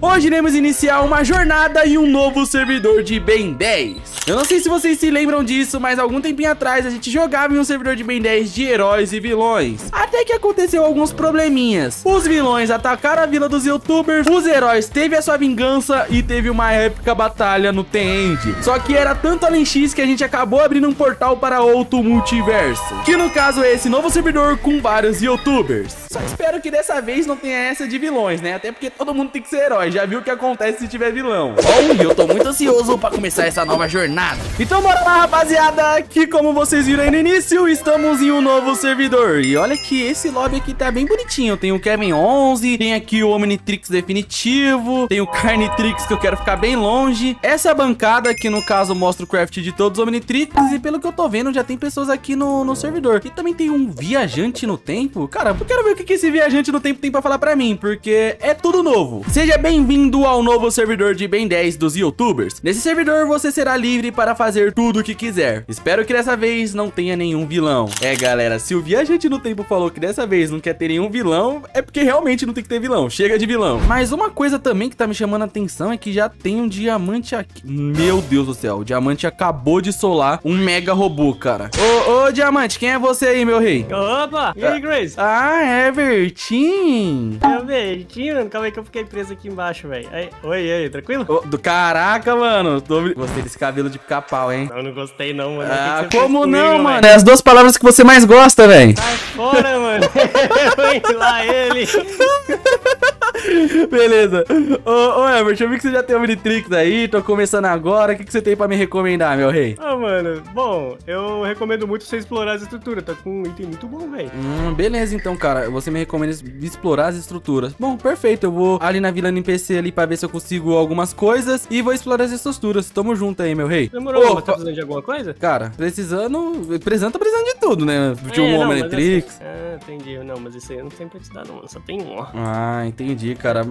Hoje iremos iniciar uma jornada em um novo servidor de Ben 10. Eu não sei se vocês se lembram disso, mas algum tempinho atrás a gente jogava em um servidor de Ben 10 de heróis e vilões. Até que aconteceu alguns probleminhas. Os vilões atacaram a vila dos youtubers, os heróis teve a sua vingança e teve uma épica batalha no The-End. Só que era tanto além X que a gente acabou abrindo um portal para outro multiverso. Que no caso é esse novo servidor com vários youtubers. Só espero que dessa vez não tenha essa de vilões, né? Até porque todo mundo tem que ser herói já viu o que acontece se tiver vilão. Bom, eu tô muito ansioso pra começar essa nova jornada. Então bora lá, rapaziada, que como vocês viram aí no início, estamos em um novo servidor. E olha que esse lobby aqui tá bem bonitinho. Tem o Kevin 11, tem aqui o Omnitrix definitivo, tem o Carnitrix que eu quero ficar bem longe. Essa bancada aqui, no caso, mostra o craft de todos os Omnitrix. E pelo que eu tô vendo, já tem pessoas aqui no, no servidor. E também tem um viajante no tempo. Cara, eu quero ver o que, que esse viajante no tempo tem pra falar pra mim, porque é tudo novo. Seja bem Bem-vindo ao novo servidor de Ben 10 dos youtubers. Nesse servidor você será livre para fazer tudo o que quiser. Espero que dessa vez não tenha nenhum vilão. É galera, se o Viajante no Tempo falou que dessa vez não quer ter nenhum vilão, é porque realmente não tem que ter vilão. Chega de vilão. Mas uma coisa também que tá me chamando a atenção é que já tem um diamante aqui. Meu Deus do céu, o diamante acabou de solar um mega robô, cara. Ô, ô, diamante, quem é você aí, meu rei? Opa! E aí, Grace? Ah, é. É o mano. Calma aí que eu fiquei preso aqui embaixo baixo, velho. Oi, aí, tranquilo? Oh, do caraca, mano. Tô... Gostei desse cabelo de pica-pau, hein? Não, não gostei não, mano. Ah, que que como não, comigo, mano? É as duas palavras que você mais gosta, velho. Sai fora, mano. lá ele. Beleza. Ô, ô Emerson, eu vi que você já tem o Omnitrix aí, tô começando agora. O que, que você tem pra me recomendar, meu rei? Ah, mano, bom, eu recomendo muito você explorar as estruturas. Tá com um item muito bom, velho. Hum, beleza, então, cara. Você me recomenda explorar as estruturas. Bom, perfeito. Eu vou ali na Vila NPC ali pra ver se eu consigo algumas coisas e vou explorar as estruturas. Tamo junto aí, meu rei. Demorou, mas tá precisando de alguma coisa? Cara, precisando... Precisando, tá precisando de tudo, né? De um é, Omnitrix. Ah, entendi. Não, mas isso aí eu não tem pra te dar, não. Só tem um, ó. Ah, entendi, cara.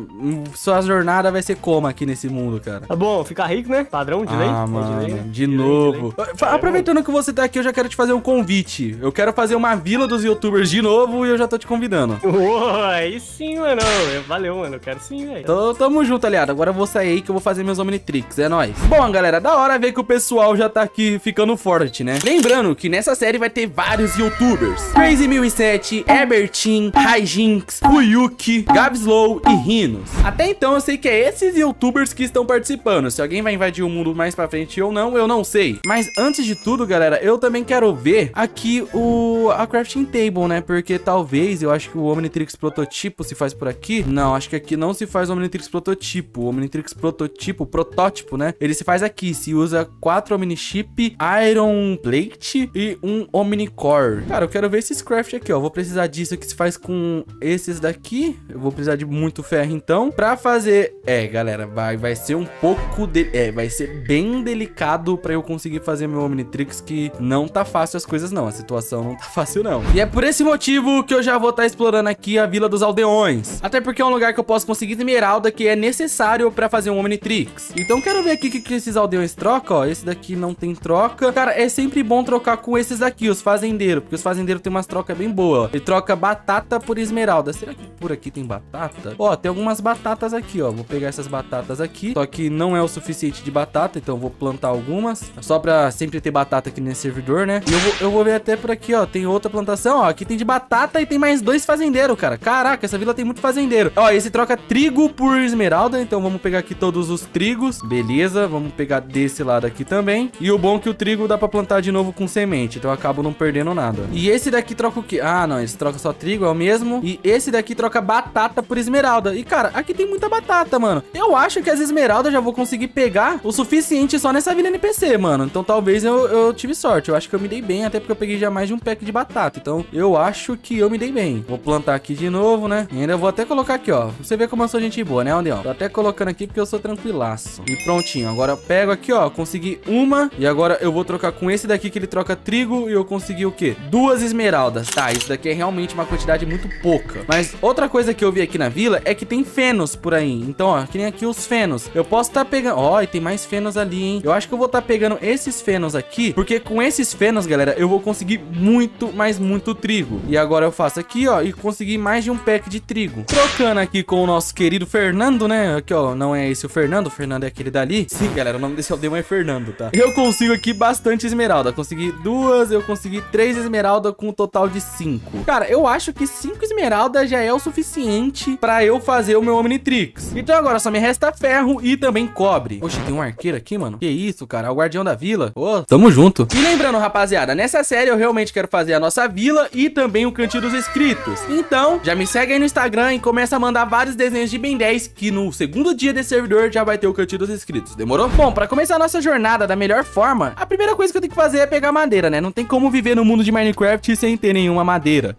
Sua jornada vai ser como aqui nesse mundo, cara? Tá bom, ficar rico, né? Padrão de lei. Ah, mano, de, lei, né? de, de novo. Lei, de lei. Aproveitando que você tá aqui, eu já quero te fazer um convite. Eu quero fazer uma vila dos youtubers de novo e eu já tô te convidando. Uou, aí sim, mano. Valeu, mano. Eu quero sim, velho. Tamo junto, aliado. Agora eu vou sair aí que eu vou fazer meus Omnitrix. É nóis. Bom, galera, da hora ver que o pessoal já tá aqui ficando forte, né? Lembrando que nessa série vai ter vários youtubers. Crazy1007, Ebertin, Hijinx, Kuyuki, Gabslow e Rinos. Até então eu sei que é esses youtubers que estão participando. Se alguém vai invadir o mundo mais pra frente ou não, eu não sei. Mas antes de tudo, galera, eu também quero ver aqui o a crafting table, né? Porque talvez eu acho que o Omnitrix prototipo se faz por aqui. Não, acho que aqui não se faz o Omnitrix prototipo. O Omnitrix prototipo, protótipo, né? Ele se faz aqui. Se usa quatro Omnichip, Iron Plate e um Omnicore. Cara, eu quero ver esses craft aqui, ó. Vou precisar disso que se faz com esses daqui. Eu vou precisar de muito ferro, então. Pra fazer... É, galera, vai, vai ser um pouco... De... É, vai ser bem delicado pra eu conseguir fazer meu Omnitrix, que não tá fácil as coisas, não. A situação não tá fácil, não. E é por esse motivo que eu já vou estar tá explorando aqui a Vila dos Aldeões. Até porque é um lugar que eu posso conseguir esmeralda que é necessário pra fazer um Omnitrix. Então quero ver aqui o que, que esses aldeões trocam, ó. Esse daqui não tem troca. Cara, é sempre bom trocar com esses daqui, os fazendeiros, porque os fazendeiros tem umas trocas bem boas, ó. Ele troca batata por esmeralda. Será que por aqui tem batata? Ó, tem algumas batatas aqui, ó. Vou pegar essas batatas aqui, só que não é o suficiente de batata, então vou plantar algumas, só pra sempre ter batata aqui nesse servidor, né? E eu vou, eu vou ver até por aqui, ó. Tem outra plantação, ó. Aqui tem de batata e tem mais dois fazendeiros, cara. Caraca, essa vila tem muito fazendeiro. Ó, esse troca trigo por esmeralda, então vamos pegar aqui todos os trigos. Beleza, vamos pegar desse lado aqui também. E o bom é que o trigo dá pra plantar de novo com semente, então eu acabo não perdendo nada. E esse daqui troca o quê? Ah, não, esse troca só trigo, é o mesmo. E esse daqui troca batata por esmeralda. E, cara, aqui tem muita batata, mano. Eu acho que as esmeraldas já vou conseguir pegar o suficiente só nessa vila NPC, mano. Então talvez eu, eu tive sorte. Eu acho que eu me dei bem, até porque eu peguei já mais de um pack de batata. Então eu acho que eu me dei bem. Vou plantar aqui de novo, né? E ainda vou até colocar aqui, ó. Você vê como eu sou gente boa, né, Aldeão? Tô até colocando aqui porque eu sou tranquilaço. E prontinho. Agora eu pego aqui, ó. Consegui uma. E agora eu vou trocar com esse daqui que ele troca trigo. E eu consegui o quê? Duas esmeraldas. Tá, isso daqui é realmente uma quantidade muito pouca. Mas outra coisa que eu vi aqui na vila é que tem fenos por aí. Então, ó, que nem aqui os fenos. Eu posso estar tá pegando... Ó, e tem mais fenos ali, hein? Eu acho que eu vou estar tá pegando esses fenos aqui, porque com esses fenos, galera, eu vou conseguir muito, mas muito trigo. E agora eu faço aqui, ó, e consegui mais de um pack de trigo. Trocando aqui com o nosso querido Fernando, né? Aqui, ó, não é esse o Fernando, o Fernando é aquele dali. Sim, galera, o nome desse aldeão é Fernando, tá? Eu consigo aqui bastante esmeralda. Consegui duas, eu consegui três esmeralda com um total de cinco. Cara, eu acho que cinco esmeraldas já é o suficiente pra eu fazer o meu Omnitrix. Então agora só me resta ferro e também cobre. Oxe, tem um arqueiro aqui, mano. Que isso, cara? É o guardião da vila. Ô, oh, tamo junto. E lembrando, rapaziada, nessa série eu realmente quero fazer a nossa vila e também o cantinho dos inscritos. Então, já me segue aí no Instagram e começa a mandar vários desenhos de Ben 10 que no segundo dia desse servidor já vai ter o cantinho dos inscritos. Demorou? Bom, pra começar a nossa jornada da melhor forma, a primeira coisa que eu tenho que fazer é pegar madeira, né? Não tem como viver no mundo de Minecraft sem ter nenhuma madeira.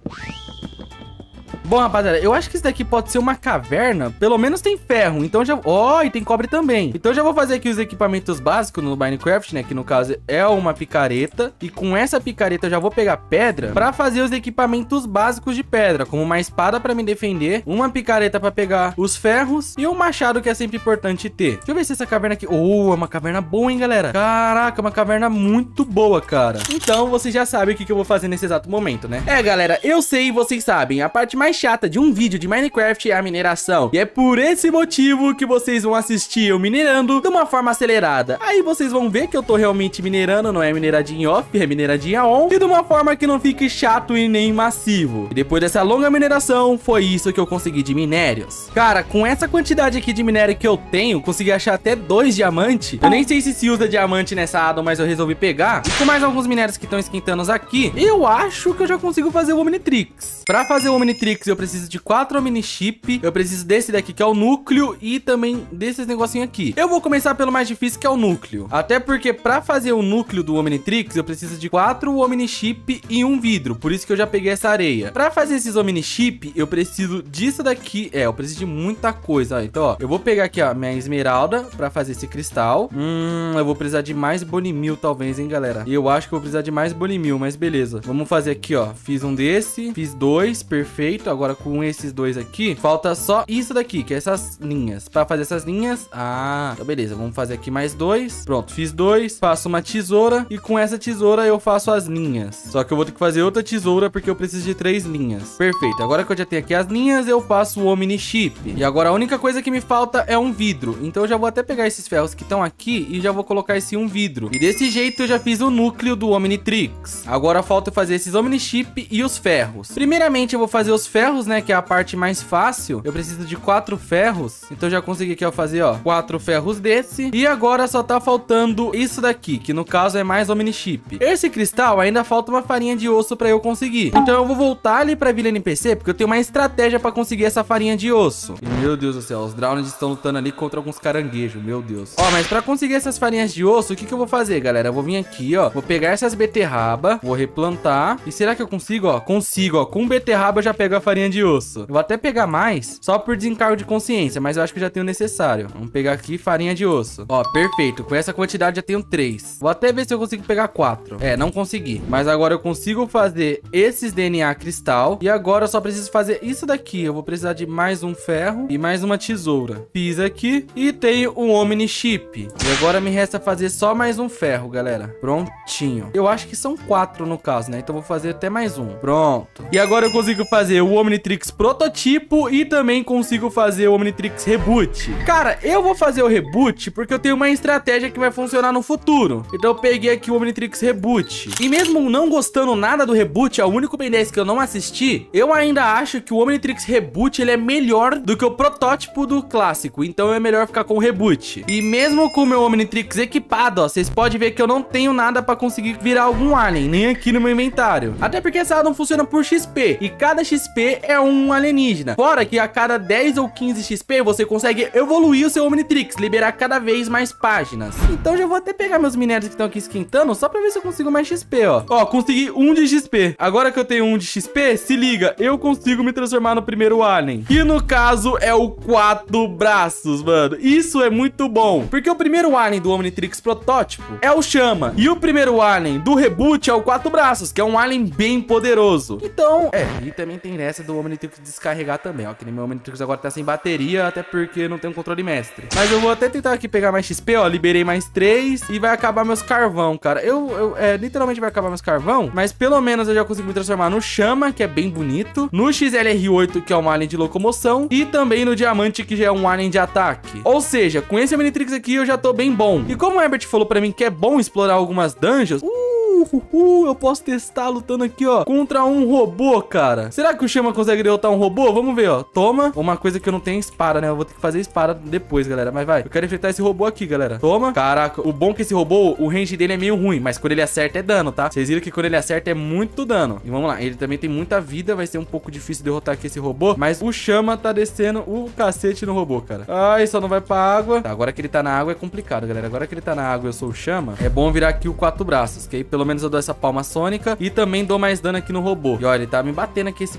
Bom, rapaziada, eu acho que isso daqui pode ser uma caverna. Pelo menos tem ferro, então já... Ó, oh, e tem cobre também. Então já vou fazer aqui os equipamentos básicos no Minecraft, né? Que no caso é uma picareta. E com essa picareta eu já vou pegar pedra pra fazer os equipamentos básicos de pedra. Como uma espada pra me defender, uma picareta pra pegar os ferros e um machado que é sempre importante ter. Deixa eu ver se essa caverna aqui... Oh, é uma caverna boa, hein, galera? Caraca, uma caverna muito boa, cara. Então, vocês já sabem o que eu vou fazer nesse exato momento, né? É, galera, eu sei e vocês sabem. A parte mais chata de um vídeo de Minecraft é a mineração. E é por esse motivo que vocês vão assistir eu minerando de uma forma acelerada. Aí vocês vão ver que eu tô realmente minerando, não é mineradinha off, é mineradinha on. E de uma forma que não fique chato e nem massivo. E depois dessa longa mineração, foi isso que eu consegui de minérios. Cara, com essa quantidade aqui de minério que eu tenho, consegui achar até dois diamantes. Eu nem sei se se usa diamante nessa addon, mas eu resolvi pegar. E com mais alguns minérios que estão esquentando aqui, eu acho que eu já consigo fazer o Omnitrix. Pra fazer o Omnitrix, eu preciso de quatro Omnichip, eu preciso desse daqui, que é o núcleo, e também desses negocinho aqui. Eu vou começar pelo mais difícil, que é o núcleo. Até porque pra fazer o núcleo do Omnitrix, eu preciso de quatro Omnichip e um vidro, por isso que eu já peguei essa areia. Pra fazer esses Omnichip, eu preciso disso daqui, é, eu preciso de muita coisa. Então, ó, eu vou pegar aqui, ó, minha esmeralda pra fazer esse cristal. Hum, eu vou precisar de mais Bonimil, talvez, hein, galera. Eu acho que eu vou precisar de mais Bonimil, mas beleza. Vamos fazer aqui, ó, fiz um desse, fiz dois, perfeito. Agora com esses dois aqui, falta só isso daqui, que é essas linhas. Pra fazer essas linhas, ah, então beleza, vamos fazer aqui mais dois. Pronto, fiz dois, faço uma tesoura e com essa tesoura eu faço as linhas. Só que eu vou ter que fazer outra tesoura porque eu preciso de três linhas. Perfeito, agora que eu já tenho aqui as linhas, eu faço o Omni Chip. E agora a única coisa que me falta é um vidro. Então eu já vou até pegar esses ferros que estão aqui e já vou colocar esse um vidro. E desse jeito eu já fiz o núcleo do Omnitrix. Agora falta fazer esses Omni Chip e os ferros. Primeiramente eu vou fazer os ferros, né, que é a parte mais fácil. Eu preciso de quatro ferros. Então já consegui aqui, ó, fazer, ó, quatro ferros desse. E agora só tá faltando isso daqui, que no caso é mais Omnichip. Esse cristal ainda falta uma farinha de osso pra eu conseguir. Então eu vou voltar ali pra Vila NPC, porque eu tenho uma estratégia pra conseguir essa farinha de osso. E, meu Deus do céu, os Drowned estão lutando ali contra alguns caranguejos, meu Deus. Ó, mas pra conseguir essas farinhas de osso, o que que eu vou fazer, galera? Eu vou vir aqui, ó, vou pegar essas beterraba, vou replantar. E será que eu consigo, ó? Consigo, ó. Com beterraba eu já pego a farinha de osso. Eu vou até pegar mais, só por desencargo de consciência, mas eu acho que já tenho o necessário. Vamos pegar aqui farinha de osso. Ó, perfeito. Com essa quantidade já tenho três. Vou até ver se eu consigo pegar quatro. É, não consegui. Mas agora eu consigo fazer esses DNA cristal. E agora eu só preciso fazer isso daqui. Eu vou precisar de mais um ferro e mais uma tesoura. Fiz aqui e tenho um Omni Chip. E agora me resta fazer só mais um ferro, galera. Prontinho. Eu acho que são quatro no caso, né? Então vou fazer até mais um. Pronto. E agora eu consigo fazer o Omnitrix prototipo e também consigo fazer o Omnitrix Reboot. Cara, eu vou fazer o Reboot porque eu tenho uma estratégia que vai funcionar no futuro. Então eu peguei aqui o Omnitrix Reboot. E mesmo não gostando nada do Reboot, é o único Ben 10 que eu não assisti, eu ainda acho que o Omnitrix Reboot ele é melhor do que o protótipo do clássico. Então é melhor ficar com o Reboot. E mesmo com o meu Omnitrix equipado, ó, vocês podem ver que eu não tenho nada pra conseguir virar algum alien, nem aqui no meu inventário. Até porque essa não funciona por XP, e cada XP é um alienígena. Fora que a cada 10 ou 15 XP você consegue evoluir o seu Omnitrix, liberar cada vez mais páginas. Então já vou até pegar meus minérios que estão aqui esquentando, só pra ver se eu consigo mais XP, ó. Ó, consegui um de XP. Agora que eu tenho um de XP, se liga, eu consigo me transformar no primeiro alien. Que no caso é o quatro braços, mano. Isso é muito bom, porque o primeiro alien do Omnitrix protótipo é o Chama. E o primeiro alien do reboot é o quatro braços, que é um alien bem poderoso. Então, é, e também tem essa chance do Omnitrix descarregar também, ó. Que nem meu Omnitrix agora tá sem bateria, até porque não tem um controle mestre. Mas eu vou até tentar aqui pegar mais XP, ó. Liberei mais 3 e vai acabar meus carvão, cara. Eu, eu é, literalmente vai acabar meus carvão, mas pelo menos eu já consigo me transformar no Chama, que é bem bonito, no XLR8, que é um alien de locomoção, e também no Diamante, que já é um alien de ataque. Ou seja, com esse Omnitrix aqui eu já tô bem bom. E como o Herbert falou pra mim que é bom explorar algumas dungeons, uh, uh, eu posso testar lutando aqui, ó, contra um robô, cara. Será que o Chama consegue derrotar um robô? Vamos ver, ó. Toma. Uma coisa que eu não tenho espada, né? Eu vou ter que fazer espada depois, galera. Mas vai. Eu quero enfrentar esse robô aqui, galera. Toma. Caraca, o bom é que esse robô, o range dele é meio ruim, mas quando ele acerta é dano, tá? Vocês viram que quando ele acerta é muito dano. E vamos lá, ele também tem muita vida, vai ser um pouco difícil derrotar aqui esse robô, mas o Chama tá descendo o cacete no robô, cara. Ai, só não vai pra água. Tá, agora que ele tá na água é complicado, galera. Agora que ele tá na água eu sou o Chama, é bom virar aqui o quatro braços, que aí pelo menos eu dou essa palma sônica e também dou mais dano aqui no robô. E olha, ele tá me batendo aqui esse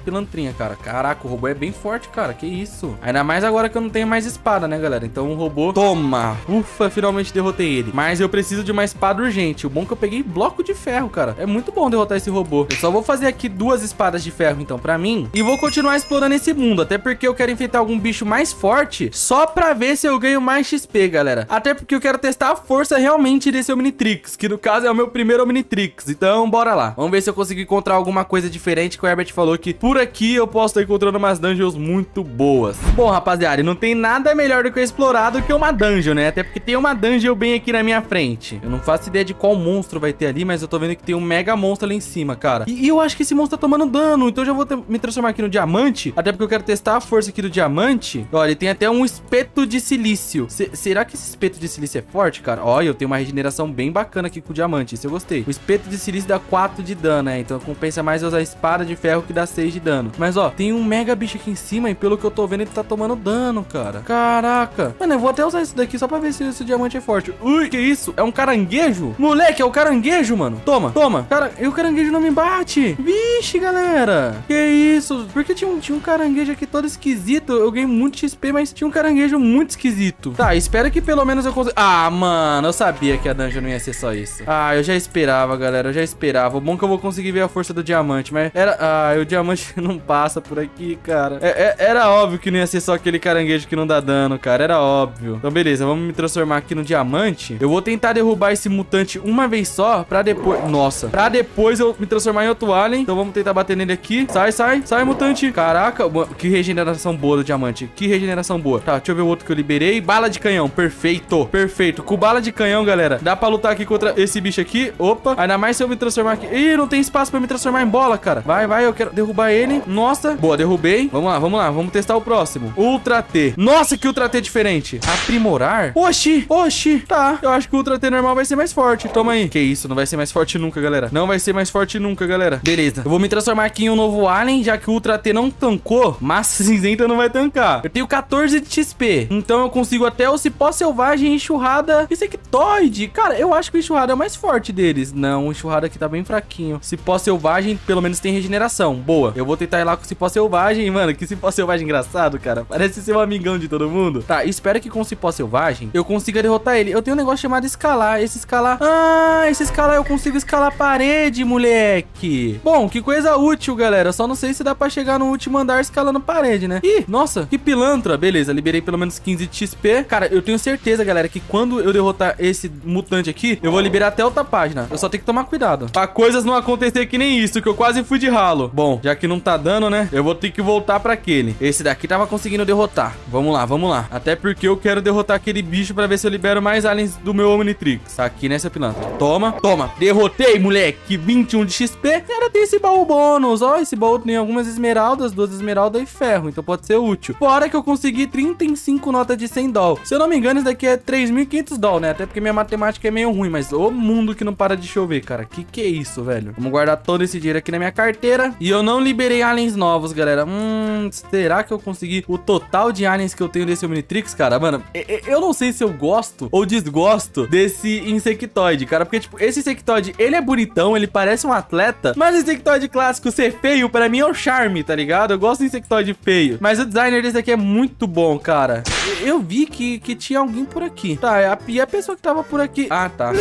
cara. Caraca, o robô é bem forte, cara. Que isso? Ainda mais agora que eu não tenho mais espada, né, galera? Então o robô... Toma! Ufa, finalmente derrotei ele. Mas eu preciso de uma espada urgente. O bom é que eu peguei bloco de ferro, cara. É muito bom derrotar esse robô. Eu só vou fazer aqui duas espadas de ferro, então, pra mim. E vou continuar explorando esse mundo. Até porque eu quero enfrentar algum bicho mais forte só pra ver se eu ganho mais XP, galera. Até porque eu quero testar a força realmente desse Omnitrix, que no caso é o meu primeiro Omnitrix. Então, bora lá. Vamos ver se eu consigo encontrar alguma coisa diferente que o Herbert falou que por aqui eu posso estar encontrando umas dungeons muito boas. Bom, rapaziada, não tem nada melhor do que eu explorar do que uma dungeon, né? Até porque tem uma dungeon bem aqui na minha frente. Eu não faço ideia de qual monstro vai ter ali, mas eu tô vendo que tem um mega monstro ali em cima, cara. E, e eu acho que esse monstro tá tomando dano, então eu já vou ter, me transformar aqui no diamante, até porque eu quero testar a força aqui do diamante. Olha, tem até um espeto de silício. C será que esse espeto de silício é forte, cara? Olha, eu tenho uma regeneração bem bacana aqui com o diamante, isso eu gostei. O espeto de silício dá 4 de dano, né? Então compensa mais usar a espada de ferro que dá 6 de dano. Mas, ó, tem um mega bicho aqui em cima e pelo que eu tô vendo, ele tá tomando dano, cara. Caraca. Mano, eu vou até usar isso daqui só pra ver se esse diamante é forte. Ui, que isso? É um caranguejo? Moleque, é o caranguejo, mano. Toma, toma. Cara, e o caranguejo não me bate. Vixe, galera. Que isso? Porque tinha um, tinha um caranguejo aqui todo esquisito. Eu ganhei muito XP, mas tinha um caranguejo muito esquisito. Tá, espero que pelo menos eu consiga... Ah, mano, eu sabia que a dungeon não ia ser só isso. Ah, eu já esperava, galera. Eu já esperava. O bom que eu vou conseguir ver a força do diamante, mas era... Ah, o diamante não passa por aqui, cara. É, é, era óbvio que não ia ser só aquele caranguejo que não dá dano, cara. Era óbvio. Então, beleza. Vamos me transformar aqui no diamante. Eu vou tentar derrubar esse mutante uma vez só, pra depois... Nossa. Pra depois eu me transformar em outro alien. Então, vamos tentar bater nele aqui. Sai, sai. Sai, mutante. Caraca. Que regeneração boa do diamante. Que regeneração boa. Tá, deixa eu ver o outro que eu liberei. Bala de canhão. Perfeito. Perfeito. Com bala de canhão, galera, dá pra lutar aqui contra esse bicho aqui. Opa. Ainda mais se eu me transformar aqui. Ih, não tem espaço pra me transformar em bola, cara. Vai, vai. Eu quero derrubar ele. Nossa. Boa, derrubei. Vamos lá, vamos lá. Vamos testar o próximo. Ultra T. Nossa, que Ultra T é diferente. Aprimorar? Oxi, oxi. Tá. Eu acho que o Ultra T normal vai ser mais forte. Toma aí. Que isso, não vai ser mais forte nunca, galera. Não vai ser mais forte nunca, galera. Beleza. Eu vou me transformar aqui em um novo alien, já que o Ultra T não tancou. Massa cinzenta não vai tancar. Eu tenho 14 de XP. Então eu consigo até o cipó selvagem, enxurrada e sectoide. Cara, eu acho que o enxurrada é o mais forte deles. Não, o enxurrada aqui tá bem fraquinho. Cipó selvagem, pelo menos tem regeneração. Boa. Eu vou tentar ir lá com o cipó selvagem, mano. Que cipó selvagem engraçado, cara. Parece ser um amigão de todo mundo. Tá, espero que com o cipó selvagem eu consiga derrotar ele. Eu tenho um negócio chamado escalar. Esse escalar... Ah, esse escalar eu consigo escalar parede, moleque. Bom, que coisa útil, galera. Só não sei se dá pra chegar no último andar escalando parede, né? Ih, nossa, que pilantra. Beleza, liberei pelo menos 15 de XP. Cara, eu tenho certeza, galera, que quando eu derrotar esse mutante aqui, eu vou liberar até outra página. Eu só tenho que tomar cuidado. Pra coisas não acontecer que nem isso, que eu quase fui de ralo. Bom, já que não tá dando, né? Eu vou ter que voltar pra aquele. Esse daqui tava conseguindo derrotar. Vamos lá, vamos lá. Até porque eu quero derrotar aquele bicho pra ver se eu libero mais aliens do meu Omnitrix. Tá aqui nessa pilantra. Toma, toma. Derrotei, moleque. 21 de XP. Ainda tem esse baú bônus. Ó, esse baú tem algumas esmeraldas, duas esmeraldas e ferro. Então pode ser útil. Fora que eu consegui 35 notas de 100 doll. Se eu não me engano, isso daqui é 3.500 doll, né? Até porque minha matemática é meio ruim. Mas o mundo que não para de chover, cara. Que que é isso, velho? Vamos guardar todo esse dinheiro aqui na minha carteira. E eu não liberei aliens novos, galera. Hum, será que eu consegui o total de aliens que eu tenho desse Omnitrix, cara? Mano, eu não sei se eu gosto ou desgosto desse insectoide, cara. Porque, tipo, esse insectoide, ele é bonitão, ele parece um atleta. Mas o insectoide clássico ser feio, pra mim é o charme, tá ligado? Eu gosto do insectoide feio. Mas o designer desse aqui é muito bom, cara. Eu vi que, que tinha alguém por aqui. Tá, a, e a pessoa que tava por aqui... Ah, tá.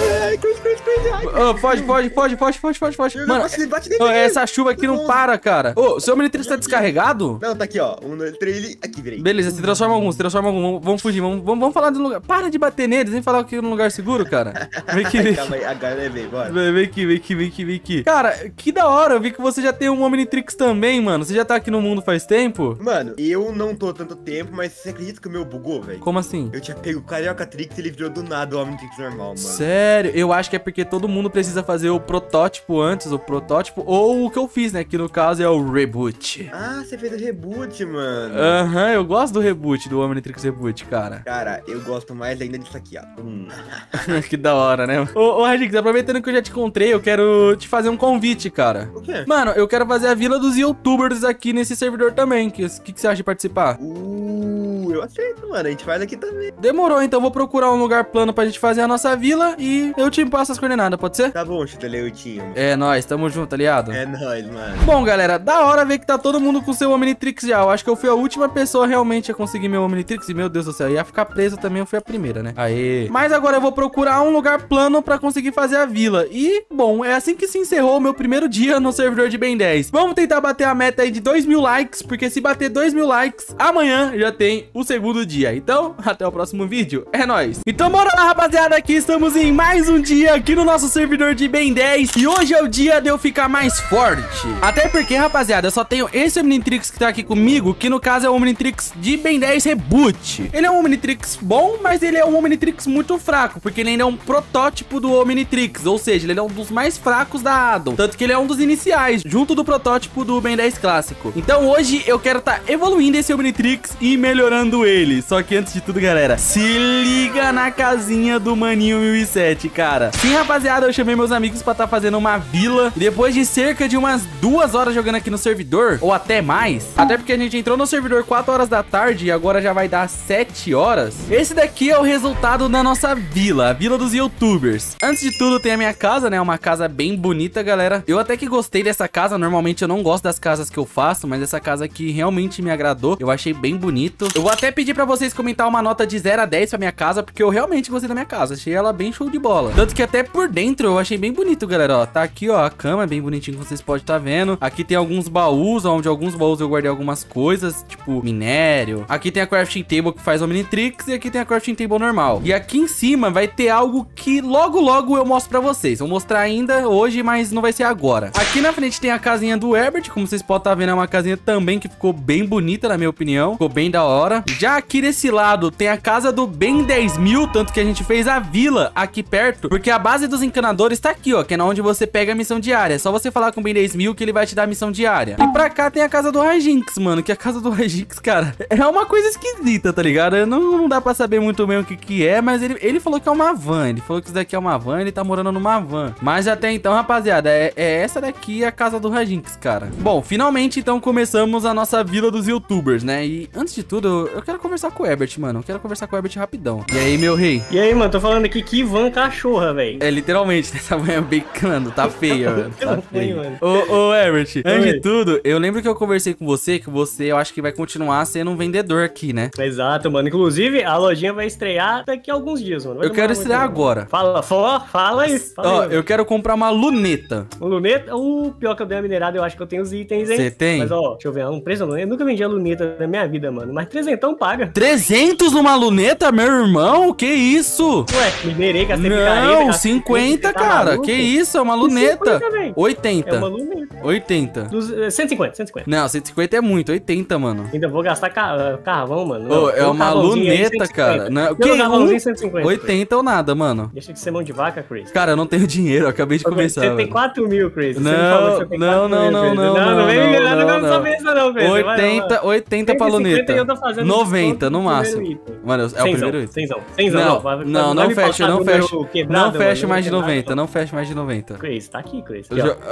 foge, foge, foge, foge, foge, foge, foge. Mano, essa chuva aqui não para, cara. Ô, seu Omnitrix tá descarregado? Não, tá aqui, ó. Um, dois, três, ele... Aqui, virei. Beleza, se transforma algum, se transforma algum. Vamos, vamos fugir, vamos, vamos, vamos falar de um lugar. Para de bater neles, vem falar aqui num lugar seguro, cara. Vem aqui, vem aqui. Calma aí, agora bora. Vem aqui, vem aqui, vem aqui, vem aqui. Cara, que da hora. Eu vi que você já tem um Omnitrix também, mano. Você já tá aqui no mundo faz tempo? Mano, eu não tô tanto tempo, mas você acredita que o meu bugou, velho? Como assim? Eu tinha pego o Carioca Trix e ele virou do nada o Omnitrix normal, mano. Sério, eu acho que é porque todo mundo precisa fazer o protótipo antes, o protótipo, ou o que eu fiz, né? Que no caso é o reboot. Ah, você fez o reboot, mano. Aham, eu gosto do reboot, do Omnitrix Reboot, cara. Cara, eu gosto mais ainda disso aqui, ó. Hum. que da hora, né? Ô, ô Radix, aproveitando que eu já te encontrei, eu quero te fazer um convite, cara. O quê? Mano, eu quero fazer a vila dos youtubers aqui nesse servidor também. O que, que, que você acha de participar? Uh, eu aceito, mano. A gente faz aqui também. Demorou, então vou procurar um lugar plano pra gente fazer a nossa vila e eu te passo as coordenadas, pode ser? Tá bom, Chuteleutinho. É nóis, tamo junto, aliado. É nóis, mano. Bom, galera, da hora ver que tá todo mundo com seu Omnitrix já. Eu acho que eu fui a última pessoa realmente a conseguir meu Omnitrix. E, meu Deus do céu, ia ficar preso também, eu fui a primeira, né? Aê. Mas agora eu vou procurar um lugar plano pra conseguir fazer a vila. E, bom, é assim que se encerrou o meu primeiro dia no servidor de Ben 10. Vamos tentar bater a meta aí de 2 mil likes, porque se bater 2 mil likes, amanhã já tem o segundo dia. Então, até o próximo vídeo. É nóis. Então, bora lá, rapaziada. Aqui estamos em mais um dia aqui no nosso servidor de Ben 10. E hoje é o dia de eu ficar mais forte. Até porque, rapaziada, eu só tenho esse Omnitrix que tá aqui comigo, que no caso é o Omnitrix de Ben 10 Reboot. Ele é um Omnitrix bom, mas ele é um Omnitrix muito fraco, porque ele ainda é um protótipo do Omnitrix, ou seja, ele é um dos mais fracos da Addon. Tanto que ele é um dos iniciais, junto do protótipo do Ben 10 clássico. Então hoje eu quero estar tá evoluindo esse Omnitrix e melhorando ele. Só que antes de tudo, galera, se liga na casinha do Maninho 1007, cara. Sim, rapaziada, eu chamei meus amigos pra estar tá fazendo uma vila. Depois de cerca de umas duas horas jogando aqui no servidor, ou até mais, até porque a gente entrou no servidor 4 horas da tarde e agora já vai dar 7 horas. Esse daqui é o resultado da nossa vila, a vila dos youtubers. Antes de tudo, tem a minha casa, né? Uma casa bem bonita, galera. Eu até que gostei dessa casa. Normalmente eu não gosto das casas que eu faço, mas essa casa aqui realmente me agradou. Eu achei bem bonito. Eu vou até pedir pra vocês comentar uma nota de 0 a 10 pra minha casa, porque eu realmente gostei da minha casa. Achei ela bem show de bola. Tanto que até por dentro eu achei bem bonito, galera, ó. Tá aqui, ó, a cama, bem bonitinho, como vocês podem estar tá vendo. Aqui tem alguns baús, onde alguns baús eu guardei algumas coisas, tipo minério. Aqui tem a crafting table que faz Omnitrix e aqui tem a crafting table normal. E aqui em cima vai ter algo que logo, logo eu mostro pra vocês. Vou mostrar ainda hoje, mas não vai ser agora. Aqui na frente tem a casinha do Herbert, como vocês podem estar tá vendo, é uma casinha também que ficou bem bonita, na minha opinião. Ficou bem da hora. Já aqui desse lado tem a casa do Ben 10 mil, tanto que a gente fez a vila aqui perto, porque a base dos encanadores tá aqui, ó, que é onde você pega a missão diária. É só você falar com o Ben 10 mil que ele vai te dar a missão diária. E pra cá tem a casa do Rajinx, mano, que a casa do Rajinx, cara, é uma coisa esquisita, tá ligado? Não, não dá pra saber muito bem o que que é, mas ele, ele falou que é uma van. Ele falou que isso daqui é uma van, ele tá morando numa van. Mas até então, rapaziada, é, é essa daqui a casa do Rajinx, cara. Bom, finalmente então começamos a nossa vila dos youtubers, né? E antes de tudo, eu quero conversar com o Herbert, mano. Eu quero conversar com o Herbert rapidão. E aí, meu rei? E aí, mano, tô falando aqui que van cachorra, velho. É, literalmente, essa van é becando, tá feia, mano. Tá feia. mano. Ô, ô, Herbert, antes de tudo, eu lembro que eu conversei com você, que você, eu acho que vai continuar sendo um vendedor aqui, né? Exato, mano. Inclusive, a lojinha vai estrear daqui a alguns dias, mano. Vai Eu quero estrear agora. Fala, fala, fala aí. Fala Ó, aí, eu quero comprar uma luneta. O luneta, o pior que eu dei a minerada, eu acho que eu tenho os itens, hein? Você tem? Mas, ó, deixa eu ver, um preço. Eu nunca vendi a luneta na minha vida, mano. Mas trezentão paga. 300 numa luneta, meu irmão? Que isso? Ué, minerei, gastei picareta. Não, gastei- 50, tá cara. Que isso? É uma luneta. 50, véi. 80. É uma luneta. 80. Dos, eh, 150, 150. Não, 150 é muito. 80, mano. Ainda vou gastar ca- ah, carvão, mano. Ô, Não, é um uma aí, luneta, 150. cara. Não, que carvãozinho, um? 150. 80 ou nada, mano. Deixa de ser mão de vaca, Chris. Cara, eu não tenho dinheiro. Eu acabei de Ô, começar. Você tem velho. 4 mil, Chris. Não, não, 4 não, não, Chris. não, Não, não, vem não, não, não, não. não, Chris. Vai lá, 80, vai. 80 pra 150 luneta. e eu tô fazendo 90 desconto no máximo. Mano, é o primeiro item. cenzão, cenzão, Não, não, não fecha, não fecha. Não fecha mais de quebrado. 90, não fecha mais de 90. Chris, tá aqui, Chris.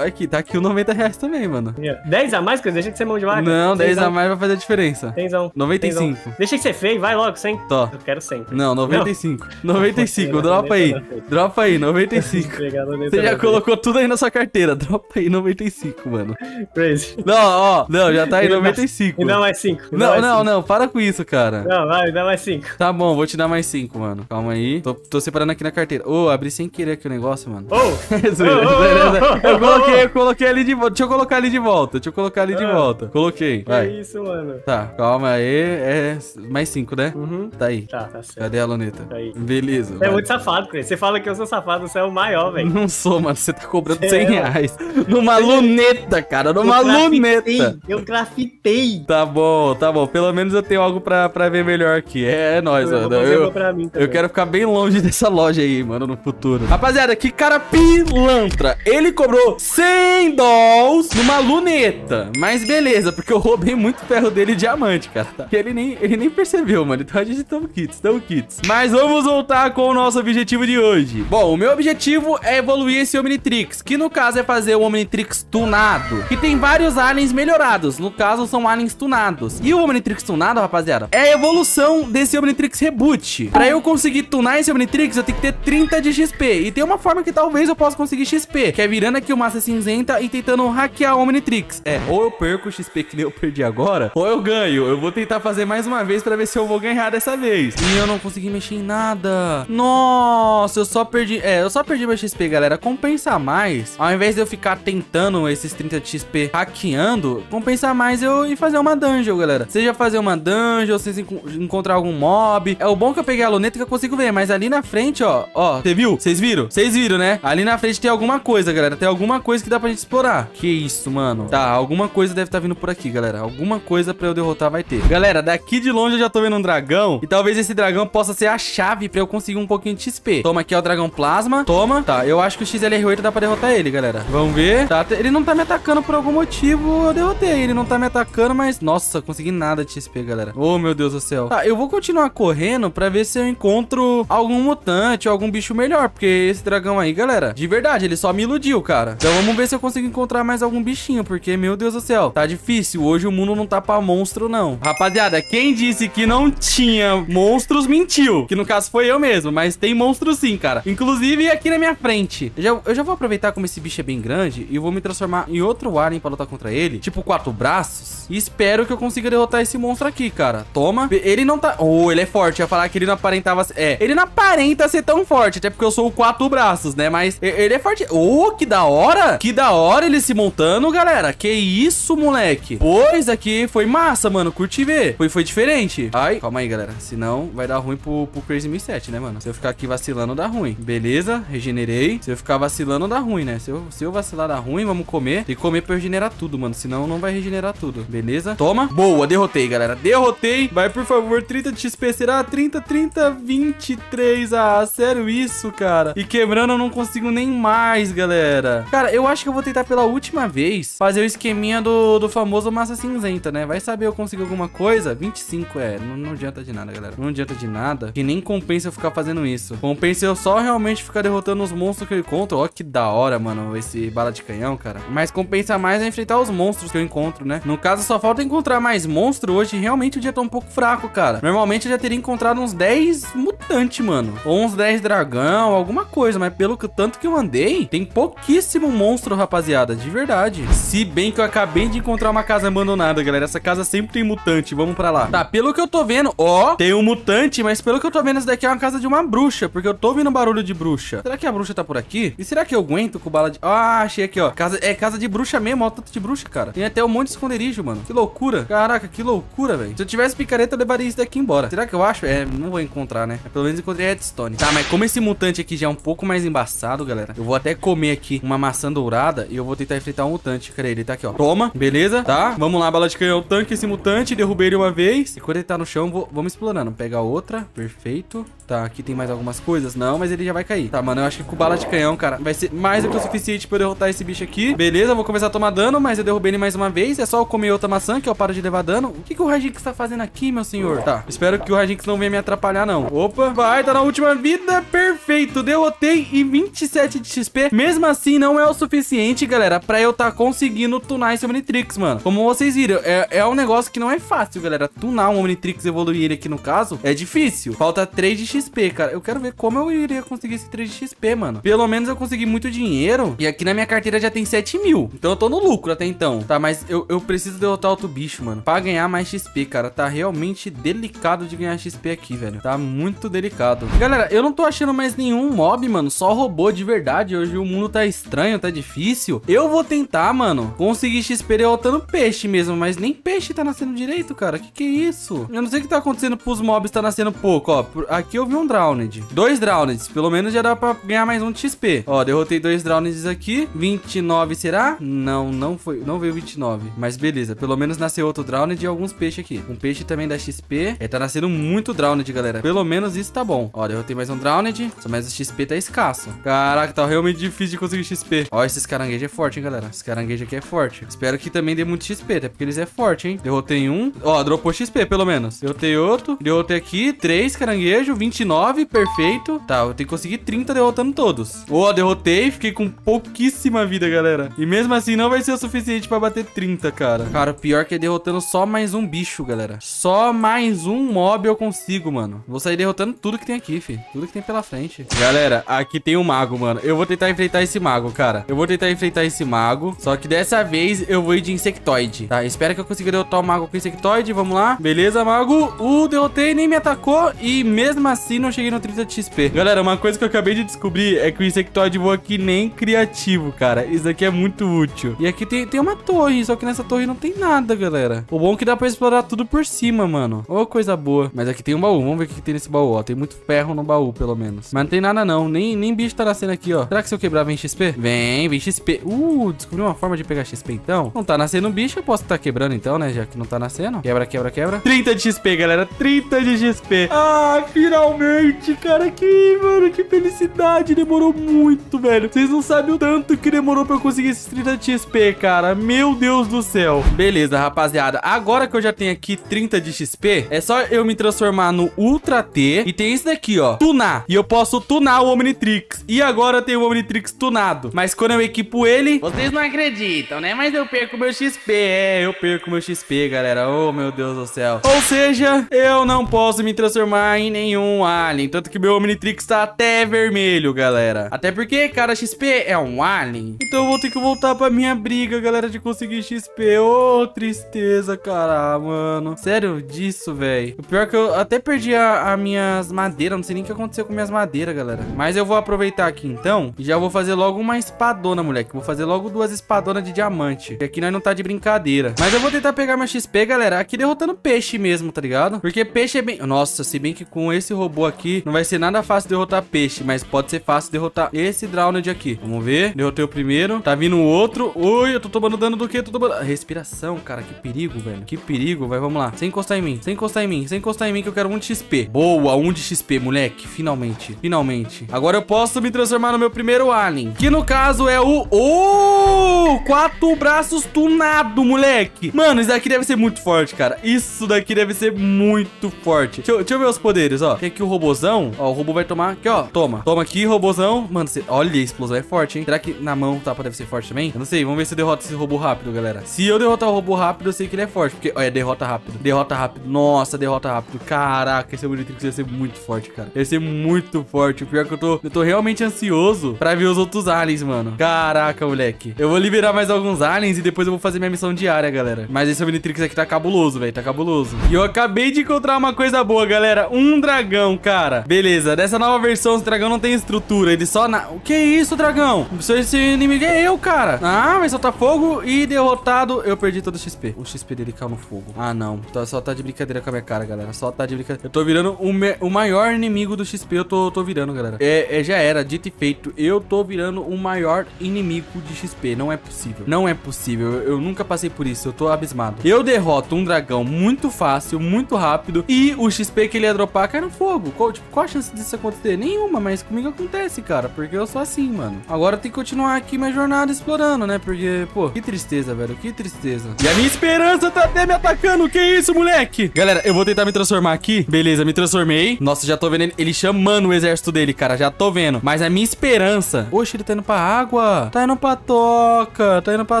Aqui, tá aqui o 90 reais também, mano. 10 a mais, Chris? Deixa de ser mão de vaca. Não, 10 a mais vai fazer a diferença. Cenzão. 95. Cenzão. Deixa de ser feio, vai logo, 100. Tó. Eu quero 100. Não, 95. 95, Não, dropa aí. não, não, não. Dropa aí, 95. Pegar no Você já colocou tudo aí na sua carteira. Dropa aí 95, mano. Chris. Não, ó. Não, já tá aí Me dá- 95. Me dá mais 5. Não, não, não, para com isso. cara? Não, vai, dá mais cinco. Tá bom, vou te dar mais cinco, mano. Calma aí. Tô, tô separando aqui na carteira. Ô, abri sem querer aqui o negócio, mano. Oh! Ô, ô, Eu coloquei, eu coloquei ali de volta. Deixa eu colocar ali de volta. Deixa eu colocar ali de Ah. volta. Coloquei. Que Vai. isso, mano? Tá, calma aí. É mais cinco, né? Uhum. Tá aí. Tá, tá certo. Cadê a luneta? Tá aí. Beleza. Você é muito safado, Chris. Você fala que eu sou safado, você é o maior, velho. Não sou, mano. Você tá cobrando Você 100 é, reais. Numa luneta, cara. Numa Eu luneta. Eu grafitei. Tá bom, tá bom. Pelo menos eu tenho algo pra, pra ver melhor aqui. É, é nóis, Eu mano. Eu, eu quero ficar bem longe dessa loja aí, mano, no futuro. Rapaziada, que cara pilantra. Ele cobrou 100 dólares numa luneta. Mas beleza, porque eu roubei muito ferro dele diamante, cara. Tá? Que ele nem, ele nem percebeu, mano. Então a gente tamo kits, tamo kits. Mas vamos voltar com o nosso objetivo de hoje. Bom, o meu objetivo é evoluir esse Omnitrix, que no caso é fazer o Omnitrix tunado, que tem vários aliens melhorados. No caso, são aliens tunados. E o Omnitrix tunado, rapaziada, é a evolução desse Omnitrix Reboot. Pra eu conseguir tunar esse Omnitrix, eu tenho que ter 30 de XP. E tem uma forma que talvez eu possa conseguir XP, que é virando aqui o Massa Cinzenta e tentando hackear o Omnitrix. É, ou eu perco o XP que eu perdi agora, ou eu ganho. Eu vou tentar fazer mais uma vez pra ver se eu vou ganhar dessa vez. E eu não consegui mexer em nada. Nossa, eu só perdi... É, eu só perdi meu XP, galera. Compensa mais, ao invés de eu ficar tentando esses 30 de XP hackeando, compensa mais eu ir fazer uma dungeon, galera. Seja fazer uma dungeon, vocês enco- encontrar algum mob. É o bom que eu peguei a luneta que eu consigo ver, mas ali na frente, ó, ó, você viu? Vocês viram? Vocês viram, né? Ali na frente tem alguma coisa, galera. Tem alguma coisa que dá pra gente explorar. Que isso, mano. Tá, alguma coisa deve estar vindo por aqui, galera. Alguma coisa pra eu derrotar vai ter. Galera, daqui de longe eu já tô vendo um dragão. E talvez esse dragão possa ser a chave pra eu conseguir um pouquinho de XP. Toma aqui, ó, o dragão plasma. Toma. Tá, eu acho que o XLR8 dá pra derrotar ele, galera. Vamos ver. Tá, ele não tá me atacando por algum motivo. Eu derrotei. Ele não tá me atacando, mas... Nossa, consegui nada de XP, galera. Oh, meu Deus do céu. Tá, eu vou continuar correndo pra ver se eu encontro algum mutante ou algum bicho melhor. Porque esse dragão aí, galera, de verdade, ele só me iludiu, cara. Então vamos ver se eu consigo encontrar mais algum bichinho. Porque, meu Deus do céu, tá difícil. Hoje o mundo não tá pra monstro, não. Rapaziada, quem disse que não tinha monstros, mentiu. Que no caso foi eu mesmo, mas tem monstros sim, cara. Inclusive aqui na minha frente. Eu já, eu já vou aproveitar como esse bicho é bem grande e vou me transformar em outro alien pra lutar contra ele. Tipo quatro braços. E espero que eu consiga derrotar esse monstro aqui, cara. Toma. Ele não tá... Oh, ele é forte. Eu ia falar que ele não aparentava... É, ele não aparenta ser tão forte. Até porque eu sou o quatro braços, né? Mas ele é forte. Oh, que da hora. Que da hora ele se montando, galera. Que isso, moleque. Pois aqui foi massa, mano. Curti ver. Foi, foi diferente. Ai, calma aí, galera. Senão vai dar ruim pro, pro Crazy 1007, né, mano? Se eu ficar aqui vacilando, dá ruim. Beleza, regenerei. Se eu ficar vacilando, dá ruim, né? Se eu, se eu vacilar, dá ruim. Vamos comer. Tem que comer pra eu regenerar tudo, mano. Senão não vai regenerar tudo. Beleza? Toma. Boa, derrotei, galera. Derrotei. Vai, por favor, 30 de XP. Será 30, 30, 23. Ah, sério isso, cara? E quebrando eu não consigo nem mais, galera. Cara, eu acho que eu vou tentar pela última vez fazer o esqueminha do, do famoso massa cinzenta, né? Vai saber eu consigo alguma coisa? 25, é. Não, não adianta de nada, galera. Não adianta de nada. Que nem compensa eu ficar fazendo isso. Compensa eu só realmente ficar derrotando os monstros que eu encontro. Ó, que da hora, mano, esse bala de canhão, cara. Mas compensa mais é enfrentar os monstros que eu encontro, né? No caso, só falta encontrar mais monstro hoje. Realmente o dia tá um pouco fraco, cara. Normalmente eu já teria encontrado uns 10 mutantes, mano. Ou uns 10 dragão, alguma coisa. Mas pelo tanto que eu andei, tem pouquíssimo monstro, rapaziada. De verdade. Se bem que eu acabei de encontrar uma casa abandonada, galera. Essa casa sempre tem mutante. Vamos pra lá. Tá, pelo que eu tô vendo, ó, tem um mutante, mas pelo que eu tô vendo, essa daqui é uma casa de uma bruxa. Porque eu tô ouvindo barulho de bruxa. Será que a bruxa tá por aqui? E será que eu aguento com bala de. Ah, achei aqui, ó. Casa... É casa de bruxa mesmo, ó. Tanto de bruxa, cara. Tem até um monte de esconderijo, mano. Que loucura. Caraca, que loucura, velho. Se eu tivesse picareta, eu levaria isso daqui embora. Será que eu acho? É, não vou encontrar, né? Mas pelo menos encontrei redstone. Tá, mas como esse mutante aqui já é um pouco mais embaçado, galera, eu vou até comer aqui uma maçã dourada e eu vou tentar enfrentar um mutante. Cadê ele? Tá aqui, ó. Toma, beleza? Tá, vamos lá, bala de canhão. Tanque esse mutante, derrubei ele uma vez. E quando ele tá no chão, vou... vamos explorando. Pega outra, perfeito. Tá, aqui tem mais algumas coisas. Não, mas ele já vai cair. Tá, mano, eu acho que com bala de canhão, cara, vai ser mais do que o suficiente pra eu derrotar esse bicho aqui. Beleza, vou começar a tomar dano, mas eu derrubei ele mais uma vez. É só eu comer outra maçã que eu paro de levar dano. O que, que o Rajix tá fazendo aqui, meu senhor? Tá, espero que o Rajix não venha me atrapalhar, não. Opa, vai, tá na última vida. Perfeito, derrotei e 27 de XP. Mesmo assim, não é o suficiente, galera, pra eu tá conseguindo tunar esse Omnitrix, mano. Como vocês viram, é, é um negócio que não é fácil, galera. Tunar um Omnitrix, evoluir ele aqui no caso, é difícil. Falta 3 de XP, cara. Eu quero ver como eu iria conseguir esse 3 de XP, mano. Pelo menos eu consegui muito dinheiro. E aqui na minha carteira já tem 7 mil. Então eu tô no lucro até então. Tá, mas eu, eu preciso derrotar outro bicho, mano. Pra ganhar mais XP, cara. tá realmente delicado de ganhar XP aqui, velho. Tá muito delicado. Galera, eu não tô achando mais nenhum mob, mano. Só robô de verdade. Hoje o mundo tá estranho, tá difícil. Eu vou tentar, mano, conseguir XP derrotando peixe mesmo. Mas nem peixe tá nascendo direito, cara. Que que é isso? Eu não sei o que tá acontecendo pros mobs tá nascendo pouco, ó. Aqui eu vi um Drowned. Dois Drowneds. Pelo menos já dá pra ganhar mais um de XP. Ó, derrotei dois Drowneds aqui. 29, será? Não, não foi. Não veio 29. Mas beleza. Pelo menos nasceu outro Drowned e alguns peixes aqui. Um peixe também dá XP. É, tá nascendo muito Drowned, galera. Pelo menos isso tá bom. Ó, derrotei mais um Drowned. Só mais o XP tá escasso. Caraca, tá realmente difícil de conseguir XP. Ó, esses caranguejos é forte, hein, galera. Esse caranguejo aqui é forte. Espero que também dê muito XP, até porque eles é forte, hein. Derrotei um. Ó, dropou XP, pelo menos. Derrotei outro. Derrotei aqui. Três caranguejos. 29, perfeito. Tá, eu tenho que conseguir 30 derrotando todos. Ó, derrotei. Fiquei com pouquíssima vida, galera. E mesmo assim não vai ser o suficiente pra bater 30, cara. Cara, o pior que é derrotando só mais um bicho, galera. Só mais um mob eu consigo, mano. Vou sair derrotando tudo que tem aqui, fi. Tudo que tem pela frente. Galera, aqui tem um mago, mano. Eu vou tentar enfrentar esse mago, cara. Eu vou tentar enfrentar esse mago. Só que dessa vez eu vou ir de insectoide. Tá, espero que eu consiga derrotar o mago com insectoide. Vamos lá. Beleza, mago. O uh, derrotei, nem me atacou. E mesmo assim não cheguei no 30 de XP. Galera, uma coisa que eu acabei de descobrir é que o insectoide voa que nem criativo, cara. Isso aqui é muito útil. E aqui tem, tem uma torre, só que nessa torre não tem nada, galera. O bom é que dá pra explorar tudo por cima, mano. Ô, oh, coisa boa. Mas aqui tem um baú. Vamos ver o que tem nesse baú, ó. Tem muito ferro no baú, pelo menos. Mas não tem nada, não. Nem, nem bicho tá nascendo aqui, ó. Será que se eu quebrar vem XP? Vem, vem XP. Uh, descobri uma forma de pegar XP, então. Não tá nascendo bicho, eu posso estar tá quebrando, então, né? Já que não tá nascendo. Quebra, quebra, quebra. 30 de XP, galera. 30 de XP. Ah, finalmente, cara. Que, mano, que felicidade. Demorou muito, velho. Vocês não sabem o tanto que demorou pra eu conseguir esses 30 de XP, cara. Meu Deus do céu. Beleza, rapaziada. Agora que eu já tenho aqui 30 de XP, é só eu me transformar no Ultra T. E tem esse daqui, ó. Tunar. E eu posso tunar o Omnitrix. E agora eu tenho o Omnitrix tunado. Mas quando eu equipo ele... Vocês não acreditam, né? Mas eu perco meu XP. É, eu perco meu XP, galera. Oh, meu Deus do céu. Ou seja, eu não posso me transformar em nenhum alien. Tanto que meu Omnitrix tá até vermelho, galera. Até porque cada XP é um alien. Então eu vou ter que voltar pra minha briga, galera, de conseguir XP. Ô, oh, tristeza, cara, mano. Sério disso, velho. O pior é que eu até perdi as minhas madeiras. Não sei nem o que aconteceu com minhas madeiras, galera. Mas eu vou aproveitar aqui, então. E já vou fazer logo uma espadona, moleque. Vou fazer logo duas espadonas de diamante. Porque aqui nós não tá de brincadeira. Mas eu vou tentar pegar meu XP, galera. Aqui derrotando peixe mesmo, tá ligado? Porque peixe é bem... Nossa, se bem que com esse robô aqui não vai ser nada fácil derrotar peixe. Mas pode ser fácil derrotar esse Drowned aqui. Vamos ver. Derrotei o primeiro. Tá vindo o outro. Ui, eu tô tomando dano do quê? Tô tomando... Respiração, cara. Que perigo, velho. Que perigo. Vai, vamos lá. Sem encostar em mim. Sem encostar em mim. Sem encostar em mim que eu quero um de XP. Boa, um de XP, moleque. Finalmente. Finalmente. Agora eu posso me transformar no meu primeiro alien. Que no caso é o... Oh! Quatro braços tunado, moleque. Mano, isso daqui deve ser muito forte, cara. Isso daqui deve ser muito forte. Deixa eu, deixa eu ver os poderes, ó. Tem aqui o robozão. Ó, o robô vai tomar... Aqui, ó. Toma. Toma aqui, robozão. Mano, você... olha, a explosão é forte, hein? Será que na mão o tapa deve ser forte também? Eu não sei. Vamos ver se eu derroto esse robô rápido, galera. Se eu derrotar o robô rápido, eu sei que ele é forte. Porque, olha, derrota rápido. Derrota rápido. Nossa, derrota rápido. Caraca, esse Omnitrix vai ser muito forte, cara. Vai ser muito forte. O pior é que eu tô... Eu tô realmente ansioso pra ver os outros aliens, mano. Caraca, moleque. Eu vou liberar mais alguns aliens e depois eu vou fazer minha missão diária, galera. Mas esse Omnitrix aqui tá cabuloso, velho. Tá cabuloso. E eu acabei de encontrar uma coisa boa, galera. Um dragão, cara. Beleza. Dessa nova versão, esse dragão não tem estrutura. Ele só... Na... O que é isso, dragão? Esse inimigo é eu, cara. Ah, vai soltar fogo e derrotado. Eu perdi todo o XP. O XP dele caiu no fogo. Ah, não. Só tá de brincadeira com a minha cara, galera. Só tá de brincadeira. Eu tô virando o, me... o maior inimigo do XP. Eu tô, tô virando, galera. É, é, já era. Dito e feito. Eu tô virando o maior inimigo de XP. Não é possível. Não é possível. Eu nunca passei por isso. Eu tô abismado. Eu derroto um dragão muito fácil, muito rápido. E o XP que ele ia dropar cai no fogo. Qual, tipo, qual a chance disso acontecer? Nenhuma, mas comigo acontece, cara. Porque eu sou assim, mano. Agora tem que continuar aqui minha jornada explorando, né? Porque, pô, que tristeza, velho. Que tristeza. E a minha esperança tá até me atacando. Que isso, moleque? Galera, eu vou tentar me transformar aqui. Beleza, me transformei. Nossa, já tô vendo ele, ele chamando o exército dele, cara. Já tô vendo. Mas a minha esperança... Oxe, ele tá indo pra água. Tá indo pra toca. Tá indo pra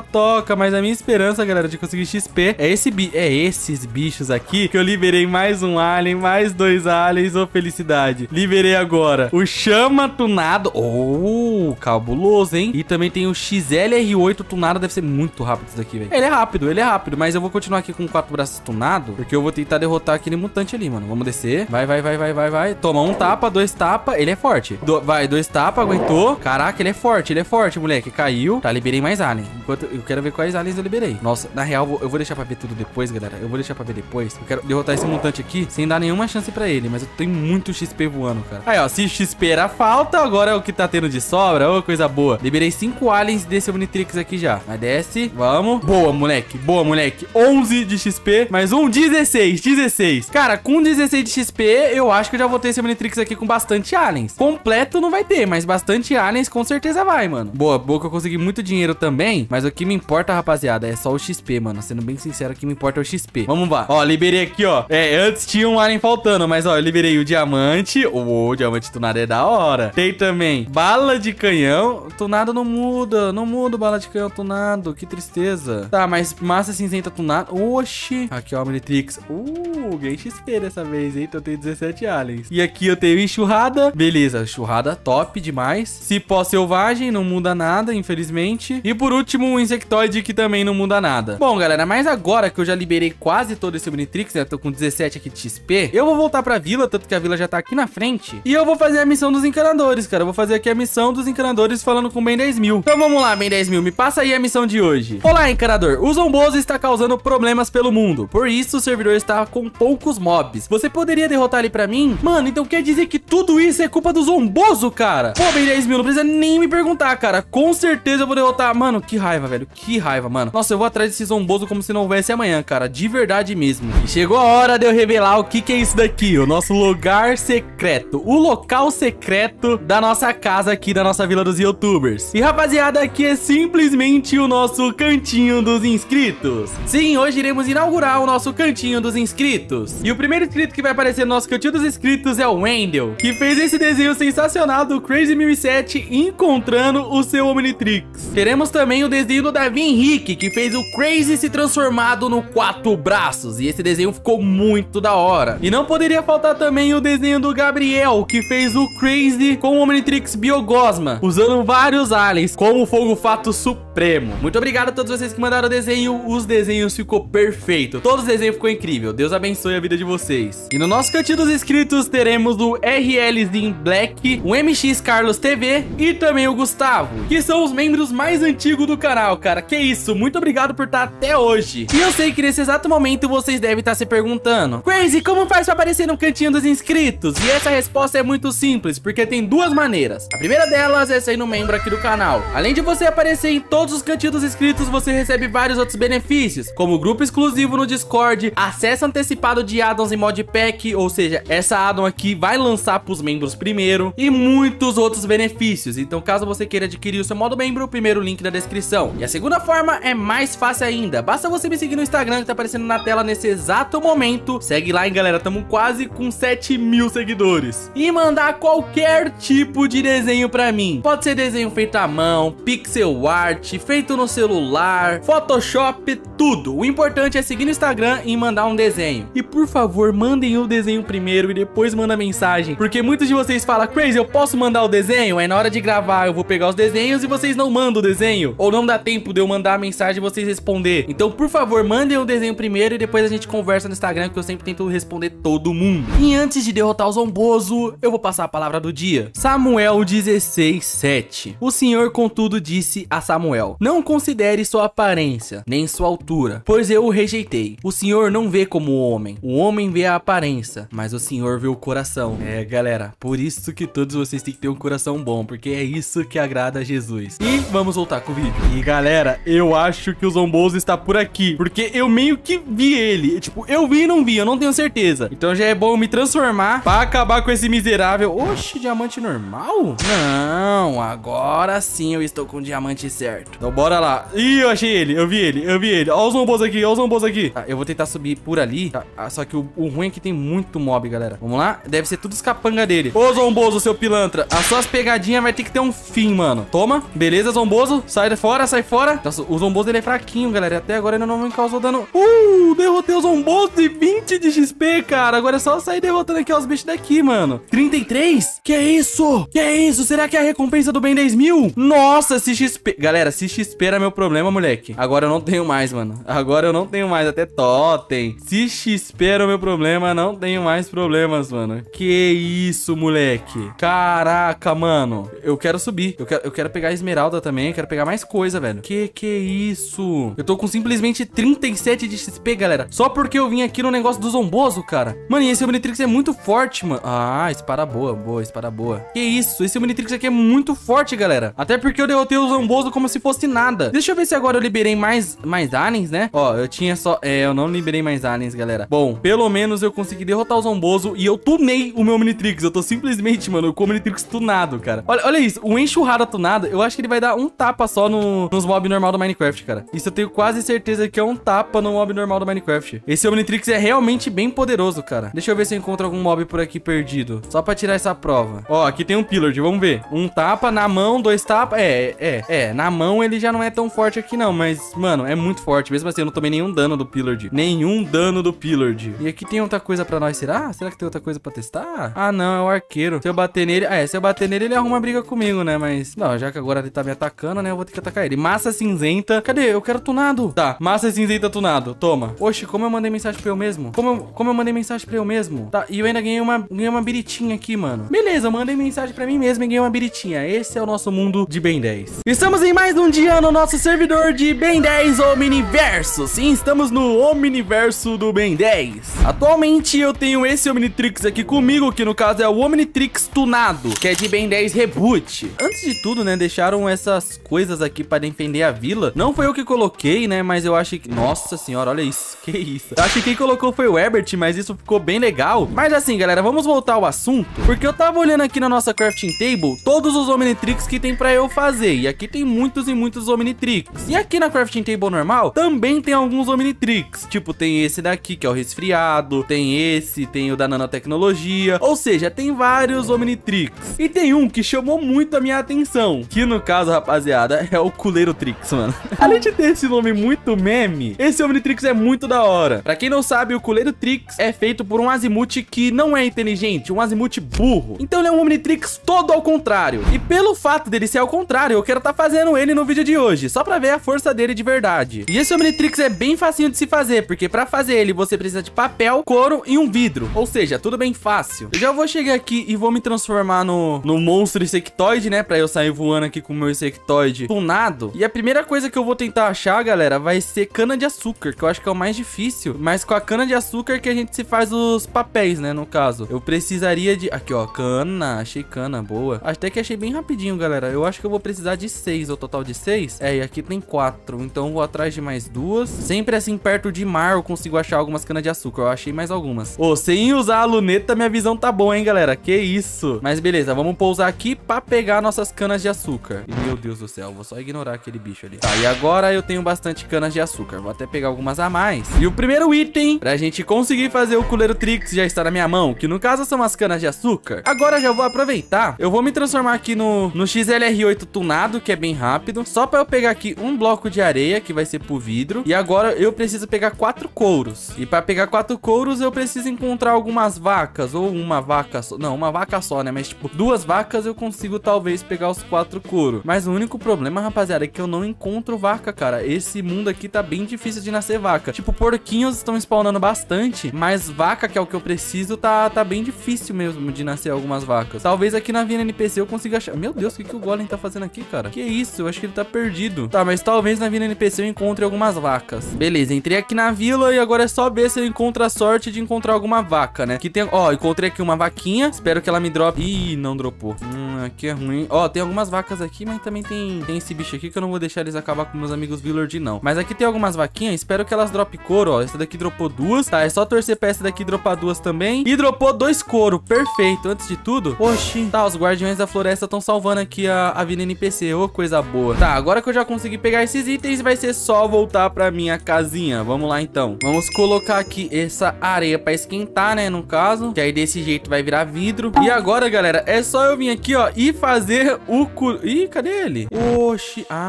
toca. Mas a minha esperança, galera, de conseguir XP é esse bi... É esses bichos aqui que eu liberei mais um alien, mais dois aliens. Ô, oh, felicidade. Liberei agora o chama tunado. Oh, cabuloso, hein? E também tem o XLR8 tunado. Deve ser muito rápido isso daqui, velho. Ele é rápido, ele é rápido. Mas eu vou continuar aqui com quatro braços tunado, porque eu vou tentar derrotar aquele mutante ali, mano. Vamos descer. Vai, vai, vai, vai, vai, vai. Toma um tapa, dois tapa. Ele é forte. Do... vai, dois tapa, aguentou. Caraca, ele é forte, ele é forte, moleque. Caiu. Tá, liberei mais alien. Enquanto eu quero ver quais aliens eu liberei. Nossa, na real, eu vou deixar pra ver tudo depois, galera. Eu vou deixar pra ver depois. Eu quero derrotar esse mutante aqui sem dar nenhuma chance pra ele. Mas eu tenho muito XP voando, cara. Aí, ó. Se XP era falta, agora é o que tá tendo de sobra. Ô, coisa boa. Liberei cinco aliens desse Omnitrix aqui já. Mas desce. Vamos. Boa, moleque. Boa, moleque. 11 de XP. Mais um 16. 16. Cara, com 16 de XP, eu acho que eu já vou ter esse Omnitrix aqui com bastante aliens. Completo não vai ter, mas bastante aliens com certeza vai, mano. Boa, boa que eu consegui muito dinheiro também. Mas o que me importa, rapaziada, é só o XP, mano. Sendo bem sincero, o que me importa é o XP. Vamos lá. Ó, liberei aqui, ó. É, antes tinha um alien faltando, mas ó, eu liberei o diamante. Oh, o diamante tunado é da hora. Tem também bala de canhão. Tunado não muda, não muda bala de canhão tunado. Que tristeza. Tá, mas massa cinzenta tunado. Oxi. Aqui, ó, Omnitrix. Uh, ganhei XP dessa vez, hein? Então eu tenho 17 aliens. E aqui eu tenho enxurrada. Beleza, enxurrada top demais. Cipó selvagem, não muda nada, infelizmente. E por último, um insectoide que também não muda nada. Bom, galera, mas agora que eu já liberei quase todo esse Omnitrix, né? Tô com 17 aqui de XP. Eu vou voltar pra vila, tanto que a vila já tá aqui na frente. E eu vou fazer a missão dos encanadores, cara. Eu vou fazer aqui a missão dos encanadores falando com o Ben 10 mil. Então vamos lá, Ben 10 mil. Me passa aí a missão de hoje. Olá, encanador. O Zomboso está causando problemas pelo mundo. Por isso, o servidor está com poucos mobs. Você poderia derrotar ele pra mim? Mano, então quer dizer que tudo isso é culpa do Zomboso, cara? Pô, Ben 10 mil, não precisa nem me perguntar, cara. Com certeza eu vou derrotar. Mano, que raiva, velho. Que raiva, mano. Nossa, eu vou atrás desse Zomboso como se não houvesse amanhã, cara. De verdade mesmo. E chegou a hora de eu revelar o que, que é isso daqui. O nosso lugar secreto. O local secreto da nossa casa aqui, da nossa vila dos youtubers. E rapaziada, aqui é simplesmente o nosso cantinho dos inscritos. Sim, hoje iremos inaugurar o nosso cantinho dos inscritos. E o primeiro inscrito que vai aparecer no nosso cantinho dos inscritos é o Wendel, que fez esse desenho sensacional do Crazy 1007 encontrando o seu Omnitrix. Teremos também o desenho do Davi Henrique, que fez o Crazy se transformado no quatro braços. E esse desenho ficou muito da hora. E não poderia faltar também o desenho do Gabriel, que fez o Crazy com o Omnitrix Biogosma, usando vários aliens, como o Fogo Fato Supremo. Muito obrigado a todos vocês que mandaram o desenho. Os desenhos ficou perfeito. Todos os desenhos ficou incrível. Deus abençoe a vida de vocês. E no nosso cantinho dos inscritos teremos o RLzinho Black, o MX Carlos TV e também o Gustavo, que são os membros mais antigos do canal, cara. Que isso, muito obrigado por estar até hoje. E eu sei que nesse exato momento vocês devem estar se perguntando, Crazy, como faz pra aparecer no cantinho dos inscritos? E essa resposta é muito simples, porque tem duas maneiras. A primeira delas é sendo membro aqui do canal. Além de você aparecer em todos os cantinhos dos inscritos, você recebe vários outros benefícios, como grupo exclusivo no Discord, acesso antecipado de addons e modpack, ou seja, essa addon aqui vai lançar pros membros primeiro, e muitos outros benefícios. Então, caso você queira adquirir o seu modo membro, primeiro link na descrição. E a segunda forma é mais fácil ainda. Basta você me seguir no Instagram que tá aparecendo na tela nesse exato momento. Segue lá, hein, galera. Tamo quase com 7 mil seguidores. E mandar qualquer tipo de desenho pra mim. Pode ser desenho feito à mão, pixel art, feito no celular, Photoshop, tudo. O importante é seguir no Instagram e mandar um desenho. E por favor, mandem o desenho primeiro e depois manda mensagem. Porque muitos de vocês falam, Crazy, eu posso mandar o desenho? Aí na hora de gravar eu vou pegar os desenhos e vocês não mandam o desenho. Ou não dá tempo de eu mandar a mensagem e vocês responder. Então, por favor, mandem o desenho primeiro e depois a gente conversa no Instagram, que eu sempre tento responder todo mundo. E antes de derrotar o Zomboso, eu vou passar a palavra do dia. Samuel 16:7. O Senhor contudo disse a Samuel: Não considere sua aparência, nem sua altura, pois eu o rejeitei. O Senhor não vê como o homem. O homem vê a aparência, mas o Senhor vê o coração. É, galera, por isso que todos vocês têm que ter um coração bom, porque é isso que agrada a Jesus. E vamos voltar com o vídeo. E galera, eu acho que o Zomboso está por aqui, porque eu meio que vi ele. Tipo, eu vi e não vi, eu não tenho certeza. Então já é bom me transformar pra acabar com esse miserável. Oxe, diamante normal? Não, agora sim eu estou com o diamante certo. Então bora lá. Ih, eu achei ele, eu vi ele, eu vi ele. Ó os zombos aqui, ó os zombos aqui. Tá, eu vou tentar subir por ali. Tá, ah, só que o, o ruim é que tem muito mob, galera. Vamos lá? Deve ser tudo os dele. Ô, Zomboso, seu pilantra. As suas pegadinhas vai ter que ter um fim, mano. Toma. Beleza, Zomboso. Sai fora, sai fora. Nossa, o Zomboso ele é fraquinho, galera. Até agora ele não me causou dano. Uh, derrotei o Zomboso de 20 de XP, cara. Agora é só sair derrotando aqui os bichos daqui, mano. 33? Que é isso? Que é isso? Será que é a recompensa do Ben 10 mil? Nossa, se XP... Galera, se XP era meu problema, moleque. Agora eu não tenho mais, mano. Agora eu não tenho mais. Até totem. Se XP era o meu problema, não tenho mais problemas, mano. Que isso, moleque. Caraca, mano. Eu quero subir. Eu quero, eu quero pegar esmeralda também. Quero pegar mais coisa, velho. Que que isso? Eu tô com simplesmente 37 de XP, galera. Só porque eu vim aqui no negócio do zomboso, cara. Mano, e esse Omnitrix é muito forte, mano. Ah, espada boa, boa, espada boa. Que isso? Esse Omnitrix aqui é muito forte, galera. Até porque eu derrotei o zomboso como se fosse nada. Deixa eu ver se agora eu liberei mais, mais aliens, né? Ó, eu tinha só... É, eu não liberei mais aliens, galera. Bom, pelo menos eu consegui derrotar o zomboso e eu tunei o meu Omnitrix. Eu tô simplesmente, mano, com o Omnitrix tunado, cara. Olha, olha isso. O enxurrada tunado, eu acho que ele vai dar um tapa só no, nos mob normal do Minecraft, cara. Isso eu tenho quase certeza que é um tapa no mob normal do Minecraft. Esse Omnitrix é realmente bem poderoso, cara. Deixa eu ver se eu encontro algum mob por aqui perdido. Só pra tirar essa prova. Ó, aqui tem um Pillard, vamos ver. Um tapa na mão, dois tapas. É, é, é. Na mão ele já não é tão forte aqui não, mas, mano, é muito forte. Mesmo assim, eu não tomei nenhum dano do Pillard. Nenhum dano do Pillard. E aqui tem outra coisa pra nós, será? Será que tem outra coisa pra testar? Ah, não, é o arqueiro. Se eu bater nele... Ah, é, se eu bater nele, ele arruma briga comigo, né? Mas, não, já que agora ele tá me atacando, né? Eu vou ter que atacar ele. Massa cinzenta. Cadê? Eu quero tunado. Tá, massa cinzenta tunado. Toma. Oxe, como eu mandei mensagem pra eu mesmo? Como eu, como eu mandei mensagem pra eu mesmo? Tá, e eu ainda ganhei uma, ganhei uma biritinha aqui, mano. Beleza, eu mandei mensagem pra mim mesmo e ganhei uma biritinha. Esse é o nosso mundo de Ben 10. Estamos em mais um dia no nosso servidor de Ben 10 Omniverso. Sim, estamos no Omniverso do Ben 10. Atualmente eu tenho esse Omnitrix aqui comigo, que no caso é o Omnitrix tunado, que é de Ben 10 Reboot. Antes de tudo, né, deixaram essas coisas aqui pra defender a vila. Não foi eu que coloquei, né, mas eu acho que... Nossa senhora, olha isso. Que isso. Acho que quem colocou foi o Herbert, mas isso ficou bem legal. Mas assim, galera, vamos voltar ao assunto, porque eu tava olhando aqui na nossa crafting table todos os Omnitrix que tem pra eu fazer. E aqui tem muitos e muitos Omnitrix. E aqui na crafting table normal, também tem alguns Omnitrix. Tipo, tem esse daqui, que é o resfriado. Tem esse, tem o da nanotecnologia. Ou seja, tem vários Omnitrix. E tem um que chamou muito a minha atenção. Que no caso, rapaziada, é o Culeiro Trix, mano. Além de ter esse nome muito meme, esse Omnitrix é muito da hora. Pra quem não sabe, o Culeiro Trix é feito por um Azimuth que não é inteligente, um Azimuth burro. Então ele é um Omnitrix todo ao contrário. E pelo fato dele ser ao contrário, eu quero estar tá fazendo ele no vídeo de hoje, só pra ver a força dele de verdade. E esse Omnitrix é bem facinho de se fazer, porque pra fazer ele você precisa de papel, couro e um vidro. Ou seja, tudo bem fácil. Eu já vou chegar aqui e vou me transformar no, no monstro insectoide, né? Pra eu sair voando aqui com o meu insectoide tunado. E a primeira coisa que eu vou tentar achar, galera, vai ser cana de açúcar, que eu acho que é o mais difícil. Mas com a cana de açúcar que a gente se faz os papéis, né? No caso. Eu precisaria de... Aqui, ó, cana. Achei cana, boa. Até que achei bem rapidinho, galera. Eu acho que eu vou precisar de seis, o total de seis. É, e aqui tem quatro. Então eu vou atrás de mais duas. Sempre assim, perto de mar, eu consigo achar algumas canas de açúcar. Eu achei mais algumas. Ô, sem usar a luneta, minha visão tá boa, hein, galera? Que isso. Mas beleza, vamos pousar aqui pra pegar nossas canas de açúcar. E, meu Deus do céu, vou só ignorar aquele bicho ali. Tá, e agora eu tenho bastante canas de açúcar. Vou até pegar algumas a mais. E o primeiro item pra gente conseguir fazer o Culeiro Trix já está na minha mão, que no caso são as canas de açúcar. Agora já vou aproveitar. Eu vou me transformar aqui no, no XLR8 tunado, que é bem rápido. Só pra eu pegar aqui um bloco de areia, que vai ser pro vidro. E agora eu preciso pegar quatro couros. E pra pegar quatro couros, eu preciso encontrar algumas vacas. Ou uma vaca só. Não, uma vaca só, né? Mas, tipo, duas vacas eu consigo talvez pegar os quatro couros. Mas o único problema, rapaziada, é que eu não encontro vaca, cara. Esse mundo aqui tá bem difícil de nascer vaca. Tipo, porquinhos estão spawnando bastante. Mas vaca, que é o que eu preciso, tá, tá bem difícil mesmo de nascer algumas vacas. Talvez aqui na Vina NPC eu consiga achar. Meu Deus, o que, que o Golem tá fazendo aqui, cara? Que isso? Eu acho que ele tá perdido. Tá, mas talvez na Vina NPC eu encontre algumas vacas. Beleza, entrei aqui na vila e agora é só ver se eu encontro a sorte de encontrar alguma vaca, né? Que tem... Ó, encontrei aqui uma vaquinha. Espero que ela me drope. Ih, não dropou. Hum, aqui é ruim. Ó, tem algumas vacas aqui, mas também tem, tem esse bicho aqui que eu não vou deixar eles acabar com meus amigos Villard, não. Mas aqui tem algumas vaquinhas. Espero que elas drop couro, ó. Essa daqui dropou duas. Tá, é só torcer pra essa daqui dropar duas também. E dropou dois couro. Perfeito. Antes de tudo... Oxi. Tá, os guardiões da floresta estão salvando aqui a, a Vina NPC. Ô, coisa boa. Tá, agora que eu já consegui pegar esses itens, vai ser só voltar pra minha casinha. Vamos lá, então. Vamos colocar aqui essa areia pra esquentar, né, no caso. Que aí desse jeito vai virar vidro. E agora, galera, é só eu vir aqui, ó, e fazer o... Cu... Ih, cadê ele? Oxi. Ah,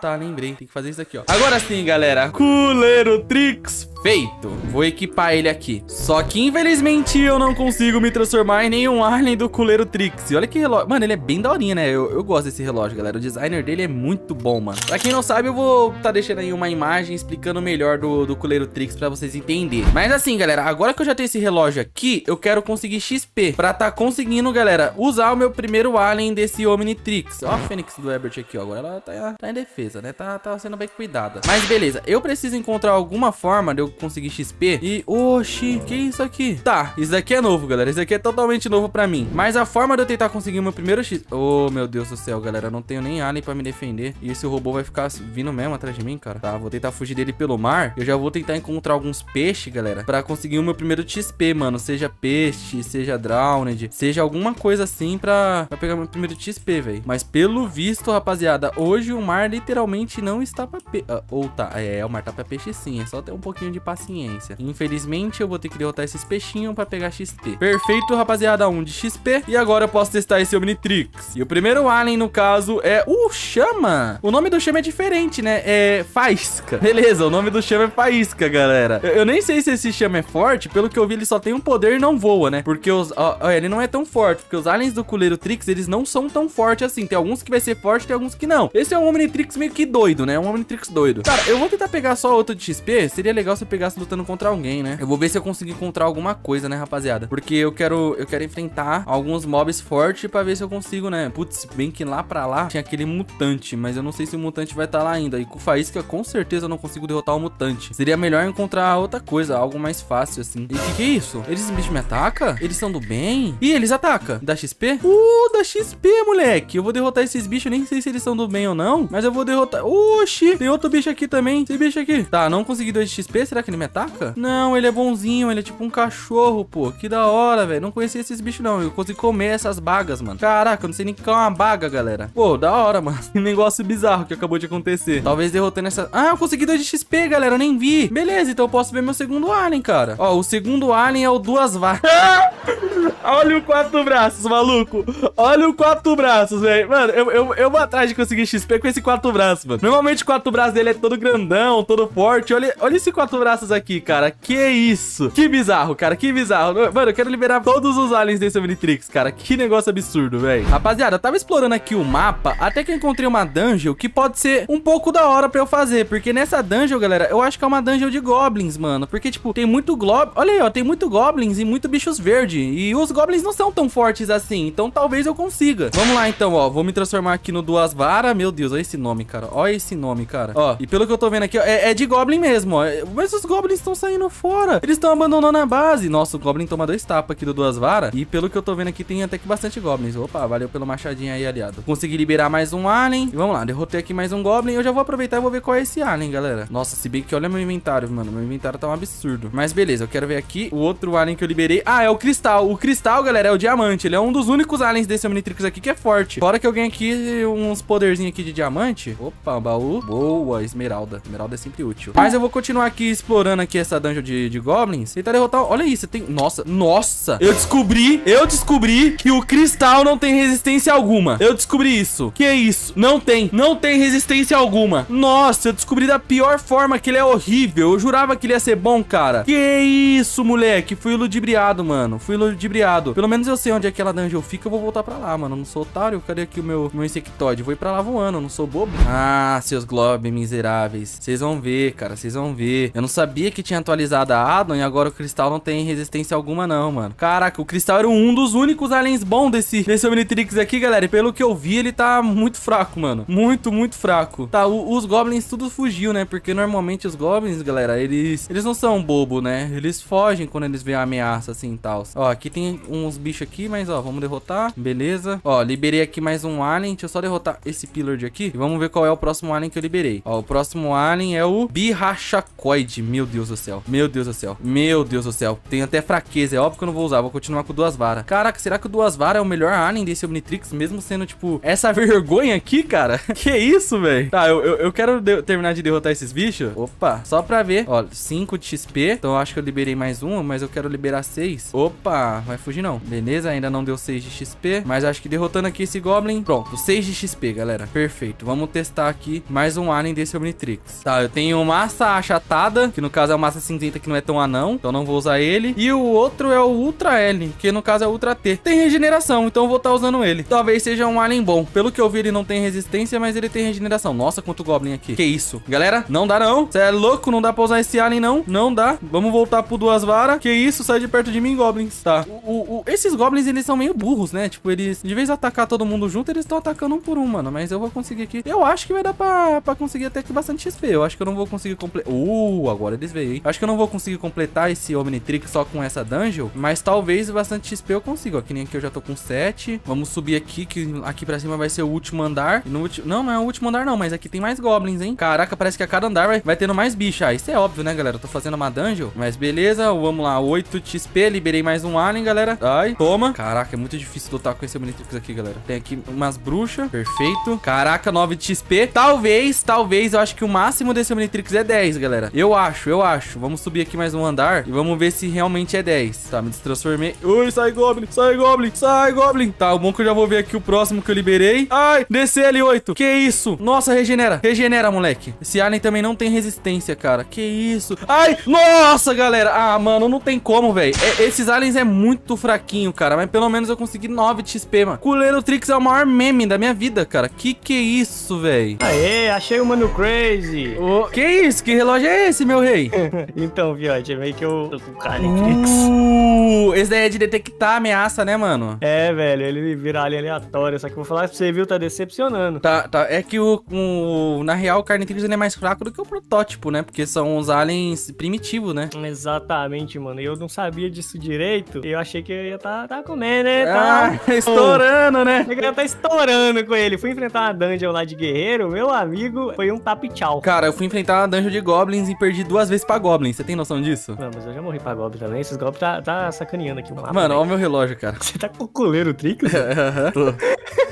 tá, lembrei. Tem que fazer isso aqui, ó. Agora sim, galera. Culeiro Trix Feito. Vou equipar ele aqui. Só que, infelizmente, eu não consigo me transformar em nenhum alien do Culeiro Trix. olha que relógio. Mano, ele é bem daorinha, né? Eu, eu gosto desse relógio, galera. O designer dele é muito bom, mano. Pra quem não sabe, eu vou tá deixando aí uma imagem explicando melhor do, do Culeiro Trix pra vocês entenderem. Mas assim, galera, agora que eu já tenho esse relógio aqui, eu quero conseguir XP pra tá conseguindo, galera, usar o meu primeiro alien desse Omnitrix. Ó a Fênix do Herbert aqui, ó. Agora ela tá, tá em defesa, né? Tá, tá sendo bem cuidada. Mas beleza, eu preciso encontrar alguma forma de eu conseguir XP. E, oxi, que isso aqui? Tá, isso daqui é novo, galera. Isso aqui é totalmente novo pra mim. Mas a forma de eu tentar conseguir meu primeiro X... Oh, meu Deus do céu, galera. Eu não tenho nem alien pra me defender. E esse robô vai ficar vindo mesmo atrás de mim, cara. Tá, vou tentar fugir dele pelo mar. Eu já vou tentar encontrar alguns peixes, galera, pra conseguir o meu primeiro XP, mano. Seja peixe, seja drowned, seja alguma coisa assim pra, pra pegar meu primeiro XP, velho. Mas pelo visto, rapaziada, hoje o mar literalmente não está pra peixe. Uh, ou tá, é, o mar tá pra peixe sim. É só ter um pouquinho de paciência. Infelizmente, eu vou ter que derrotar esses peixinhos pra pegar XP. Perfeito, rapaziada, um de XP. E agora eu posso testar esse Omnitrix. E o primeiro alien, no caso, é o Chama. O nome do Chama é diferente, né? É Faísca. Beleza, o nome do Chama é Faísca, galera. Eu, eu, nem sei se esse Chama é forte. Pelo que eu vi, ele só tem um poder e não voa, né? Porque os... Ó, ó, ele não é tão forte. Porque os aliens do Culeiro Trix, eles não são tão fortes assim. Tem alguns que vai ser forte, tem alguns que não. Esse é um Omnitrix meio que doido, né? Um Omnitrix doido. Cara, eu vou tentar pegar só outro de XP. Seria legal se eu pegasse lutando contra alguém, né? Eu vou ver se eu consigo encontrar alguma coisa, né, rapaziada? Porque eu quero, eu quero enfrentar alguns mobs fortes pra ver se eu consigo, né? Putz, bem que lá pra lá tinha aquele mutante, mas eu não sei se o mutante vai estar tá lá ainda. E com faísca, com certeza eu não consigo derrotar o mutante. Seria melhor encontrar outra coisa, algo mais fácil, assim. E o que, que é isso? Eles bichos me atacam? Eles são do bem? Ih, eles atacam. Dá XP? Uh, dá XP, moleque. Eu vou derrotar esses bichos, nem sei se eles são do bem ou não, mas eu vou derrotar. Oxi, tem outro bicho aqui também. Esse bicho aqui. Tá, não consegui 2 XP. Será que ele me ataca? Não, ele é bonzinho. Ele é tipo um cachorro, pô. Que da hora, velho. Não conhecia esses bichos, não. Eu consegui comer essas bagas, mano. Caraca, eu não sei nem o que é uma baga, galera. Pô, da hora, mano. Que negócio bizarro que acabou de acontecer. Talvez derrotando essa... Ah, eu consegui 2 de XP, galera. Eu nem vi. Beleza, então eu posso ver meu segundo alien, cara. Ó, o segundo alien é o duas varas. Olha o quatro braços, maluco. Olha o quatro braços, velho. Mano, eu, eu, eu vou atrás de conseguir XP com esse quatro braços, mano. Normalmente o quatro braços dele é todo grandão, todo forte. Olha, olha esse quatro braços aqui, cara. Que isso? Que bizarro, cara. Que bizarro. Mano, eu quero liberar todos os aliens desse Omnitrix, cara. Que negócio absurdo, velho. Rapaziada, eu tava explorando aqui o mapa, até que eu encontrei uma dungeon que pode ser um pouco da hora pra eu fazer. Porque nessa dungeon, galera, eu acho que é uma dungeon de goblins, mano. Porque, tipo, tem muito glob... Olha aí, ó. Tem muito goblins e muito bichos verdes. E os goblins não são tão fortes assim. Então, talvez eu consiga. Vamos lá, então, ó. Vou me transformar aqui no Duas Varas. Meu Deus, olha esse nome, cara. Olha esse nome, cara. Ó, e pelo que eu tô vendo aqui, ó, é, é de goblin mesmo, ó. Mas os goblins estão saindo fora. Eles estão abandonando a base. Nossa, o goblin toma dois tapas aqui do Duas Varas. E pelo que eu tô vendo aqui, tem até que bastante goblins. Opa, valeu pelo machadinho aí, aliado. Consegui liberar mais um alien. E vamos lá, derrotei aqui mais um goblin. Eu já vou aproveitar e vou ver qual é esse alien, galera. Nossa, se bem que olha meu inventário, mano. Meu inventário tá um absurdo. Mas beleza, eu quero ver aqui o outro alien que eu liberei. Ah, é o cristal. O cristal, galera, é o diamante. Ele é um dos únicos aliens desse Omnitrix aqui que é forte. Fora que eu ganho aqui uns poderzinhos aqui de diamante. Opa, baú. Boa, esmeralda. Esmeralda é sempre útil. Mas eu vou continuar aqui explorando aqui essa dungeon de, de goblins. Tentar derrotar... Olha isso, tem... Nossa, nossa. Eu descobri, eu descobri que o cristal não tem resistência alguma. Eu descobri isso. Que é isso? Não tem. Não tem resistência alguma. Nossa, eu descobri da pior forma que ele é horrível. Eu jurava que ele ia ser bom, cara. Que isso, moleque. Fui ludibriado, mano. Fui ludibriado. Pelo menos eu sei onde aquela dungeon fica. Eu vou voltar pra lá, mano. Não sou otário. Cadê aqui o meu, meu insectoide? Vou ir pra lá voando. Não sou bobo. Ah, seus globes miseráveis. Vocês vão ver, cara. Vocês vão ver. Eu não sabia que tinha atualizado a Addon e agora o cristal não tem resistência alguma, não, mano. Caraca, o cristal era um dos únicos aliens bons desse, desse Omnitrix aqui, galera. E pelo que eu vi, ele tá muito fraco, mano. Muito, muito fraco. Tá, o, os goblins tudo fugiu, né? Porque normalmente os goblins, galera, eles eles não são bobo, né? Eles fogem quando eles veem a ameaça, assim, e tal. Ó, aqui tem uns bichos aqui, mas, ó, vamos derrotar. Beleza. Ó, liberei aqui mais um alien. Deixa eu só derrotar esse pillar de aqui. E vamos ver qual é o próximo alien que eu liberei. Ó, o próximo alien é o Birrachacoide. Meu Deus do céu. Meu Deus do céu. Meu Deus do céu. Tem até fraqueza. É óbvio que eu não vou usar. Vou continuar com duas varas. Caraca, será que o duas varas é o melhor alien desse Omnitrix? Mesmo sendo, tipo, essa vergonha aqui, cara? que isso, velho? Tá, eu, eu, eu quero terminar de derrotar esses bichos. Opa, só pra ver. Ó, 5 de XP. Então eu acho que eu liberei mais um, mas eu quero liberar 6. Opa, vai fugir não. Beleza, ainda não deu 6 de XP. Mas acho que derrotando aqui esse Goblin... Pronto, 6 de XP, galera. Perfeito. Vamos testar aqui mais um alien desse Omnitrix. Tá, eu tenho massa achatada, que no caso é o massa cinzenta, que não é tão anão. Então não vou usar ele. E o outro é o Ultra L, que no caso é o Ultra T. Tem regeneração, então eu vou estar tá usando ele. Talvez seja um alien bom. Pelo que eu vi, ele não tem resistência, mas ele tem regeneração. Nossa, quanto Goblin aqui. Que isso. Galera, não dá não. Você é louco, não dá pra usar esse alien não. Não dá. Vamos voltar pro duas varas. Que isso, sai de perto de mim, Goblins. Tá. O, o, esses Goblins, eles são meio burros, né? Tipo, eles, de vez de atacar todo mundo junto, eles estão atacando um por um, mano. Mas eu vou conseguir aqui. Eu acho que vai dar pra, pra conseguir até que bastante XP. Eu acho que eu não vou conseguir completar. Uh, agora eles veio, hein? Acho que eu não vou conseguir completar esse Omnitrix só com essa dungeon. Mas talvez bastante XP eu consiga. Ó, que nem aqui eu já tô com 7. Vamos subir aqui, que aqui pra cima vai ser o último andar. No ulti... Não, não é o último andar não, mas aqui tem mais Goblins, hein? Caraca, parece que a cada andar vai, vai tendo mais bicho. Ah, isso é óbvio, né, galera? Eu tô fazendo uma dungeon. Mas beleza, vamos lá. 8 XP, liberei mais um alien, galera. Ai, toma. Caraca, é muito difícil lutar com esse Omnitrix aqui, galera. Tem aqui umas bruxas. Perfeito. Caraca, 9 de XP. Talvez, talvez, eu acho que o máximo desse Omnitrix é 10, galera. Eu acho, eu acho. Vamos subir aqui mais um andar e vamos ver se realmente é 10. Tá, me destransformei. Ui, sai Goblin, sai Goblin, sai Goblin. Tá, o bom que eu já vou ver aqui o próximo que eu liberei. Ai, descer L8. Que isso? Nossa, regenera. Regenera, moleque. Esse alien também não tem resistência, cara. Que isso? Ai, nossa, galera. Ah, mano, não tem como, velho. É, esses aliens é muito fraquinho, cara. Mas pelo menos eu consegui 9 de XP, mano. Culeiro Trix é o maior meme da minha vida, cara. Que que é isso, velho? Aê, achei o Mano Crazy. Oh, que isso? Que relógio é esse, meu rei? então, Viote, é meio que eu tô com o Carnitrix. Uh, esse daí é de detectar ameaça, né, mano? É, velho, ele vira alien aleatório. Só que eu vou falar pra você, viu, tá decepcionando. Tá, tá. É que o, o na real, o Carnitrix ele é mais fraco do que o protótipo, né? Porque são os aliens primitivos, né? Exatamente, mano. Eu não sabia disso direito. Eu achei que eu ia tá, tá comendo, né? Tá ah, estourando, né? Eu ia tá estourando com ele. Fui enfrentar uma dungeon lá de guerreiro, meu amigo, foi um tap tchau. Cara, eu fui enfrentar uma dungeon de goblins e perdi duas vezes pra goblins. Você tem noção disso? Não, mas eu já morri pra goblin também. Esses goblins tá, tá sacaneando aqui. Mano, olha o meu relógio, cara. Você tá com o coleiro Trix? Aham, tô.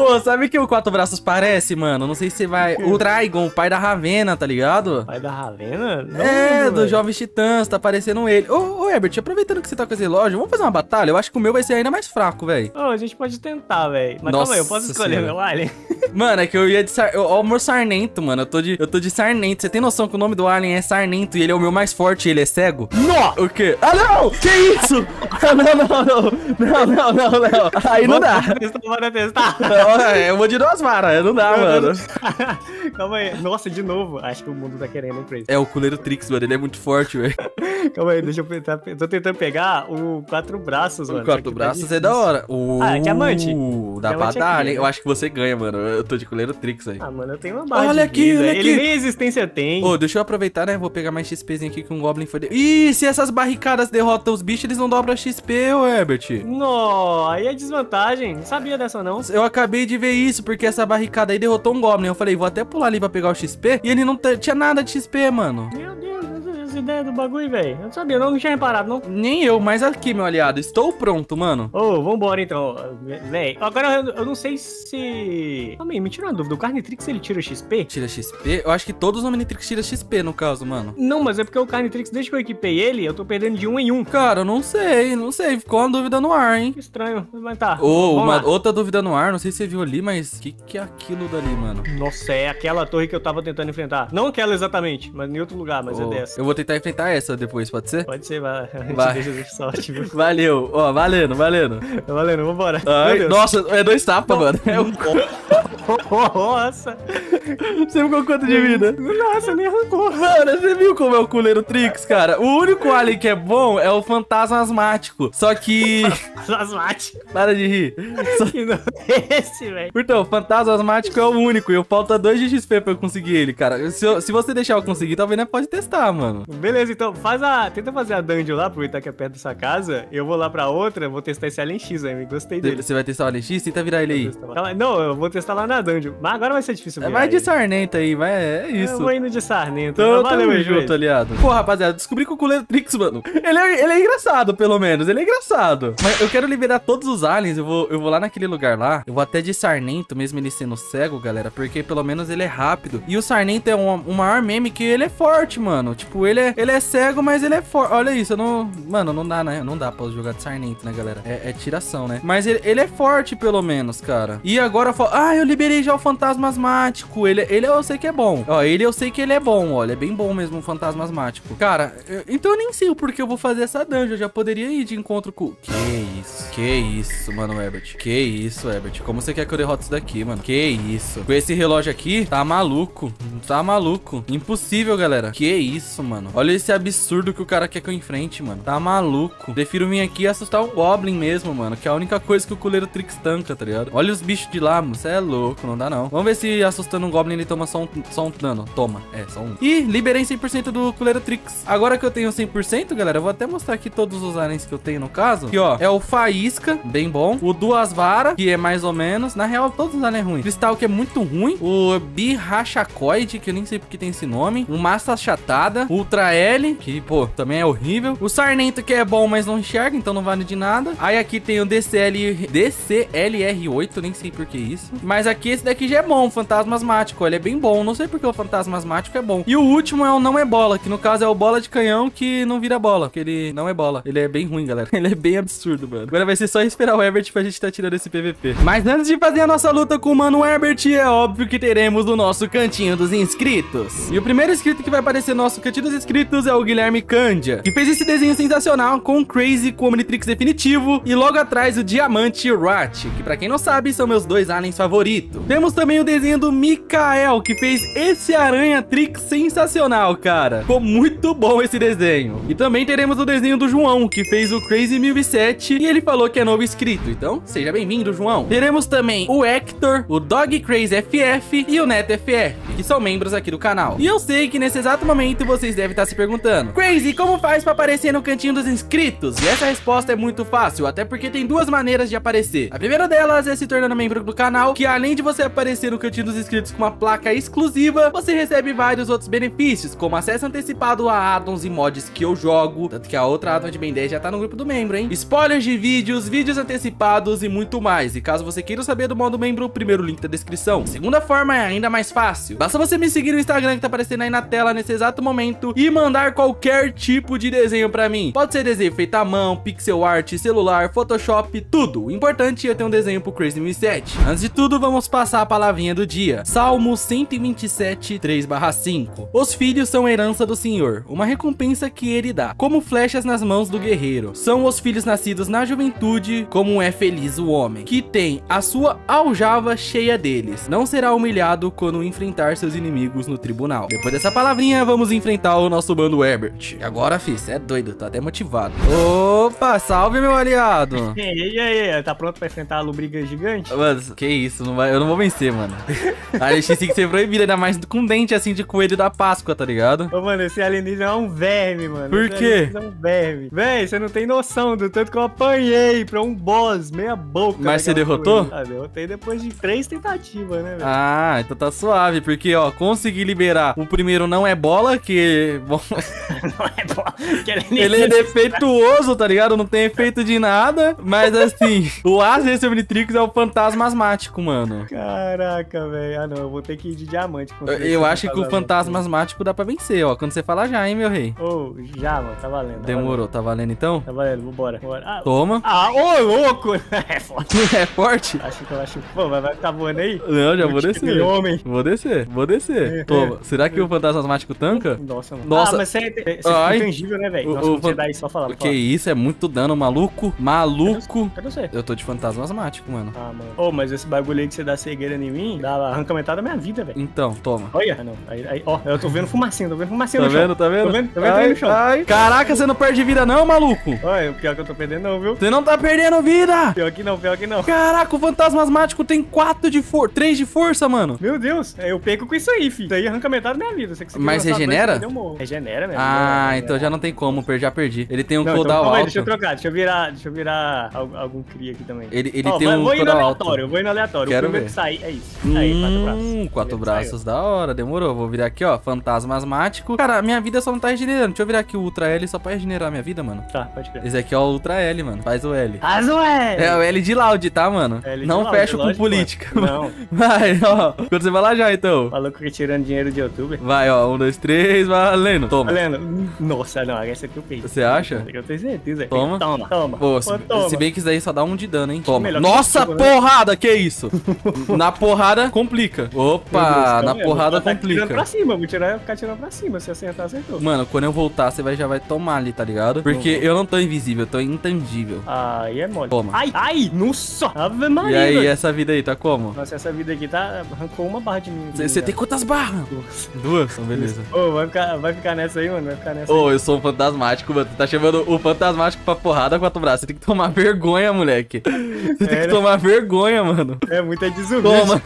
Pô, sabe que o Quatro Braços parece, mano? Não sei se você vai... O Dragon, o pai da Ravena, tá ligado? Pai da Ravena? Não é, lembro, do Jovens Titãs, tá parecendo ele. Ô, ô, Herbert, aproveitando que você tá com esse relógio, vamos fazer uma batalha? Eu acho que o meu vai ser ainda mais fraco, velho. Ô, a gente pode tentar, velho. Mas Nossa calma aí, eu posso escolher senhora. meu alien? Mano, é que eu ia de... Sar... Ó, o meu Sarnento, mano. Eu tô, de... eu tô de Sarnento. Você tem noção que o nome do alien é Sarnento e ele é o meu mais forte e ele é cego? Não! O quê? Ah, não! Que isso? não, não, não, não. Não, não, não, não. Aí não dá. Testar, bora testar. Eu vou de duas varas, não dá, mano. Calma aí. Nossa, de novo. Acho que o mundo tá querendo, hein, Crazy? É o Culeiro Trix, mano. Ele é muito forte, velho. Calma aí, deixa eu tentar. Tô tentando pegar o quatro braços, mano. O quatro tá braços tá é da hora. Uh, ah, é diamante. Dá pra dar, né? Eu acho que você ganha, mano. Eu tô de Culeiro Trix aí. Ah, mano, eu tenho uma barra Olha aqui, vida. olha aqui. Ele nem existência tem. Ô, oh, deixa eu aproveitar, né? Vou pegar mais XPzinho aqui que um Goblin foi... De... Ih, se essas barricadas derrotam os bichos, eles não dobram XP, ô Herbert. Não, aí é desvantagem. Não sabia dessa, não. Eu acabei de ver isso, porque essa barricada aí derrotou um Goblin. Eu falei, vou até pular ali pra pegar o XP. E ele não tinha nada de XP, mano. Meu Deus, ideia do bagulho, velho. Eu não sabia, não, não tinha reparado, não. Nem eu, mas aqui, meu aliado. Estou pronto, mano. Ô, oh, vambora então, velho. Agora eu, eu, não sei se. Calma aí, me tira uma dúvida. O Carnitrix ele tira XP? Tira XP? Eu acho que todos os Omnitrix tiram XP no caso, mano. Não, mas é porque o Carnitrix, desde que eu equipei ele, eu tô perdendo de um em um. Cara, eu não sei, não sei. Ficou uma dúvida no ar, hein? Que estranho, mas tá. Ô, oh, uma outra dúvida no ar, não sei se você viu ali, mas o que, que é aquilo dali, mano? Nossa, é aquela torre que eu tava tentando enfrentar. Não aquela exatamente, mas em outro lugar, mas oh, é dessa. Eu vou tentar enfrentar essa depois, pode ser? Pode ser, vai. vai. sorte, viu? Valeu, ó, valendo, valendo. Valendo, vambora. Ai, nossa, é dois tapas, mano. É um... Nossa! Você ficou quanto de vida? Nossa, nem arrancou. Mano, você viu como é o culeiro Trix, cara? O único alien que é bom é o fantasma asmático. Só que. asmático. Para de rir. Só... Que não é esse, velho. Então, o fantasma asmático é o único. E eu falta 2 de XP pra eu conseguir ele, cara. Se, eu, se você deixar eu conseguir, talvez não pode testar, mano. Beleza, então faz a. Tenta fazer a dungeon lá, aproveitar que é perto dessa casa. Eu vou lá pra outra, vou testar esse Alien X aí. Gostei dele. Você vai testar o Alien X? Tenta virar ele aí. Não, eu vou testar lá na dungeon. Mas agora vai ser difícil virar. Vai de sarnento aí, vai. É isso. Eu vou indo de sarnento. Então, valeu, junto, aliado. Pô, rapaziada, descobri que o Culeiro Trix, mano. Ele é, ele é engraçado, pelo menos. Ele é engraçado. Mas eu quero liberar todos os os aliens, eu vou, eu vou lá naquele lugar lá. Eu vou até de Sarnento, mesmo ele sendo cego, galera. Porque pelo menos ele é rápido. E o Sarnento é um, um maior meme que ele é forte, mano. Tipo, ele é, ele é cego, mas ele é forte. Olha isso, eu não... Mano, não dá, né? Não dá pra jogar de Sarnento, né, galera? É, é tiração, né? Mas ele, ele é forte, pelo menos, cara. E agora... Ah, eu liberei já o fantasma asmático. Ele, ele eu sei que é bom. Ó, ele eu sei que ele é bom, olha. É bem bom mesmo o fantasma asmático. Cara, eu, então eu nem sei o porquê eu vou fazer essa dungeon. Eu já poderia ir de encontro com... Que isso? Que isso, mano, Herbert? Que isso, Herbert? Como você quer que eu derrote isso daqui, mano? Que isso? Com esse relógio aqui, tá maluco. Tá maluco. Impossível, galera. Que isso, mano? Olha esse absurdo que o cara quer que eu enfrente, mano. Tá maluco. Prefiro vir aqui e assustar o Goblin mesmo, mano. Que é a única coisa que o coleiro Trix tanca, tá ligado? Olha os bichos de lá, mano. Você é louco, não dá não. Vamos ver se assustando um Goblin ele toma só um, só um dano. Toma. É, só um. E liberei 100% do coleiro Trix. Agora que eu tenho 100%, galera, eu vou até mostrar aqui todos os aliens que eu tenho no caso. Aqui, ó. É o Faísca, bem bom. O Duas Varas, que é mais ou menos. Na real, todos os aliens é ruins. Cristal, que é muito ruim. O Birrachacoide, que eu nem sei porque tem esse nome. O Massa Chatada. Ultra L, que, pô, também é horrível. O Sarnento, que é bom, mas não enxerga, então não vale de nada. Aí aqui tem o DCL, DCLR8, nem sei por que isso. Mas aqui esse daqui já é bom, Fantasma Asmático. Ele é bem bom. Não sei porque o Fantasma Asmático é bom. E o último é o Não é Bola, que no caso é o Bola de Canhão, que não vira bola. Porque ele não é bola. Ele é bem ruim, galera. Ele é bem absurdo, mano. Agora vai ser só esperar o Herbert pra gente tá tirando esse PVP. Mas antes de fazer a nossa luta com o Mano Herbert, é óbvio que teremos o nosso cantinho dos inscritos. E o primeiro inscrito que vai aparecer no nosso cantinho dos inscritos é o Guilherme Candia, que fez esse desenho sensacional com o Crazy com o Omnitrix definitivo e logo atrás o Diamante Rat, que pra quem não sabe são meus dois aliens favoritos. Temos também o desenho do Mikael, que fez esse Aranha Trix sensacional, cara. Ficou muito bom esse desenho. E também teremos o desenho do João, que fez o Crazy 1007 e ele falou que é novo inscrito. Então, seja bem-vindo, João. Teremos também o Hector, o Dog Crazy FF e o Neto FF, que são membros aqui do canal. E eu sei que nesse exato momento vocês devem estar se perguntando: Crazy, como faz para aparecer no cantinho dos inscritos? E essa resposta é muito fácil, até porque tem duas maneiras de aparecer. A primeira delas é se tornando membro do canal, que além de você aparecer no cantinho dos inscritos com uma placa exclusiva, você recebe vários outros benefícios, como acesso antecipado a addons e mods que eu jogo, tanto que a outra addon de Ben 10 já tá no grupo do membro, hein? Spoilers de vídeos, vídeos antecipados e muito mais. E caso você queira saber do modo membro, primeiro link da descrição. A segunda forma é ainda mais fácil. Basta você me seguir no Instagram que tá aparecendo aí na tela nesse exato momento e mandar qualquer tipo de desenho pra mim. Pode ser desenho feito à mão, pixel art, celular, photoshop, tudo. O importante é ter um desenho pro Crazy 1007. Antes de tudo, vamos passar a palavrinha do dia. Salmo 127, 3/5. Os filhos são herança do Senhor, uma recompensa que ele dá, como flechas nas mãos do guerreiro. São os filhos nascidos na juventude, como é feliz o homem, que tem a sua aljava cheia deles. Não será humilhado quando enfrentar seus inimigos no tribunal. Depois dessa palavrinha, vamos enfrentar o nosso bando Herbert. E agora, fi, cê é doido, tá até motivado. Opa, salve, meu aliado. E aí, tá pronto pra enfrentar a lubriga gigante? Mano, que isso, não vai, eu não vou vencer, mano. A LX tem que ser proibida, ainda mais com dente assim de coelho da Páscoa, tá ligado? Ô, mano, esse alienígena é um verme, mano. Por Esse quê? alienígena É um verme. Véi, você não tem noção do tanto que eu apanhei pra um boss, meia boca. Mas você derrotou? coisa. Ah, derrotei depois de três tentativas, né, velho? Ah, então tá suave, porque, ó, consegui liberar. O primeiro não é bola, que. Bom, Não é bom. Ele é defeituoso, tá ligado? Não tem efeito de nada. Mas assim, o desse Omnitrix é o fantasma asmático, mano. Caraca, velho. Ah, não, eu vou ter que ir de diamante. Eu, eu acho que o fantasma. fantasma asmático dá pra vencer, ó. Quando você falar já, hein, meu rei. Ô, já, mano, tá valendo. tá Demorou, tá valendo então? valendo. Tá valendo, vambora. vambora. Ah, Toma. ah, ô, louco! é foda. É forte? Acho que eu acho. Pô, vai, vai ficar voando aí? Não, já vou descer. de homem. Vou descer, vou descer. É, Toma. Será que o fantasma asmático tanca? Nossa, mano. Nossa. Ah, mas você é, você Ai. é intangível, né, velho? O- Nossa, o fan- dá isso, só falar. O que isso? É muito dano, maluco. Maluco. Cadê você? Eu tô de fantasma asmático, mano. Ah, mano. Ô, mas esse bagulho aí que você dá cegueira em mim, dá, arranca metade da minha vida, velho. Então, toma. Olha, ah, não. Aí, aí, ó, eu tô vendo fumacinha, tô vendo fumacinha Tá no chão. vendo, tá vendo? Tô vendo, tô vendo ai, no chão. ai. Caraca, você não perde vida não, maluco. Olha, o pior que eu tô perdendo não, viu? Você não tá perdendo vida. Pior que não, pior que não. Caraca, o fantasma asmático tem 4 de força, 3 de força, mano. Meu Deus, eu perco com isso aí, filho. Isso aí arranca metade da minha vida. Você Mas regenera? morro. Regenera mesmo. Ah, É, então já não tem como, já perdi. Ele tem um Não, então, cooldown aí, alto. deixa eu trocar, deixa eu virar, deixa eu virar al- algum cria aqui também. Ele, ele Ó, tem um vou indo cooldown alto. aleatório, eu vou indo aleatório. Quero o primeiro ver. que sair é isso. Aí, quatro braços. Hum, quatro Ele braços, da hora, demorou. Vou virar aqui, ó, fantasma asmático. Cara, minha vida só não tá regenerando. Deixa eu virar aqui o Ultra L só pra regenerar minha vida, mano. Tá, pode crer. Esse aqui é o Ultra L, mano. Faz o L. Faz ué! É o L de Loud, tá, mano? L não Loud, fecho com lógico, política. mano. Não. Vai, ó. Quando você vai lá já, então. Falou que tirando dinheiro de youtuber. Vai, ó. Um, dois, três, valendo. Toma. Valendo. Nossa, não, essa aqui eu peguei. Você acha? Eu tenho certeza. Toma. Toma, toma. Pô, se, Pô, toma. se bem que isso daí só dá um de dano, hein? Toma. melhor que Nossa, isso, né? porrada, que isso? Na porrada, complica. Opa, Deus, na tá porrada Tá tirando pra complica. cima, vou tirar, ficar tirando pra cima. Se acertar, acertou. Mano, quando eu voltar, você vai, já vai tomar ali, tá ligado? Porque eu não tô invisível, eu tô intangível. Aí é mole. Toma. Ai, ai, nossa. Ave Maria. E aí, essa vida aí, tá como? Nossa, essa vida aqui tá... Arrancou uma barra de mim. Você tem quantas barras? Duas. Duas? Então, beleza. Ô, vai ficar, vai ficar nessa aí, mano. Vai ficar nessa Ô, eu sou um fantasmático, mano. Tu tá chamando o fantasmático pra porrada com o braço. Você tem que tomar vergonha, moleque. Você tem É, que né? tomar vergonha, mano. É muita desumilde. Toma.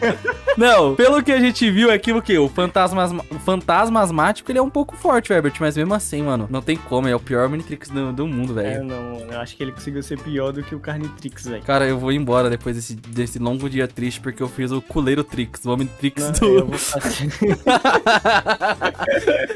Não, pelo que a gente viu aqui, o que? O fantasma, o fantasma asmático, ele é um pouco forte, Herbert, mas mesmo assim, mano, não tem como, ele é o pior Omnitrix do, do mundo, É, velho. não, mano. Eu acho que ele conseguiu ser pior do que o Carnitrix, velho. Cara, eu vou embora depois desse, desse longo dia triste, porque eu fiz o Culeiro Trix, o Omnitrix Não, do... eu vou fazer.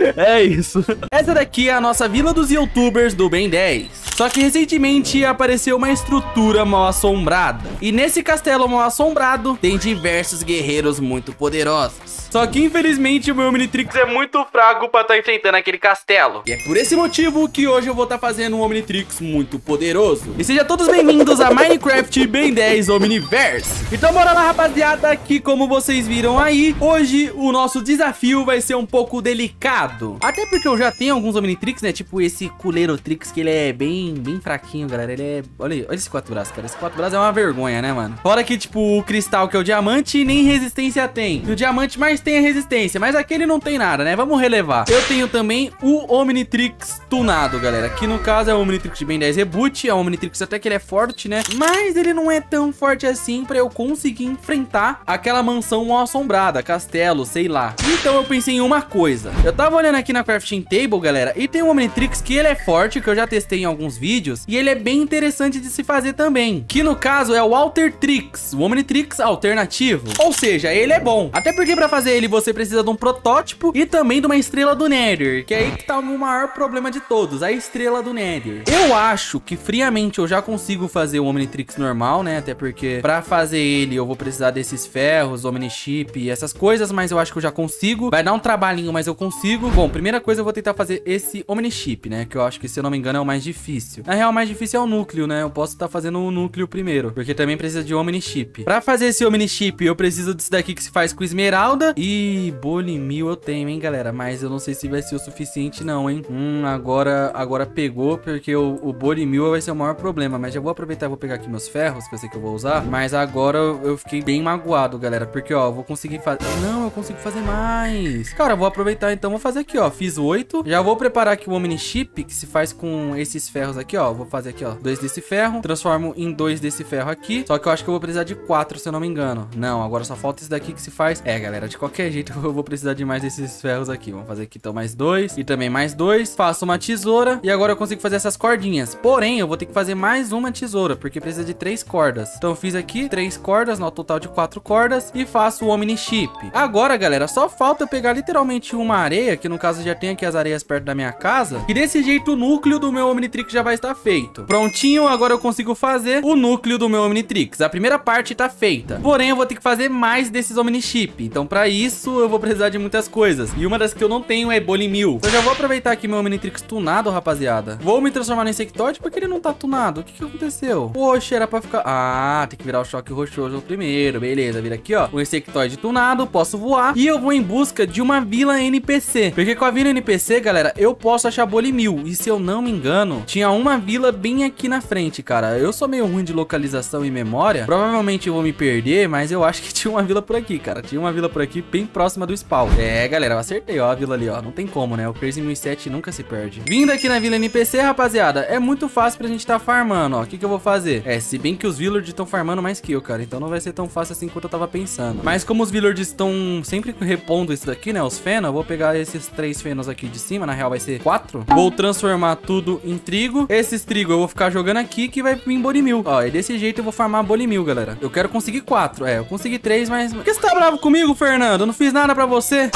É isso. Essa daqui é a nossa vila dos youtubers do Ben 10. Só que recentemente apareceu uma estrutura mal assombrada. E nesse castelo mal assombrado tem diversos guerreiros muito poderosos. Só que infelizmente o meu Omnitrix é muito fraco pra estar enfrentando aquele castelo. E é por esse motivo que hoje eu vou estar fazendo um Omnitrix muito poderoso. E sejam todos bem-vindos a Minecraft Ben 10 Omniverse. Então bora lá rapaziada, que como vocês viram aí, hoje o nosso desafio vai ser um pouco delicado. Até porque eu já tenho alguns Omnitrix, né? Tipo esse Culeiro Trix, que ele é bem, bem fraquinho, galera. Ele é... Olha aí, olha esse quatro braços, cara. Esse quatro braços é uma vergonha, né, mano? Fora que, tipo, o cristal, que é o diamante, nem resistência tem. E o diamante mais tem a resistência, mas aquele não tem nada, né? Vamos relevar. Eu tenho também o Omnitrix tunado, galera. Que no caso é o Omnitrix de Ben 10 Reboot. É um Omnitrix até que ele é forte, né? Mas ele não é tão forte assim pra eu conseguir enfrentar aquela mansão mal assombrada, castelo, sei lá. Então eu pensei em uma coisa. Eu tava olhando aqui na crafting table, galera, e tem um Omnitrix que ele é forte, que eu já testei em alguns vídeos, e ele é bem interessante de se fazer também. Que no caso é o Alter Trix, o Omnitrix alternativo. Ou seja, ele é bom. Até porque pra fazer ele você precisa de um protótipo e também de uma estrela do Nether, que é aí que tá o maior problema de todos, a estrela do Nether. Eu acho que friamente eu já consigo fazer o Omnitrix normal, né? Até porque pra fazer ele eu vou precisar desses ferros, Omnichip e essas coisas, mas eu acho que eu já consigo. Vai dar um trabalhinho, mas eu consigo. Bom, primeira coisa eu vou tentar fazer esse Omnichip, né? Que eu acho que, se eu não me engano, é o mais difícil. Na real, o mais difícil é o núcleo, né? Eu posso estar fazendo o núcleo primeiro, porque também precisa de Omnichip. Pra fazer esse Omnichip, eu preciso disso daqui que se faz com esmeralda e bolimil eu tenho, hein, galera? Mas eu não sei se vai ser o suficiente não, hein? Hum, agora, agora pegou, porque o, o bolimil vai ser o maior problema. Mas já vou aproveitar e vou pegar aqui meus ferros, que eu sei que eu vou usar. Mas agora eu fiquei bem magoado, galera. Porque, ó, eu vou conseguir fazer... Não, eu consigo fazer mais. Cara, eu vou aproveitar então, vou fazer aqui, ó. Fiz oito. Já vou preparar aqui o Omnichip, que se faz com esses ferros aqui, ó. Vou fazer aqui, ó. Dois desse ferro. Transformo em dois desse ferro aqui. Só que eu acho que eu vou precisar de quatro, se eu não me engano. Não, agora só falta esse daqui que se faz. É, galera, de qualquer jeito eu vou precisar de mais desses ferros aqui. Vamos fazer aqui então mais dois. E também mais dois. Faço uma tesoura. E agora eu consigo fazer essas cordinhas. Porém, eu vou ter que fazer mais uma tesoura, porque precisa de três cordas. Então fiz aqui três cordas, no total de quatro cordas. E faço o Omnichip. Agora, galera, só falta eu pegar literalmente uma areia, que no caso já tem aqui as areias perto da minha casa. E desse jeito o núcleo do meu Omnitrix já vai estar feito. Prontinho, agora eu consigo fazer o núcleo do meu Omnitrix. A primeira parte tá feita. Porém, eu vou ter que fazer mais desses Omnichip. Então, pra isso, eu vou precisar de muitas coisas. E uma das que eu não tenho é Bolimil. Então, eu já vou aproveitar aqui meu Omnitrix tunado, rapaziada. Vou me transformar no Insectoide porque ele não tá tunado. O que que aconteceu? Poxa, era pra ficar... Ah, tem que virar o choque rochoso primeiro. Beleza, vira aqui, ó. O Insectoide tunado, posso voar. E eu vou em busca de uma vila NPC. Porque com a vila NPC, galera, eu posso achar Bolimil. E se eu não me engano, tinha uma vila bem aqui na frente, cara. Eu sou meio ruim de localização e memória. Provavelmente eu vou me perder, mas eu acho que tinha uma vila por aqui, cara. Tinha uma vila por aqui bem próxima do spawn. É, galera, eu acertei, ó, a vila ali, ó. Não tem como, né? O Crazy 1007 nunca se perde. Vindo aqui na vila NPC, rapaziada, é muito fácil pra gente tá farmando, ó. O que que eu vou fazer? É, se bem que os villagers estão farmando mais que eu, cara. Então não vai ser tão fácil assim quanto eu tava pensando. Mas como os villagers estão sempre repondo isso daqui, né? Os fena, eu vou pegar esses três fenos aqui de cima. Na real vai ser quatro. Vou transformar tudo em trigo. Esses trigo eu vou ficar jogando aqui que vai vir Bolimil. Ó, e desse jeito eu vou farmar Bolimil, galera. Eu quero conseguir quatro. É, eu consegui três, mas... Por que você tá bravo comigo, Fernando? Eu não fiz nada pra você.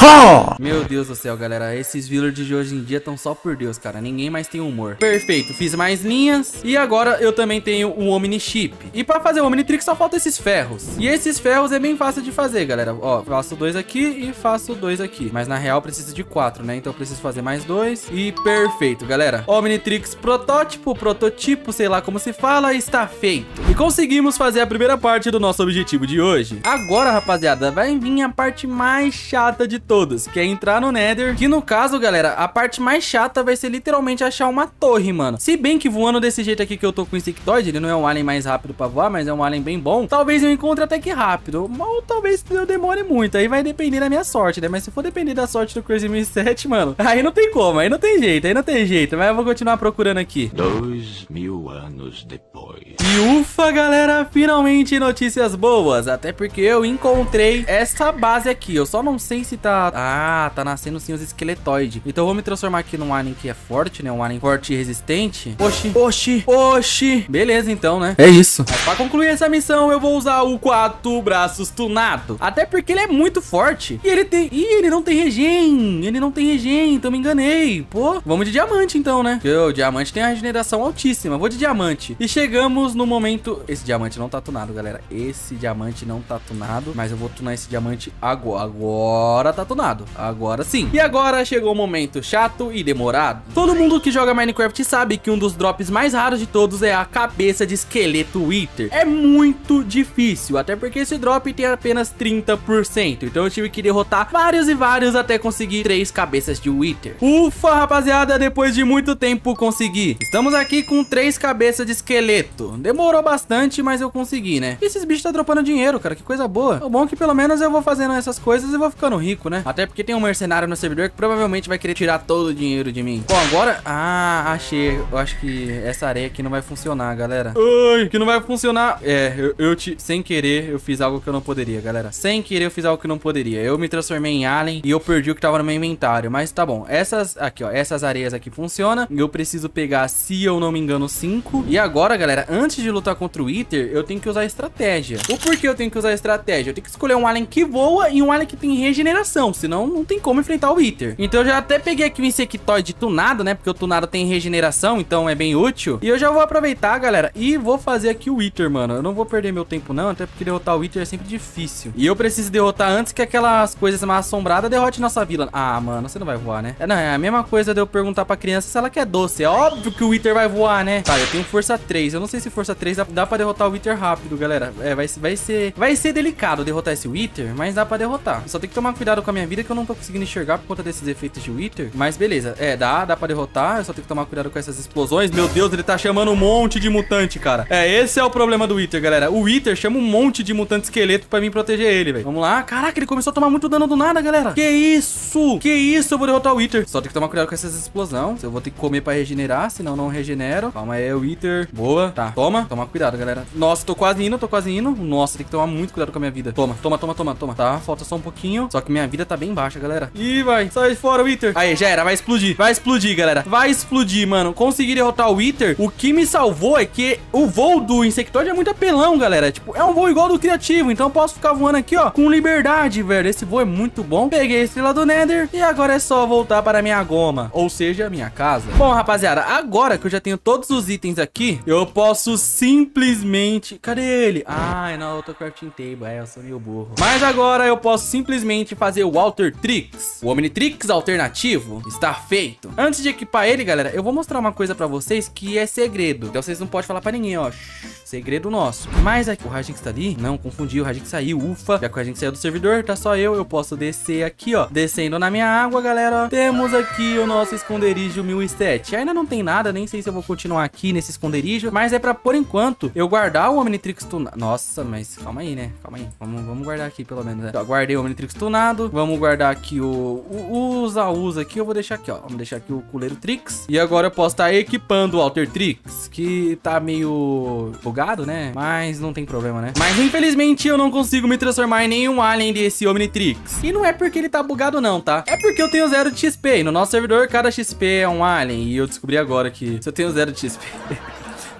Meu Deus do céu, galera. Esses villagers de hoje em dia estão só por Deus, cara. Ninguém mais tem humor. Perfeito. Fiz mais linhas. E agora eu também tenho um Omni Chip. E pra fazer o Omni Trick só falta esses ferros. E esses ferros é bem fácil de fazer, galera. Ó, faço dois aqui e faço dois aqui. Mas na real precisa de quatro, né? Então eu preciso fazer mais dois. E perfeito, galera. Omnitrix protótipo, prototipo, sei lá como se fala, está feito. E conseguimos fazer a primeira parte do nosso objetivo de hoje. Agora, rapaziada, vai vir a parte mais chata de todas, que é entrar no Nether. Que no caso, galera, a parte mais chata vai ser literalmente achar uma torre, mano. Se bem que voando desse jeito aqui que eu tô com o Insectoid, ele não é um alien mais rápido pra voar, mas é um alien bem bom. Talvez eu encontre até que rápido, ou talvez eu demore muito. Aí vai depender da minha sorte, né? Mas se for depender da sorte do Crazy 1007, mano, aí não tem como, aí não tem jeito, aí não tem jeito. Mas eu vou continuar procurando aqui. Dois mil anos depois. E ufa, galera, finalmente notícias boas. Até porque eu encontrei essa base aqui. Eu só não sei se tá... Ah, tá nascendo sim os esqueletoides. Então eu vou me transformar aqui num alien que é forte, né? Um alien forte e resistente. Oxi, oxi, oxi. Beleza, então, né? É isso. Mas pra concluir essa missão, eu vou usar o quatro braços tunado. Até porque ele é muito forte. E ele tem... Ih, ele não tem regen. Ele não tem regen, então me enganei. Pô, vamos de diamante então, né? Porque o diamante tem a regeneração altíssima. Vou de diamante. E chegamos no momento... Esse diamante não tá tunado, galera. Esse diamante não tá tunado. Mas eu vou tunar esse diamante agora. Agora tá tunado. Agora sim. E agora chegou o momento chato e demorado. Todo mundo que joga Minecraft sabe que um dos drops mais raros de todos é a cabeça de esqueleto Wither. É muito difícil, até porque esse drop tem apenas 30%. Então eu tive que derrotar vários e vários até conseguir três cabeças de Wither. Ufa, rapaziada, depois de muito tempo consegui. Estamos aqui com três cabeças de esqueleto. Demorou bastante, mas eu consegui, né? E esses bichos tá dropando dinheiro, cara, que coisa boa. O bom é que pelo menos eu vou fazendo essas coisas e vou ficando rico, né? Até porque tem um mercenário no servidor que provavelmente vai querer tirar todo o dinheiro de mim. Bom, agora... Ah, achei. Eu acho que essa areia aqui não vai funcionar, galera. Ai, que não vai funcionar. É, eu, eu te... Sem querer, eu fiz algo que eu não poderia, galera. Sem querer, eu fiz algo que eu não poderia. Eu me transformei em alien e eu perdi o que tava no meu inventário. Mas tá bom. Essas... Aqui, ó. Essas areias aqui funcionam. Eu preciso pegar, se eu não me engano, cinco. E agora, galera, antes de lutar contra o Wither, eu tenho que usar estratégia. O porquê eu tenho que usar estratégia? Eu tenho que escolher um alien que voa e um alien que tem regeneração. Senão, não tem como enfrentar o Wither. Então, eu já até peguei aqui o Insectoid tunado, né? Porque o tunado tem regeneração, então é bem útil. E eu já vou aproveitar, galera, e vou fazer aqui o Wither, mano. Eu não vou perder meu tempo, não. Até porque derrotar o Wither é sempre difícil. E eu preciso derrotar antes que aquelas coisas mais assombradas derrote nossa vila. Ah, mano, você não vai voar, né? É, não, é a mesma coisa de eu perguntar pra criança se ela quer doce. É óbvio que o Wither vai voar, né? Tá, eu tenho força 3. Eu não sei se força 3 dá, dá pra derrotar o Wither rápido, galera. É, vai, vai ser... Vai ser delicado derrotar esse Wither, mas dá pra derrotar. Só tem que tomar cuidado com a minha vida que eu não tô conseguindo enxergar por conta desses efeitos de Wither. Mas beleza. É, dá, dá pra derrotar. Eu só tenho que tomar cuidado com essas explosões. Meu Deus, ele tá chamando um monte de mutante, cara. É, esse é o problema do Wither, galera. O Wither chama um monte de mutante esqueleto pra mim proteger ele, velho. Vamos lá. Caraca, ele começou a tomar muito dano do nada, galera. Que isso? Que isso? Eu vou derrotar o Wither. Só tem que tomar cuidado com essas explosões. Eu vou ter que comer pra regenerar, senão não regenero. Calma aí, Wither. Boa. Tá, toma. Toma cuidado, galera. Nossa, tô quase indo, tô quase indo. Nossa, tem que tomar muito cuidado com a minha vida. Toma, toma, toma, toma, toma. Tá, falta só um pouquinho. Só que minha vida tá bem baixa, galera. Ih, vai. Sai fora, Wither. Aí, já era. Vai explodir. Vai explodir, galera. Vai explodir, mano. Consegui derrotar o Wither. O que me salvou é que o voo do Insectoide é muito apelão, galera. Tipo, é um voo igual do Criativo. Então eu posso ficar voando aqui, ó, com liberdade, velho. Esse voo é muito bom. Peguei a estrela do Nether. E agora é só voltar para minha goma. Ou seja, minha casa. Bom, rapaziada, agora que eu já tenho todos os itens aqui, eu posso simplesmente... Cadê ele? Ah, é na outra crafting table. É, eu sou meio burro. Mas agora eu posso simplesmente fazer o Walter Trix. O Omnitrix alternativo está feito. Antes de equipar ele, galera, eu vou mostrar uma coisa pra vocês que é segredo. Então vocês não podem falar pra ninguém, ó. Segredo nosso. Mas aqui, o Rajix tá ali? Não, confundi, o Rajix saiu, ufa. Já que o Rajix saiu do servidor, tá só eu. Eu posso descer aqui, ó. Descendo na minha água, galera. Temos aqui o nosso esconderijo 1007. Ainda não tem nada, nem sei se eu vou continuar aqui nesse esconderijo. Mas é pra, por enquanto, eu guardar o Omnitrix tunado. Nossa, mas calma aí, né? Calma aí. Vamos, vamos guardar aqui, pelo menos. Né? Guardei o Omnitrix tunado. Vamos guardar aqui o, o, AUs aqui. Eu vou deixar aqui, ó. Vamos deixar aqui o Culeiro Trix. E agora eu posso estar tá equipando o Alter Trix, que tá meio bugado bugado, né? Mas não tem problema, né? Mas infelizmente eu não consigo me transformar em nenhum alien desse Omnitrix. E não é porque ele tá bugado não, tá? É porque eu tenho zero XP. E no nosso servidor, cada XP é um alien. E eu descobri agora que se eu tenho zero XP...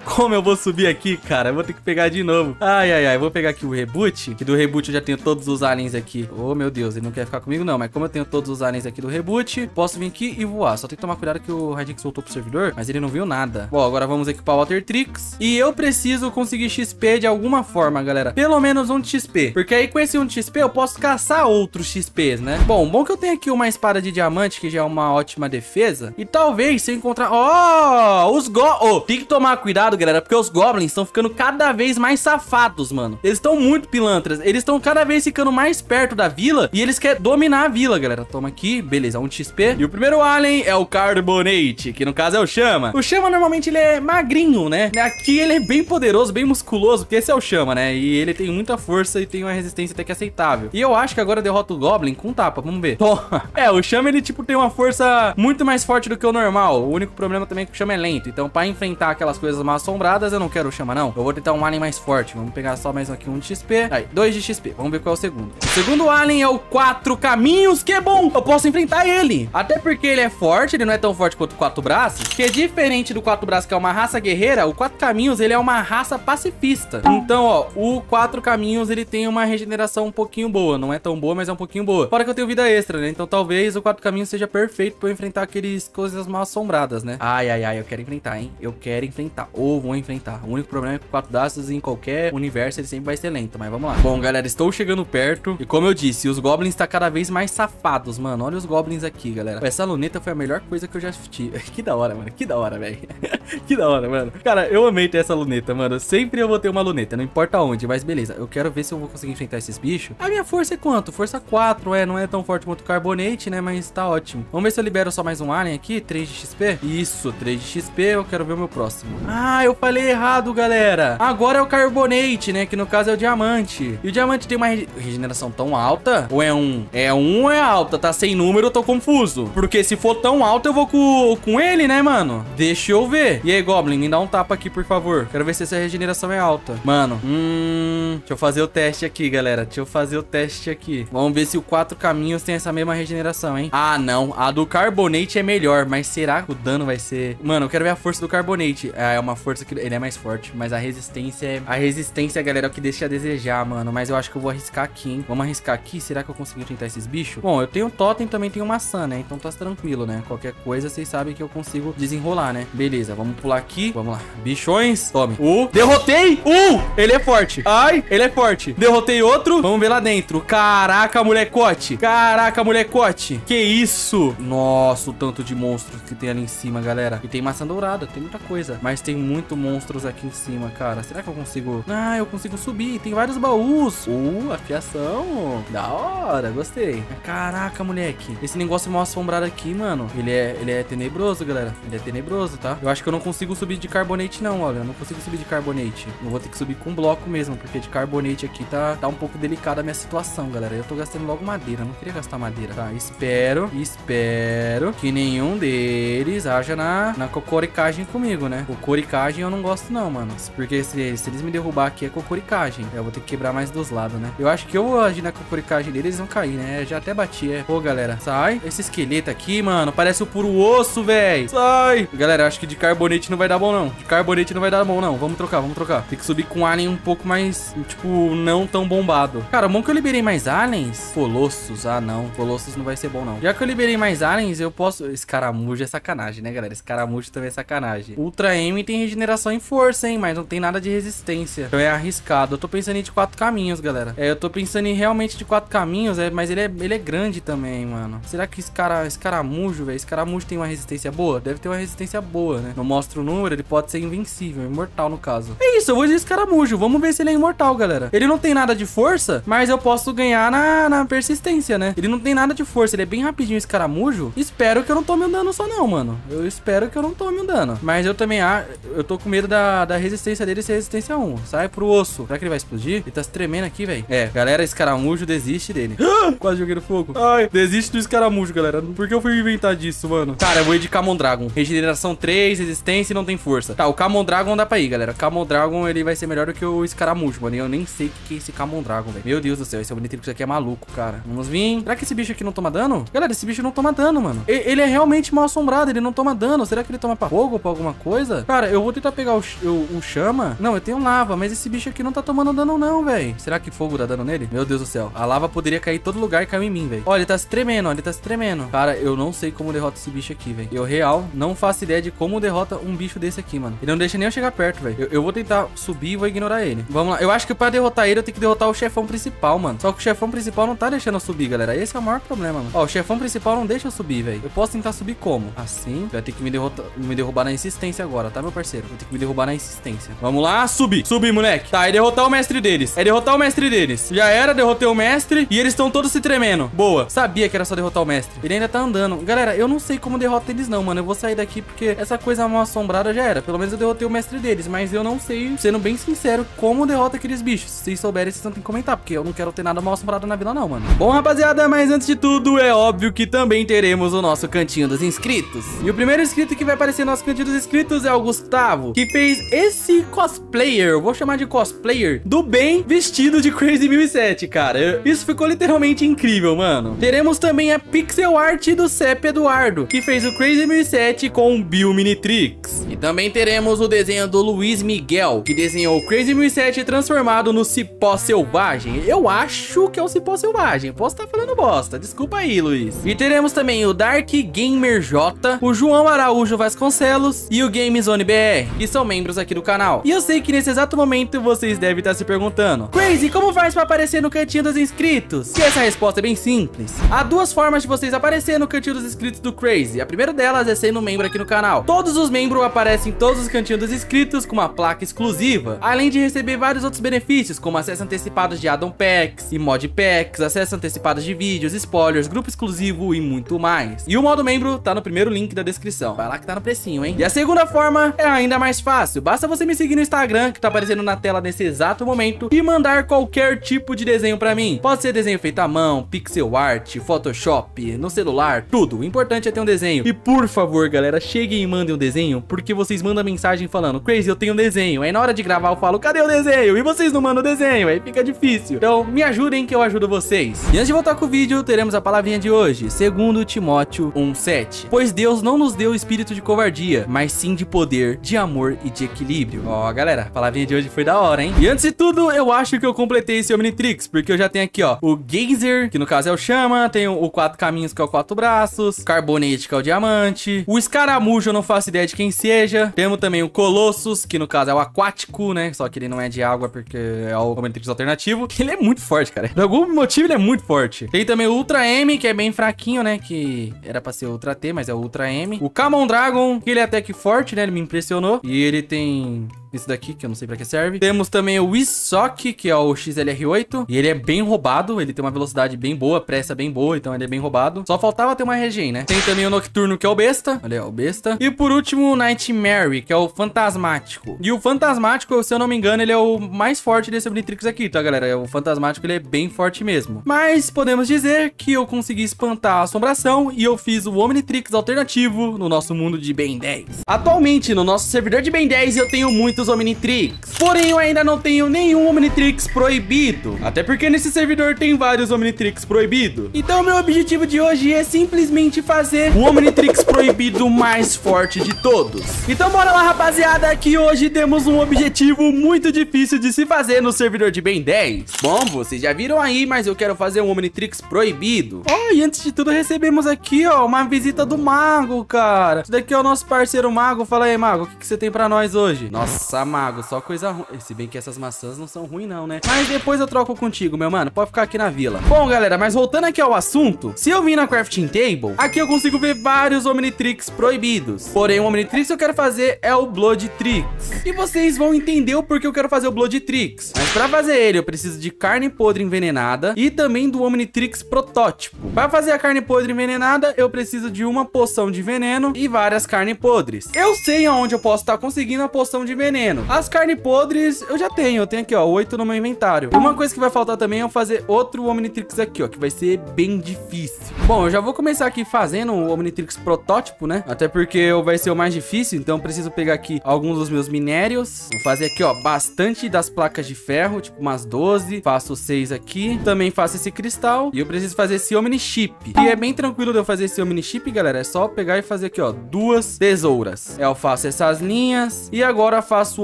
Como eu vou subir aqui, cara? Eu vou ter que pegar de novo. Ai, ai, ai. Vou pegar aqui o reboot. Que do reboot eu já tenho todos os aliens aqui. Oh, meu Deus. Ele não quer ficar comigo, não. Mas como eu tenho todos os aliens aqui do reboot, posso vir aqui e voar. Só tem que tomar cuidado que o Radix voltou pro servidor. Mas ele não viu nada. Bom, agora vamos equipar o Water Tricks. E eu preciso conseguir XP de alguma forma, galera. Pelo menos um XP. Porque aí com esse um XP eu posso caçar outros XPs, né? Bom, bom que eu tenho aqui uma espada de diamante, que já é uma ótima defesa. E talvez se eu encontrar... Oh, os go... Oh, tem que tomar cuidado, galera. Porque os goblins estão ficando cada vez mais safados, mano. Eles estão muito pilantras. Eles estão cada vez ficando mais perto da vila e eles querem dominar a vila, galera. Toma aqui, beleza, um XP. E o primeiro alien é o Carbonate, que no caso é o Chama. O Chama normalmente ele é magrinho, né? Aqui ele é bem poderoso, bem musculoso, porque esse é o Chama, né? E ele tem muita força e tem uma resistência até que aceitável. E eu acho que agora eu derroto o Goblin com tapa, vamos ver. Toma. É, o Chama ele tipo tem uma força muito mais forte do que o normal. O único problema também é que o Chama é lento. Então pra enfrentar aquelas coisas mal assombradas, eu não quero o Chama não. Eu vou tentar um alien mais forte. Vamos pegar só mais aqui um de XP. Aí, dois de XP. Vamos ver qual é o segundo. O segundo alien é o Quatro Caminhos, que é bom. Eu posso enfrentar ele. Até porque ele é forte, ele não é tão forte quanto o Quatro Braços. Que é diferente do Quatro Braços, que é uma raça guerreira. O Quatro Caminhos, ele é uma raça pacifista. Então, ó, o Quatro Caminhos, ele tem uma regeneração um pouquinho boa. Não é tão boa, mas é um pouquinho boa. Fora que eu tenho vida extra, né? Então talvez o Quatro Caminhos seja perfeito pra eu enfrentar aqueles coisas mal assombradas, né? Ai, ai, ai, eu quero enfrentar, hein? Eu quero enfrentar. Ou vou enfrentar. O único problema é que Quatro Braços em qualquer universo ele sempre vai ser lento, mas vamos lá. Bom, galera, estou chegando perto. E como eu disse, os Goblins tá cada vez mais safados, mano. Olha os Goblins aqui, galera. Essa luneta foi a melhor coisa que eu já tive. que da hora, mano. Que da hora, velho. que da hora, mano. Cara, eu amei ter essa luneta, mano. Sempre eu vou ter uma luneta, não importa onde, mas beleza. Eu quero ver se eu vou conseguir enfrentar esses bichos. A minha força é quanto? Força 4, é. Não é tão forte quanto o Carbonate, né? Mas tá ótimo. Vamos ver se eu libero só mais um alien aqui. 3 de XP. Isso, 3 de XP. Eu quero ver o meu próximo. Ah, eu falei errado, galera. Agora é o Carbonate, né? Que no caso é o diamante. E o diamante tem uma regeneração tão alta? Ou é um? É um ou é alta? Tá sem número, eu tô confuso. Porque se for tão alto, eu vou com, com ele, né, mano? Deixa eu ver. E aí, Goblin, me dá um tapa aqui, por favor. Quero ver se essa regeneração é alta. Mano, hum... Deixa eu fazer o teste aqui, galera. Deixa eu fazer o teste aqui. Vamos ver se o quatro caminhos tem essa mesma regeneração, hein? Ah, não. A do Carbonate é melhor, mas será que o dano vai ser... Mano, eu quero ver a força do Carbonate. Ah, é uma força que... Ele é mais forte, mas a resistência é... A resistência, galera, é o que deixa a desejar, mano. Mas eu acho que eu vou arriscar aqui, hein? Vamos arriscar aqui. Será que eu consigo enfrentar esses bichos? Bom, eu tenho totem, também tenho maçã, né? Então tá tranquilo, né? Qualquer coisa, vocês sabem que eu consigo desenrolar, né? Beleza, vamos pular aqui. Vamos lá. Bichões. Tome. Uh, derrotei. Uh, ele é forte. Ai, ele é forte. Derrotei outro. Vamos ver lá dentro. Caraca, molecote. Caraca, molecote. Que isso? Nossa, o tanto de monstros que tem ali em cima, galera. E tem maçã dourada, tem muita coisa. Mas tem muito monstros aqui em cima, cara. Será que eu consigo... Ah, eu consigo subir. Tem vários baús. Uh, afiação. Da hora, gostei. Caraca, moleque. Esse negócio mal assombrado aqui, mano. Ele é, ele é tenebroso, galera. Ele é tenebroso, tá? Eu acho que eu não consigo subir de carbonate, não, olha. Eu não consigo subir de carbonate. Eu vou ter que subir com bloco mesmo, porque de carbonate aqui tá, tá um pouco delicada a minha situação, galera. Eu tô gastando logo madeira. Eu não queria gastar madeira. Tá, espero, espero que nenhum deles haja na, na cocoricagem comigo, né? Cocoricagem eu não gosto, não, mano. Porque se, se eles me derrubar aqui é cocoricagem. Eu vou ter que quebrar mais dos lados, né? Eu acho que eu agir na cocoricagem deles, eles vão cair, né? Já até bati, é. Pô, galera, sai. Esse esqueleto aqui, mano, parece o puro osso, velho. Sai. Galera, acho que de carbonete não vai dar bom, não. De carbonete não vai dar bom, não. Vamos trocar, vamos trocar. Tem que subir com alien um pouco mais, tipo, não tão bombado. Cara, bom que eu liberei mais aliens. Colossos, ah, não. Colossos não vai ser bom, não. Já que eu liberei mais aliens, eu posso... Escaramujo é sacanagem, né, galera? Escaramujo também é sacanagem. Ultra M tem regeneração em força, hein? Mas não tem nada de resistência. Então é arriscado. Eu tô pensando em de quatro caminhos, galera. É, eu tô pensando em realmente de quatro caminhos, é, mas ele é, ele é grande também, mano. Será que esse cara, escaramujo, velho? Escaramujo tem uma resistência boa? Deve ter uma resistência boa, né? Não mostra o número, ele pode ser invencível, imortal no caso. É isso, eu vou de escaramujo. Vamos ver se ele é imortal, galera. Ele não tem nada de força, mas eu posso ganhar na, na persistência, né? Ele não tem nada de força, ele é bem rapidinho escaramujo. Espero que eu não tome um dano só não, mano. Eu espero que eu não tome um dano. Mas eu também, ah, eu tô com medo da, da resistência dele ser resistência 1. Sai pro osso. Será que ele vai explodir? Ele tá se tremendo aqui, velho. É, galera, escaramujo desiste dele. Quase joguei no fogo. Ai, desiste do escaramujo, galera. Por que eu fui inventar disso, mano? Cara, eu vou ir de Camon Dragon. Regeneração 3, resistência e não tem força. Tá, o Camon Dragon dá pra ir, galera. Camon Dragon, ele vai ser melhor do que o escaramujo, mano. E eu nem sei o que é esse Camon Dragon, velho. Meu Deus do céu, esse Omnitrix aqui é maluco, cara. Vamos vir. Será que esse bicho aqui não toma dano? Galera, esse bicho não toma dano, mano. Ele é realmente mal assombrado, ele não toma dano. Será que ele toma pra fogo ou pra alguma coisa? Cara, eu vou tentar pegar o, o, o chama. Não, eu tenho lava, mas esse bicho aqui não tá tomando dano não, velho. Será que fogo dá dano nele? Meu Deus do céu. A lava poderia cair em todo lugar e caiu em mim, velho. Olha, ele tá se tremendo, ó, ele tá se tremendo. Cara, eu não sei como derrota esse bicho aqui, velho. Eu, real, não faço ideia de como derrota um bicho desse aqui, mano. Ele não deixa nem eu chegar perto, velho. Eu, eu vou tentar subir e vou ignorar ele. Vamos lá. Eu acho que pra derrotar ele, eu tenho que derrotar o chefão principal, mano. Só que o chefão principal não tá deixando eu subir, galera. Esse é o maior problema, mano. Ó, o chefão principal não deixa eu subir, velho. Eu posso tentar subir como? Assim. Vai ter que me, derrotar, me derrubar na insistência agora, tá, meu parceiro? Vai ter que me derrubar na insistência. Vamos lá, subir. Subir, moleque. Tá, é derrotar o mestre deles. É derrotar o mestre deles. Já era, derrotei o mestre. E eles estão todos se tremendo. Boa. Sabia que era só derrotar o mestre. Ele ainda tá andando. Galera, eu não sei como derrota eles, não, mano. Eu vou sair daqui porque essa coisa mal assombrada já era. Pelo menos eu derrotei o mestre deles. Mas eu não sei, sendo bem sincero, como derrota aqueles bichos. Se vocês souberem, vocês não tem que comentar. Porque eu não quero ter nada mal assombrado na vila, não, mano. Bom, rapaziada, mas antes de tudo, é óbvio que também teremos o nosso cantinho dos inscritos. E o primeiro inscrito que vai aparecer no nosso cantinho dos inscritos é o Gustavo, que fez esse cosplayer, vou chamar de cosplayer, do bem vestido de Crazy 1007, cara. Isso ficou literalmente incrível, mano. Teremos também a pixel art do Cep Eduardo, que fez o Crazy 1007 com o Bill Minitrix. E também teremos o desenho do Luiz Miguel, que desenhou o Crazy 1007 transformado no Cipó Selvagem. Eu acho que é o Cipó Selvagem. Posso estar falando bosta. Desculpa aí, Luiz. E teremos também o Dark Gamer J, o João Araújo Vasconcelos e o Gamezone BR, que são membros aqui do canal. E eu sei que nesse exato momento vocês devem estar se perguntando: Crazy, como faz para aparecer no cantinho dos inscritos? E essa resposta é bem simples. Há duas formas de vocês aparecerem no cantinho dos inscritos do Crazy. A primeira delas é sendo membro aqui no canal. Todos os membros aparecem em todos os cantinhos dos inscritos com uma placa exclusiva, além de receber vários outros benefícios, como acesso antecipado de addon packs e mod packs, acesso antecipado de vídeos, spoilers, grupo exclusivo e muito mais. E o modo membro tá no primeiro link da descrição. Vai lá que tá no precinho, hein? E a segunda forma é ainda mais fácil. Basta você me seguir no Instagram, que tá aparecendo na tela nesse exato momento, e mandar qualquer tipo de desenho pra mim. Pode ser desenho feito à mão, pixel art, Photoshop, no celular, tudo. O importante é ter um desenho. E por favor, galera, cheguem e mandem um desenho, porque vocês mandam mensagem falando, Crazy, eu tenho um desenho. Aí na hora de gravar eu falo, cadê o desenho? E vocês não mandam o desenho, aí fica difícil. Então me ajudem que eu ajudo vocês. E antes de voltar com o vídeo, teremos a palavrinha de hoje, segundo Timóteo 1:7. Pois Deus não nos deu espírito de covardia, mas sim de poder, de amor e de equilíbrio. Ó, galera, a palavrinha de hoje foi da hora, hein? E antes de tudo, eu acho que eu completei esse Omnitrix, porque eu já tenho aqui, ó, o Gazer, que no caso é o Chama, tenho o Quatro Caminhos, que é o Quatro Braços, Carbonete, que é o Diamante, o Escaramujo, eu não faço ideia de quem seja, temos também o Colossus, que no caso é o Aquático, né? Só que ele não é de água, porque é o Omnitrix alternativo. Ele é muito forte, cara. Por algum motivo ele é muito forte. Tem também o Ultra M, que é bem fraquinho, né? Que era pra ser Ultra T, mas é o Ultra M. O Camon Dragon, que ele é até que forte, né? Ele me impressionou. E ele tem esse daqui, que eu não sei pra que serve. Temos também o Wisok, que é o XLR8. E ele é bem roubado, ele tem uma velocidade bem boa, pressa bem boa, então ele é bem roubado. Só faltava ter uma regen, né? Tem também o Nocturno, que é o Besta. Olha, ó, o Besta. E por último, o Nightmare, que é o Fantasmático. E o Fantasmático, se eu não me engano, ele é o mais forte desse Omnitrix aqui, tá, galera? O Fantasmático, ele é bem forte mesmo. Mas podemos dizer que eu consegui espantar a assombração e eu fiz o Omnitrix alternativo no nosso mundo de Ben 10. Atualmente, no nosso servidor de Ben 10, eu tenho muitos Omnitrix. Porém, eu ainda não tenho nenhum Omnitrix proibido. Até porque nesse servidor tem vários Omnitrix proibidos. Então, meu objetivo de hoje é simplesmente fazer o Omnitrix proibido mais forte de todos. Então, bora lá, rapaziada, que hoje temos um objetivo muito difícil de se fazer no servidor de Ben 10. Bom, vocês já viram aí, mas eu quero fazer um Omnitrix proibido. Oh, e antes de tudo, recebemos aqui, ó, uma visita do Mago, cara. Esse daqui é o nosso parceiro Mago. Fala aí, Mago, o que, que você tem pra nós hoje? Nossa, Nossa, mago, só coisa ruim. Se bem que essas maçãs não são ruins não, né? Mas depois eu troco contigo, meu mano. Pode ficar aqui na vila. Bom, galera, mas voltando aqui ao assunto, se eu vim na crafting table, aqui eu consigo ver vários Omnitrix proibidos. Porém, o Omnitrix que eu quero fazer é o Blood Trix. E vocês vão entender o porquê eu quero fazer o Blood Trix. Mas pra fazer ele, eu preciso de carne podre envenenada e também do Omnitrix protótipo. Pra fazer a carne podre envenenada, eu preciso de uma poção de veneno e várias carnes podres. Eu sei aonde eu posso estar conseguindo a poção de veneno. As carnes podres eu já tenho. Eu tenho aqui, ó, oito no meu inventário. Uma coisa que vai faltar também é eu fazer outro Omnitrix aqui, ó, que vai ser bem difícil. Bom, eu já vou começar aqui fazendo o Omnitrix protótipo, né? Até porque vai ser o mais difícil, então preciso pegar aqui alguns dos meus minérios. Vou fazer aqui, ó, bastante das placas de ferro, tipo umas 12. Faço 6 aqui. Também faço esse cristal. E eu preciso fazer esse Omnichip. E é bem tranquilo de eu fazer esse Omnichip, galera. É só pegar e fazer aqui, ó, duas tesouras. Eu faço essas linhas e agora faço o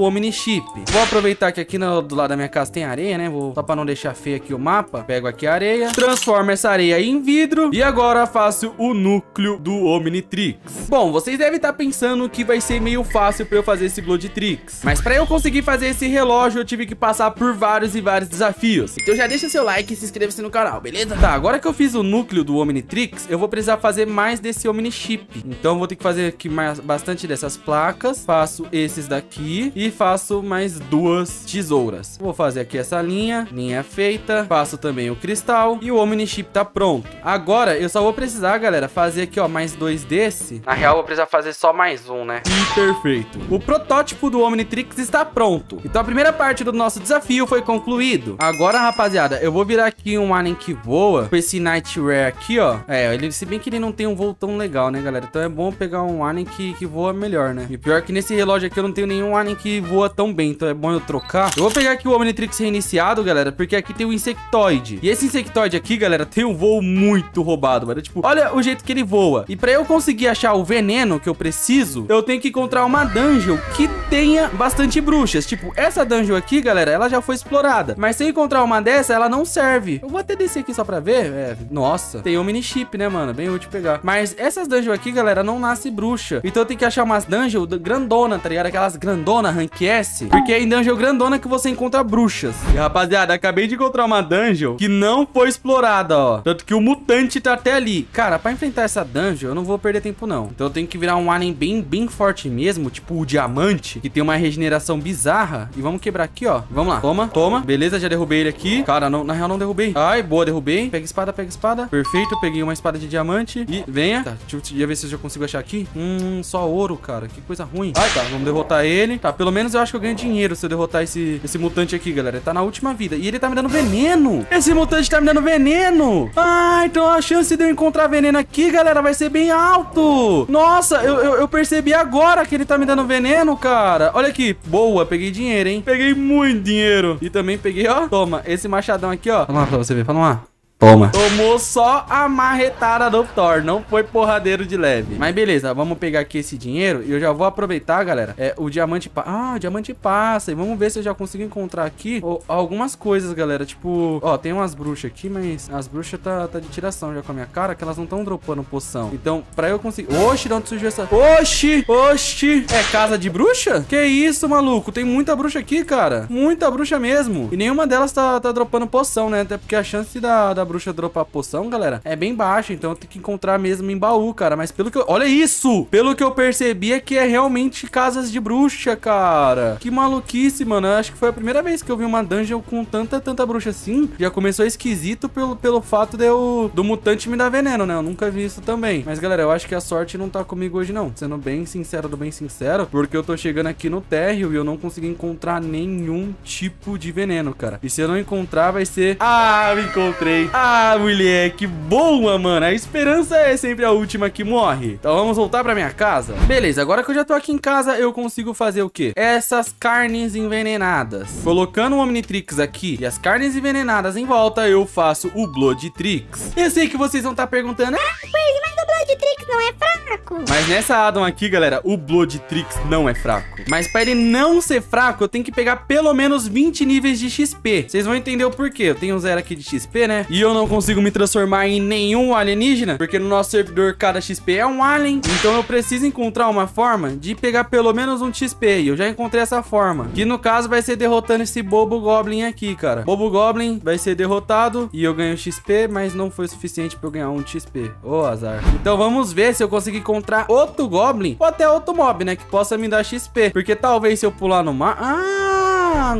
Omnichip. Vou aproveitar que aqui no, do lado da minha casa tem areia, né? Vou, só pra não deixar feio aqui o mapa. Pego aqui a areia, transformo essa areia em vidro e agora faço o núcleo do Omnitrix. Bom, vocês devem estar pensando que vai ser meio fácil pra eu fazer esse Bloodtrix. Mas pra eu conseguir fazer esse relógio, eu tive que passar por vários e vários desafios. Então já deixa seu like e se inscreva-se no canal, beleza? Tá, agora que eu fiz o núcleo do Omnitrix, eu vou precisar fazer mais desse Omnichip. Então vou ter que fazer aqui mais, bastante dessas placas. Faço esses daqui e faço mais duas tesouras. Vou fazer aqui essa linha, linha feita. Faço também o cristal e o Omnichip tá pronto. Agora eu só vou precisar, galera, fazer aqui, ó, mais dois desse. Na real, eu vou precisar fazer só mais um, né? E perfeito. O protótipo do Omnitrix está pronto. Então a primeira parte do nosso desafio foi concluído. Agora, rapaziada, eu vou virar aqui um alien que voa com esse Night Rare aqui, ó. É, ele, se bem que ele não tem um voo tão legal, né, galera? Então é bom pegar um alien que, que voa melhor, né? E pior que nesse relógio aqui eu não tenho nenhum alien que voa tão bem. Então é bom eu trocar. Eu vou pegar aqui o Omnitrix reiniciado, galera, porque aqui tem o Insectoid. E esse Insectoid aqui, galera, tem um voo muito roubado, mano. Tipo, olha o jeito que ele voa. E pra eu conseguir achar o veneno que eu preciso, eu tenho que encontrar uma dungeon que tenha bastante bruxas. Tipo, essa dungeon aqui, galera, ela já foi explorada. Mas se eu encontrar uma dessa, ela não serve. Eu vou até descer aqui só pra ver. É, nossa, tem um mini chip, né, mano? Bem útil pegar. Mas essas dungeons aqui, galera, não nasce bruxa. Então eu tenho que achar umas dungeons grandona, tá ligado? Aquelas grandona rank S. Porque é em dungeon grandona que você encontra bruxas. E, rapaziada, acabei de encontrar uma dungeon que não foi explorada, ó. Tanto que o mutante tá até ali. Cara, pra enfrentar essa dungeon, eu não vou perder tempo, não. Então eu tenho que virar um alien bem, bem forte mesmo, tipo o diamante, que tem uma regeneração bizarra. E vamos quebrar aqui, ó. Vamos lá. Toma, toma. Beleza, já derrubei ele aqui. Cara, não, na real não derrubei. Ai, boa, derrubei. Pega espada, pega espada. Perfeito, peguei uma espada de diamante. E venha. Tá, deixa eu ver se eu já consigo achar aqui. Hum, só ouro, cara. Que coisa ruim. Ai, tá, vamos derrotar ele. Tá, pelo menos eu acho que eu ganho dinheiro se eu derrotar esse, esse mutante aqui, galera. Ele tá na última vida. E ele tá me dando veneno. Esse mutante tá me dando veneno. Ah, então a chance de eu encontrar veneno aqui, galera, vai ser bem alto. Nossa, eu, eu, eu percebi agora que ele tá me dando veneno, cara. Olha aqui. Boa, peguei dinheiro, hein? Peguei muito dinheiro. E também peguei, ó. Toma, esse machadão aqui, ó. Vamos lá pra você ver. Vamos lá. Toma. Tomou só a marretada do Thor, não foi porradeiro de leve. Mas beleza, vamos pegar aqui esse dinheiro e eu já vou aproveitar, galera. É, o diamante... Ah, o diamante passa. E vamos ver se eu já consigo encontrar aqui algumas coisas, galera. Tipo, ó, tem umas bruxas aqui, mas as bruxas tá, tá de tiração já com a minha cara, que elas não estão dropando poção. Então, pra eu conseguir... Oxi, de onde surgiu essa... Oxi, oxi. É casa de bruxa? Que isso, maluco? Tem muita bruxa aqui, cara. Muita bruxa mesmo. E nenhuma delas tá, tá dropando poção, né? Até porque a chance da, da bruxa dropar poção, galera, é bem baixa. Então eu tenho que encontrar mesmo em baú, cara. Mas pelo que eu... Olha isso! Pelo que eu percebi é que é realmente casas de bruxa, cara. Que maluquice, mano. Eu acho que foi a primeira vez que eu vi uma dungeon com tanta, tanta bruxa assim. Já começou esquisito pelo, pelo fato de eu, do mutante me dar veneno, né? Eu nunca vi isso também. Mas, galera, eu acho que a sorte não tá comigo hoje, não. Sendo bem sincero do bem sincero. Porque eu tô chegando aqui no térreo e eu não consegui encontrar nenhum tipo de veneno, cara. E se eu não encontrar, vai ser... Ah, me encontrei. Ah, moleque, boa, mano. A esperança é sempre a última que morre. Então vamos voltar pra minha casa. Beleza, agora que eu já tô aqui em casa, eu consigo fazer o quê? Essas carnes envenenadas. Colocando o Omnitrix aqui e as carnes envenenadas em volta, eu faço o Blood Trix. Eu sei que vocês vão estar tá perguntando... Ah, mas o Blood Trix não é fraco. Mas nessa Adam aqui, galera, o Bloodtrix não é fraco. Mas pra ele não ser fraco, eu tenho que pegar pelo menos 20 níveis de XP. Vocês vão entender o porquê. Eu tenho zero aqui de XP, né? E eu não consigo me transformar em nenhum alienígena, porque no nosso servidor cada XP é um alien. Então eu preciso encontrar uma forma de pegar pelo menos um XP. E eu já encontrei essa forma. Que no caso vai ser derrotando esse Bobo Goblin aqui, cara. Bobo Goblin vai ser derrotado e eu ganho XP, mas não foi suficiente pra eu ganhar um XP. Ô, oh, azar. Então vamos ver se eu consigo encontrar outro Goblin ou até outro mob, né? Que possa me dar XP. Porque talvez se eu pular no mar... Ah,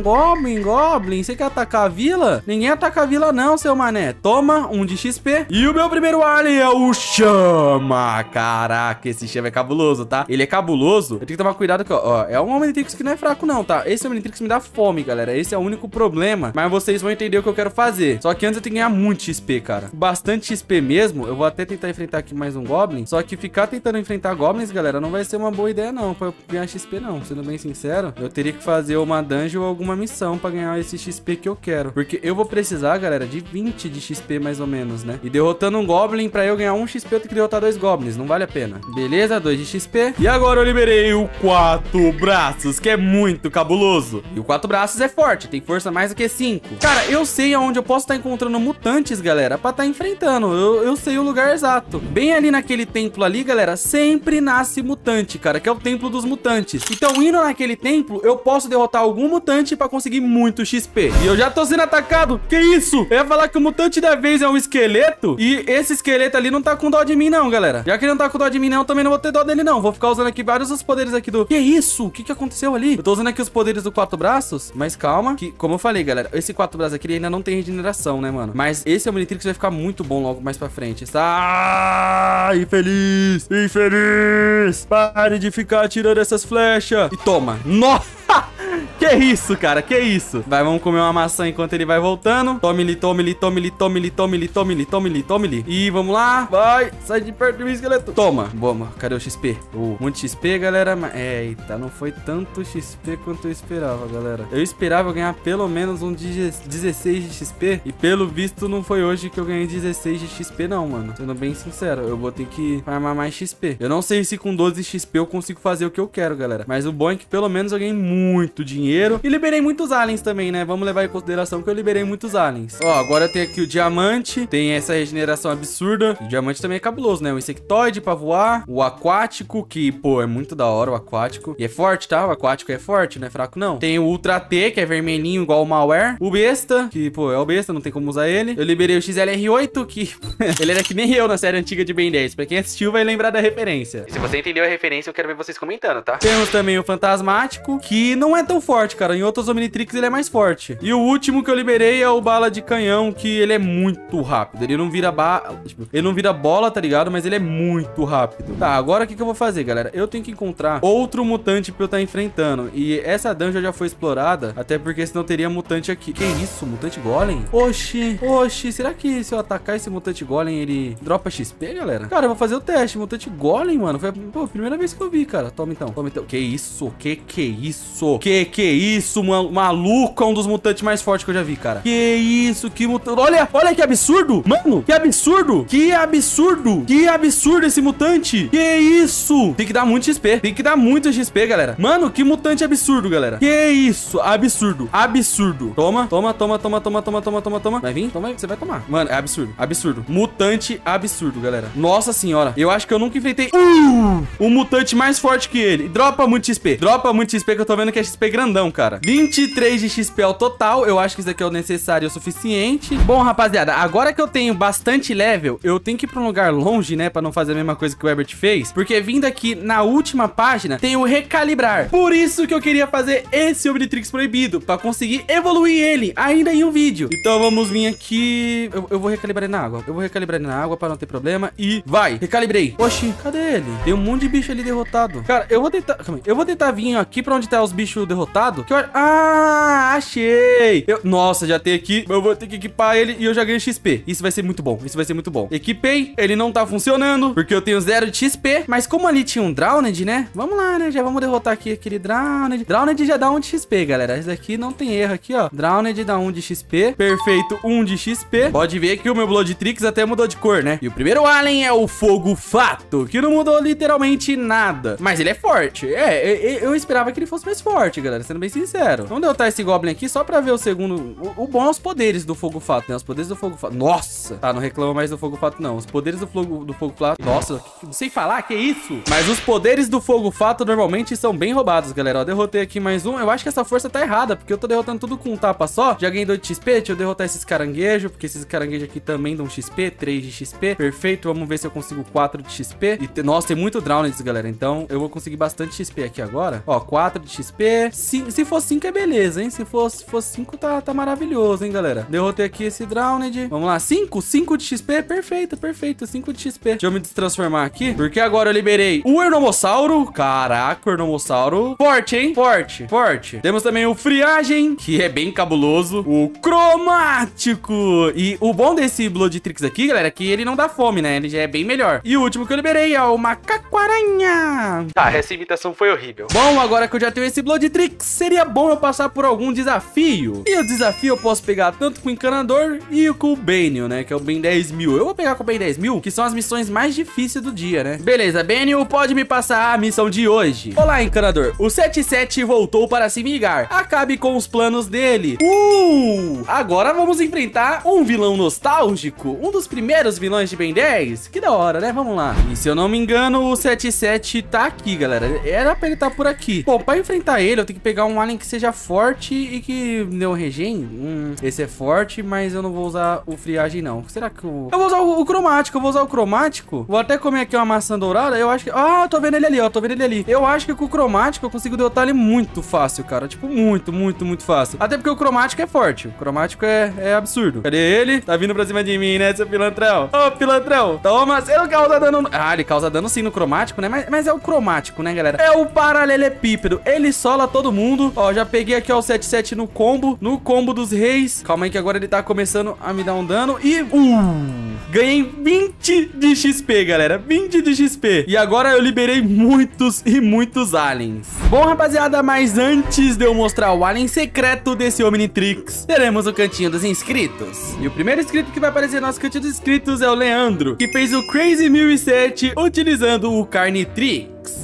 Goblin, Goblin. Você quer atacar a vila? Ninguém ataca a vila não, seu mané. Toma, um de XP. E o meu primeiro alien é o Chama. Caraca, esse Chama é cabuloso, tá? Ele é cabuloso. Eu tenho que tomar cuidado que, ó, é um Omnitrix que não é fraco não, tá? Esse Omnitrix me dá fome, galera. Esse é o único problema. Mas vocês vão entender o que eu quero fazer. Só que antes eu tenho que ganhar muito XP, cara. Bastante XP mesmo. Eu vou até tentar enfrentar aqui mais um Goblin. Só que ficar tentando enfrentar Goblins, galera, não vai ser uma boa ideia não, pra ganhar XP não. Sendo bem sincero, eu teria que fazer uma dungeon alguma missão pra ganhar esse XP que eu quero. Porque eu vou precisar, galera, de 20 de XP mais ou menos, né? E derrotando um Goblin, pra eu ganhar um XP, eu tenho que derrotar dois Goblins. Não vale a pena. Beleza, 2 de XP. E agora eu liberei o quatro braços, que é muito cabuloso. E o quatro braços é forte, tem força mais do que 5. Cara, eu sei aonde eu posso estar encontrando mutantes, galera, pra estar enfrentando. Eu, eu sei o lugar exato. Bem ali naquele templo ali, galera, sempre nasce mutante, cara, que é o templo dos mutantes. Então, indo naquele templo, eu posso derrotar algum mutante pra conseguir muito XP. E eu já tô sendo atacado. Que isso? Eu ia falar que o mutante da vez é um esqueleto e esse esqueleto ali não tá com dó de mim não, galera. Já que ele não tá com dó de mim não, eu também não vou ter dó dele não. Vou ficar usando aqui vários dos poderes aqui do... Que isso? O que que aconteceu ali? Eu tô usando aqui os poderes do quatro braços, mas calma, que como eu falei, galera, esse quatro braços aqui ainda não tem regeneração, né, mano? Mas esse Omnitrix vai ficar muito bom logo mais pra frente. Tá? Infeliz! Infeliz! Pare de ficar atirando essas flechas. E toma. Nossa! que isso, cara? Que isso? Vai, vamos comer uma maçã enquanto ele vai voltando. Tome-lhe, tome-lhe, tome-lhe, tome-lhe, tome-lhe, tome-lhe, tome-lhe, tome-lhe. E vamos lá. Vai, sai de perto do esqueleto. Toma. Boa, cadê o XP? Uh, muito XP, galera. É, eita, não foi tanto XP quanto eu esperava, galera. Eu esperava ganhar pelo menos um 16 de XP. E pelo visto, não foi hoje que eu ganhei 16 de XP, não, mano. Sendo bem sincero, eu vou ter que farmar mais XP. Eu não sei se com 12 XP eu consigo fazer o que eu quero, galera. Mas o bom é que pelo menos eu ganhei muito dinheiro. E liberei muitos aliens também, né? Vamos levar em consideração que eu liberei muitos aliens. Ó, agora tem aqui o diamante. Tem essa regeneração absurda. O diamante também é cabuloso, né? O insectoide pra voar. O aquático, que, pô, é muito da hora o aquático. E é forte, tá? O aquático é forte, não é fraco, não. Tem o Ultra T, que é vermelhinho igual o Malware. O besta, que, pô, é o besta, não tem como usar ele. Eu liberei o XLR8, que ele era que nem eu na série antiga de Ben 10. Pra quem assistiu vai lembrar da referência. E se você entendeu a referência, eu quero ver vocês comentando, tá? Temos também o fantasmático, que não é tão forte, cara. Em outros Omnitrix ele é mais forte. E o último que eu liberei é o bala de canhão, que ele é muito rápido. Ele não vira bala, tipo, ele não vira bola, tá ligado? Mas ele é muito rápido. Tá, agora o que, que eu vou fazer, galera? Eu tenho que encontrar outro mutante pra eu estar tá enfrentando. E essa dungeon já foi explorada, até porque senão teria mutante aqui. Que isso? Mutante golem? Oxi, oxi. Será que se eu atacar esse mutante golem, ele dropa XP, galera? Cara, eu vou fazer o teste. Mutante golem, mano. Foi pô, a primeira vez que eu vi, cara. Toma então, toma então. Que isso? Que que isso? Que que isso, maluco? É um dos mutantes mais fortes que eu já vi, cara. Que isso? Que mutante. Olha, olha que absurdo. Mano, que absurdo. Que absurdo. Que absurdo esse mutante. Que isso? Tem que dar muito XP. Tem que dar muito XP, galera. Mano, que mutante absurdo, galera. Que isso? Absurdo. Absurdo. Toma, toma, toma, toma, toma, toma, toma, toma, toma. Vai vir? Toma, você vai tomar. Mano, é absurdo. Absurdo. Mutante absurdo, galera. Nossa senhora. Eu acho que eu nunca enfrentei uh, um mutante mais forte que ele. Dropa muito XP. Dropa muito XP que eu tô vendo que é XP grandão, cara. 23 de XP ao total. Eu acho que isso aqui é o necessário o suficiente. Bom, rapaziada, agora que eu tenho bastante level, eu tenho que ir pra um lugar longe, né? Pra não fazer a mesma coisa que o Herbert fez. Porque vindo aqui na última página, tem o recalibrar. Por isso que eu queria fazer esse Omnitrix proibido. Pra conseguir evoluir ele ainda em um vídeo. Então vamos vir aqui. Eu, eu vou recalibrar na água. Eu vou recalibrar na água pra não ter problema. E vai. Recalibrei. Oxi, cadê ele? Tem um monte de bicho ali derrotado. Cara, eu vou tentar... Calma aí. Eu vou tentar vir aqui pra onde tá os bichos derrotados. Que eu... Ah, achei. Eu... Nossa, já tem aqui. Eu vou ter que equipar ele e eu já ganho XP. Isso vai ser muito bom. Isso vai ser muito bom. Equipei. Ele não tá funcionando porque eu tenho zero de XP. Mas como ali tinha um Drowned, né? Vamos lá, né? Já vamos derrotar aqui aquele Drowned. Drowned já dá um de XP, galera. Esse daqui não tem erro aqui, ó. Drowned dá um de XP. Perfeito, um de XP. Pode ver que o meu Blood Tricks até mudou de cor, né? E o primeiro alien é o Fogo Fato, que não mudou literalmente nada. Mas ele é forte. É, eu, eu esperava que ele fosse mais forte, galera, sendo bem sincero. Vamos derrotar esse Goblin aqui só pra ver o segundo... O, o bom é os poderes do Fogo Fato, né? Os poderes do Fogo Fato. Nossa! Tá, não reclama mais do Fogo Fato, não. Os poderes do Fogo, do fogo Fato... Nossa, não sei falar, que isso? Mas os poderes do Fogo Fato normalmente são bem roubados, galera. Ó, derrotei aqui mais um. Eu acho que essa força tá errada, porque eu tô derrotando tudo com um tapa só. Já ganhei 2 de XP. Deixa eu derrotar esses caranguejos, porque esses caranguejos aqui também dão XP. 3 de XP. Perfeito. Vamos ver se eu consigo 4 de XP. E, nossa, tem muito Drowned, galera. Então, eu vou conseguir bastante XP aqui agora. Ó, 4 de XP. Se, se for 5 é beleza, hein? Se for 5 tá, tá maravilhoso, hein, galera? Derrotei aqui esse Drowned. Vamos lá. 5? 5 de XP? Perfeito, perfeito. 5 de XP. Deixa eu me destransformar aqui, porque agora eu liberei o Ernomossauro. Caraca, o Ernomossauro. Forte, hein? Forte, forte. Temos também o Friagem, que é bem cabuloso. O Cromático. E o bom desse Blood Tricks aqui, galera, é que ele não dá fome, né? Ele já é bem melhor. E o último que eu liberei é o Macaco-Aranha. Tá, essa imitação foi horrível. Bom, agora que eu já tenho esse Blood Tricks, seria bom eu passar por algum desafio. E o desafio eu posso pegar tanto com o Encanador e com o Benio, né? Que é o Ben 10 mil. Eu vou pegar com o Ben 10 mil, que são as missões mais difíceis do dia, né? Beleza, Benio, pode me passar a missão de hoje. Olá, Encanador. O 77 voltou para se vingar. Acabe com os planos dele. Uh! Agora vamos enfrentar um vilão nostálgico. Um dos primeiros vilões de Ben 10. Que da hora, né? Vamos lá. E se eu não me engano, o 77 tá aqui, galera. Era pra ele estar tá por aqui. Bom, pra enfrentar ele, eu tenho que pegar um alien que seja forte e que dê um regen. Hum, esse é forte, mas eu não vou usar o friagem, não. Será que eu... Eu vou usar o, o cromático. Eu vou usar o cromático. Vou até comer aqui uma maçã dourada. Eu acho que... Ah, tô vendo ele ali, ó. Tô vendo ele ali. Eu acho que com o cromático eu consigo derrotar ele muito fácil, cara. Tipo, muito, muito, muito fácil. Até porque o cromático é forte. O cromático é, é absurdo. Cadê ele? Tá vindo pra cima de mim, né, seu pilantrão? Ô, pilantrão. Toma, você não causa dano... Ah, ele causa dano sim no cromático, né? Mas, mas é o cromático, né, galera? É o paralelepípedo. Ele sola todo mundo. Ó, já peguei aqui, ó, o 77 no combo. No combo dos reis. Calma aí que agora ele tá começando a me dar um dano. E... Uh! Ganhei 20 de XP, galera. 20 de XP. E agora eu liberei muitos e muitos aliens. Bom, rapaziada, mas antes de eu mostrar o alien secreto desse Omnitrix, teremos o cantinho dos inscritos. E o primeiro inscrito que vai aparecer no nosso cantinho dos inscritos é o Leandro, que fez o Crazy 1007 utilizando o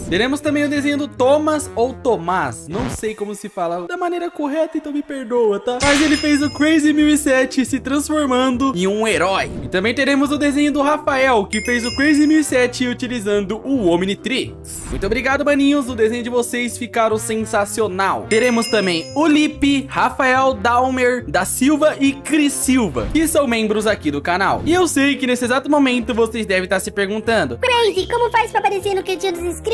Teremos também o desenho do Thomas ou Tomás, não sei como se fala da maneira correta, então me perdoa, tá? Mas ele fez o Crazy 1007 se transformando em um herói. E também teremos o desenho do Rafael, que fez o Crazy 1007 utilizando o Omnitrix. Muito obrigado, maninhos, o desenho de vocês ficaram sensacional. Teremos também o Lipe, Rafael Dalmer da Silva e Cris Silva, que são membros aqui do canal. E eu sei que nesse exato momento vocês devem estar se perguntando Crazy, como faz pra aparecer no cantinho dos inscritos?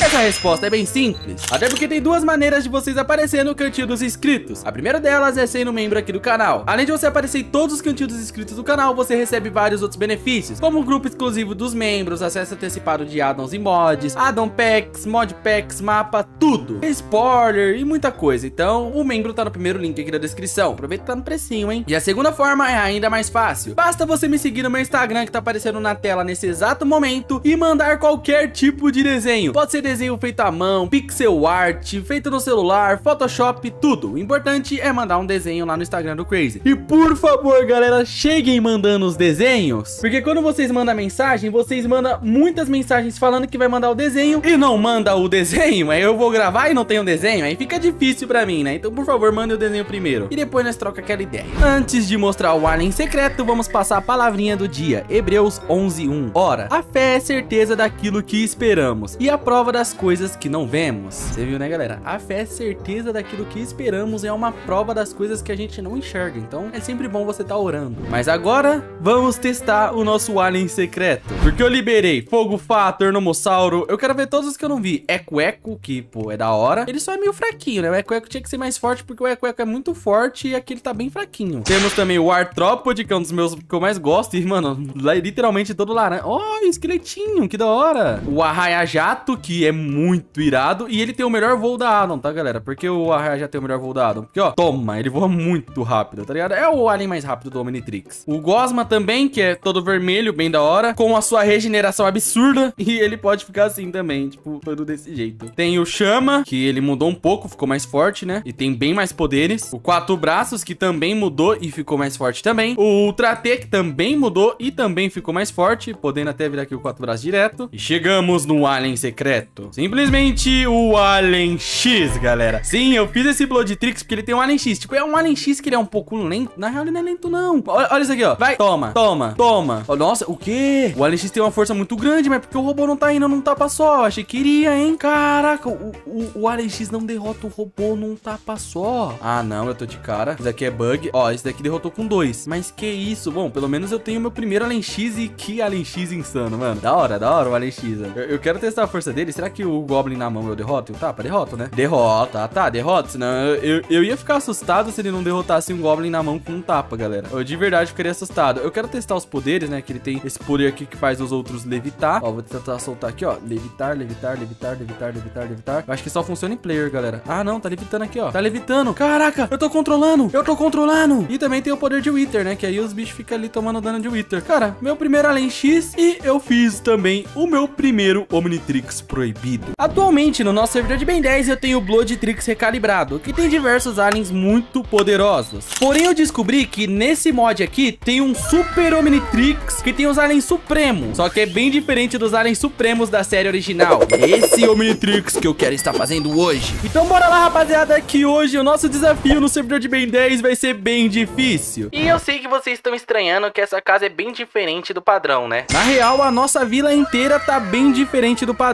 Essa resposta é bem simples, até porque tem duas maneiras de vocês aparecerem no cantinho dos inscritos. A primeira delas é sendo membro aqui do canal. Além de você aparecer em todos os cantinhos dos inscritos do canal, você recebe vários outros benefícios, como o grupo exclusivo dos membros, acesso antecipado de addons e mods, addon packs, mod packs, mapa, tudo. Spoiler e muita coisa. Então, o membro tá no primeiro link aqui da descrição. Aproveita que tá no precinho, hein? E a segunda forma é ainda mais fácil. Basta você me seguir no meu Instagram que tá aparecendo na tela nesse exato momento e mandar qualquer tipo de desenho desenho. Pode ser desenho feito à mão, pixel art, feito no celular, Photoshop, tudo. O importante é mandar um desenho lá no Instagram do Crazy. E por favor, galera, cheguem mandando os desenhos. Porque quando vocês mandam mensagem, vocês mandam muitas mensagens falando que vai mandar o desenho e não manda o desenho. Aí eu vou gravar e não um desenho. Aí fica difícil pra mim, né? Então, por favor, mande o desenho primeiro. E depois nós troca aquela ideia. Antes de mostrar o alien secreto, vamos passar a palavrinha do dia. Hebreus 11.1 Ora, a fé é certeza daquilo que esperamos. E a prova das coisas que não vemos. Você viu, né, galera? A fé é certeza daquilo que esperamos é uma prova das coisas que a gente não enxerga. Então, é sempre bom você estar tá orando. Mas agora, vamos testar o nosso alien secreto. Porque eu liberei Fogo Fato, Ernomossauro. Eu quero ver todos os que eu não vi. Eco Eco, que, pô, é da hora. Ele só é meio fraquinho, né? O Eco Eco tinha que ser mais forte, porque o Eco Eco é muito forte e aqui ele tá bem fraquinho. Temos também o Artrópode, que é um dos meus que eu mais gosto. E, mano, literalmente todo laranja. Ó, oh, esqueletinho, que da hora. O Arraia Jato, que é muito irado. E ele tem o melhor voo da Adam, tá, galera? Porque o Arraia Jato tem o melhor voo da Adam. Porque, ó, toma, ele voa muito rápido, tá ligado? É o alien mais rápido do Omnitrix. O Gosma também, que é todo vermelho, bem da hora, com a sua regeneração absurda. E ele pode ficar assim também, tipo, todo desse jeito. Tem o Chama, que ele mudou um pouco, ficou mais forte, né? E tem bem mais poderes. O Quatro Braços, que também mudou e ficou mais forte também. O Ultra T, que também mudou e também ficou mais forte, podendo até virar aqui o Quatro Braços direto. E chegamos no Alien Secreto. Simplesmente o Alien X, galera. Sim, eu fiz esse Blood Tricks porque ele tem um Alien X. Tipo, é um Alien X que ele é um pouco lento. Na real, ele não é lento, não. Olha, olha isso aqui, ó. Vai, toma, toma, toma. Oh, nossa, o quê? O Alien X tem uma força muito grande, mas porque o robô não tá indo num tapa só. Achei que iria, hein? Caraca, o, o, o Alien X não derrota o robô num tapa só. Ah, não, eu tô de cara. Isso daqui é bug. Ó, esse daqui derrotou com dois. Mas que isso? Bom, pelo menos eu tenho meu primeiro Alien X e que Alien X insano, mano. Da hora, da hora o Alien X. Eu, eu quero testar a força dele. Será que o Goblin na mão eu derroto? O tapa? Derroto, né? Derrota, tá, derrota. Senão eu, eu, eu ia ficar assustado se ele não derrotasse um Goblin na mão com um tapa, galera. Eu de verdade ficaria assustado. Eu quero testar os poderes, né? Que ele tem esse poder aqui que faz os outros levitar. Ó, vou tentar soltar aqui, ó. Levitar, levitar, levitar, levitar, levitar, levitar. Eu acho que só funciona em player, galera. Ah, não, tá levitando aqui, ó. Tá levitando. Caraca, eu tô controlando. Eu tô controlando. E também tem o poder de Wither, né? Que aí os bichos ficam ali tomando dano de Wither. Cara, meu primeiro Alien X e eu fiz também o meu primeiro Omnitrix proibido. Atualmente, no nosso servidor de Ben 10, eu tenho o Bloodtrix recalibrado, que tem diversos aliens muito poderosos. Porém, eu descobri que nesse mod aqui tem um Super Omnitrix que tem os aliens supremos, só que é bem diferente dos aliens supremos da série original. Esse Omnitrix que eu quero estar fazendo hoje. Então bora lá, rapaziada, que hoje o nosso desafio no servidor de Ben 10 vai ser bem difícil. E eu sei que vocês estão estranhando que essa casa é bem diferente do padrão, né? Na real, a nossa vila inteira tá bem diferente do padrão.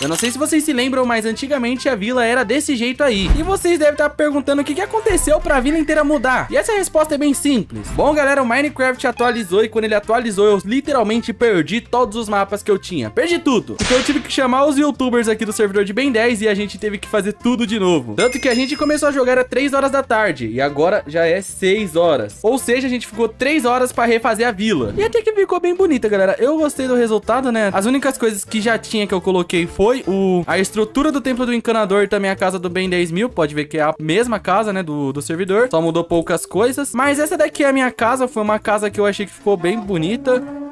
Eu não sei se vocês se lembram, mas antigamente a vila era desse jeito aí. E vocês devem estar perguntando o que, que aconteceu pra vila inteira mudar. E essa resposta é bem simples. Bom, galera, o Minecraft atualizou e quando ele atualizou, eu literalmente perdi todos os mapas que eu tinha. Perdi tudo. Então eu tive que chamar os youtubers aqui do servidor de Ben 10 e a gente teve que fazer tudo de novo. Tanto que a gente começou a jogar às 3 horas da tarde e agora já é 6 horas. Ou seja, a gente ficou 3 horas pra refazer a vila. E até que ficou bem bonita, galera. Eu gostei do resultado, né? As únicas coisas que já tinha que eu coloquei foi o a estrutura do templo do encanador e também a casa do Ben 10 mil. Pode ver que é a mesma casa, né, do, do servidor. Só mudou poucas coisas. Mas essa daqui é a minha casa. Foi uma casa que eu achei que ficou bem bonita.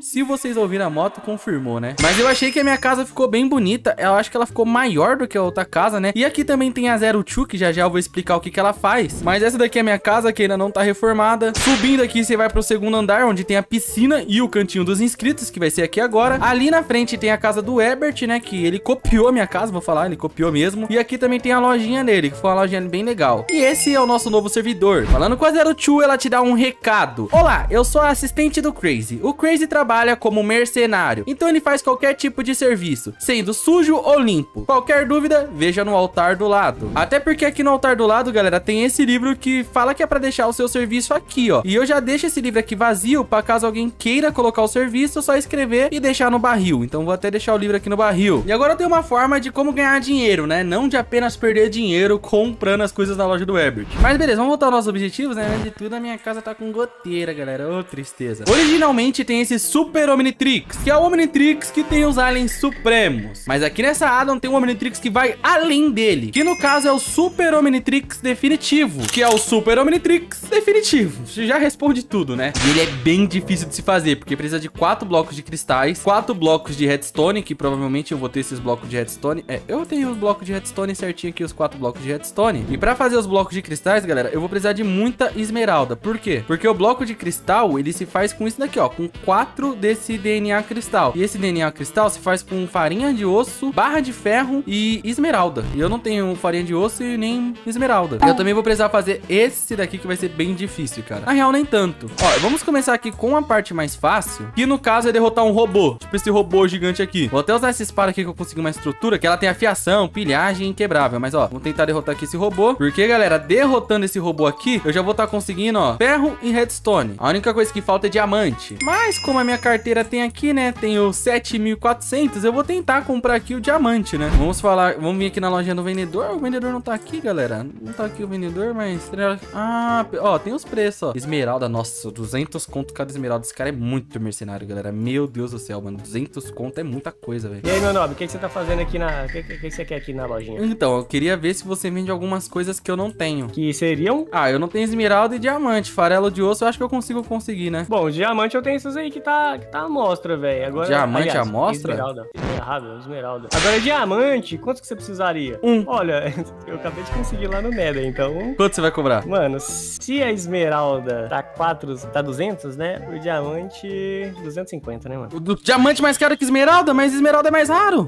Se vocês ouviram a moto, confirmou, né? Mas eu achei que a minha casa ficou bem bonita. Eu acho que ela ficou maior do que a outra casa, né? E aqui também tem a Zero Two, que já já eu vou explicar o que, que ela faz. Mas essa daqui é a minha casa, que ainda não tá reformada. Subindo aqui, você vai pro segundo andar, onde tem a piscina e o cantinho dos inscritos, que vai ser aqui agora. Ali na frente tem a casa do Ebert, né? Que ele copiou a minha casa, vou falar, ele copiou mesmo. E aqui também tem a lojinha dele, que foi uma lojinha bem legal. E esse é o nosso novo servidor. Falando com a Zero Two, ela te dá um recado. Olá, eu sou a assistente do Crazy. O Crazy trabalha como mercenário, então ele faz qualquer tipo de serviço, sendo sujo ou limpo. Qualquer dúvida, veja no altar do lado. Até porque aqui no altar do lado, galera, tem esse livro que fala que é pra deixar o seu serviço aqui, ó. E eu já deixo esse livro aqui vazio pra caso alguém queira colocar o serviço, só escrever e deixar no barril. Então vou até deixar o livro aqui no barril. E agora tem uma forma de como ganhar dinheiro, né? Não de apenas perder dinheiro comprando as coisas na loja do Herbert. Mas beleza, vamos voltar aos nossos objetivos, né? Antes de tudo, a minha casa tá com goteira, galera. Ô, oh, tristeza. Originalmente tem esse Super Omnitrix, que é o Omnitrix que tem os aliens supremos. Mas aqui nessa Adam tem um Omnitrix que vai além dele, que no caso é o Super Omnitrix definitivo, que é o Super Omnitrix definitivo. Você já responde tudo, né? E ele é bem difícil de se fazer, porque precisa de quatro blocos de cristais, quatro blocos de redstone, que provavelmente eu vou ter esses blocos de redstone. É, eu tenho os blocos de redstone certinho aqui, os quatro blocos de redstone. E pra fazer os blocos de cristais, galera, eu vou precisar de muita esmeralda. Por quê? Porque o bloco de cristal, ele se faz com isso daqui, ó, com quatro preciso desse DNA cristal. E esse DNA cristal se faz com farinha de osso, barra de ferro e esmeralda. E eu não tenho farinha de osso e nem esmeralda. Eu também vou precisar fazer esse daqui que vai ser bem difícil, cara. Na real, nem tanto. Ó, vamos começar aqui com a parte mais fácil, que no caso é derrotar um robô. Tipo esse robô gigante aqui. Vou até usar essa espada aqui que eu consegui uma estrutura, que ela tem afiação, pilhagem inquebrável. Mas, ó, vamos tentar derrotar aqui esse robô. Porque, galera, derrotando esse robô aqui, eu já vou estar tá conseguindo, ó, ferro e redstone. A única coisa que falta é diamante. Mas, como a minha carteira tem aqui, né, tem o 7400, eu vou tentar comprar aqui o diamante, né? Vamos falar, vamos vir aqui na lojinha do vendedor. O vendedor não tá aqui, galera. Não tá aqui o vendedor, mas... Ah, ó, tem os preços, ó. Esmeralda, nossa, 200 conto cada esmeralda. Esse cara é muito mercenário, galera. Meu Deus do céu, mano. 200 conto é muita coisa, velho. E aí, meu nobre, o que, que você tá fazendo aqui na... O que, que, que você quer aqui na lojinha? Então, eu queria ver se você vende algumas coisas que eu não tenho. Que seriam? Ah, eu não tenho esmeralda e diamante. Farelo de osso eu acho que eu consigo conseguir, né? Bom, diamante eu tenho esses aí que tá, que tá à mostra, velho. Agora, diamante à mostra? Esmeralda. Errado, esmeralda. Agora, diamante, quanto que você precisaria? Um. Olha, eu acabei de conseguir lá no Nether, então... Quanto você vai cobrar? Mano, se a esmeralda tá 4, tá 200, né? O diamante, 250, né, mano? O diamante mais caro que esmeralda, mas esmeralda é mais raro.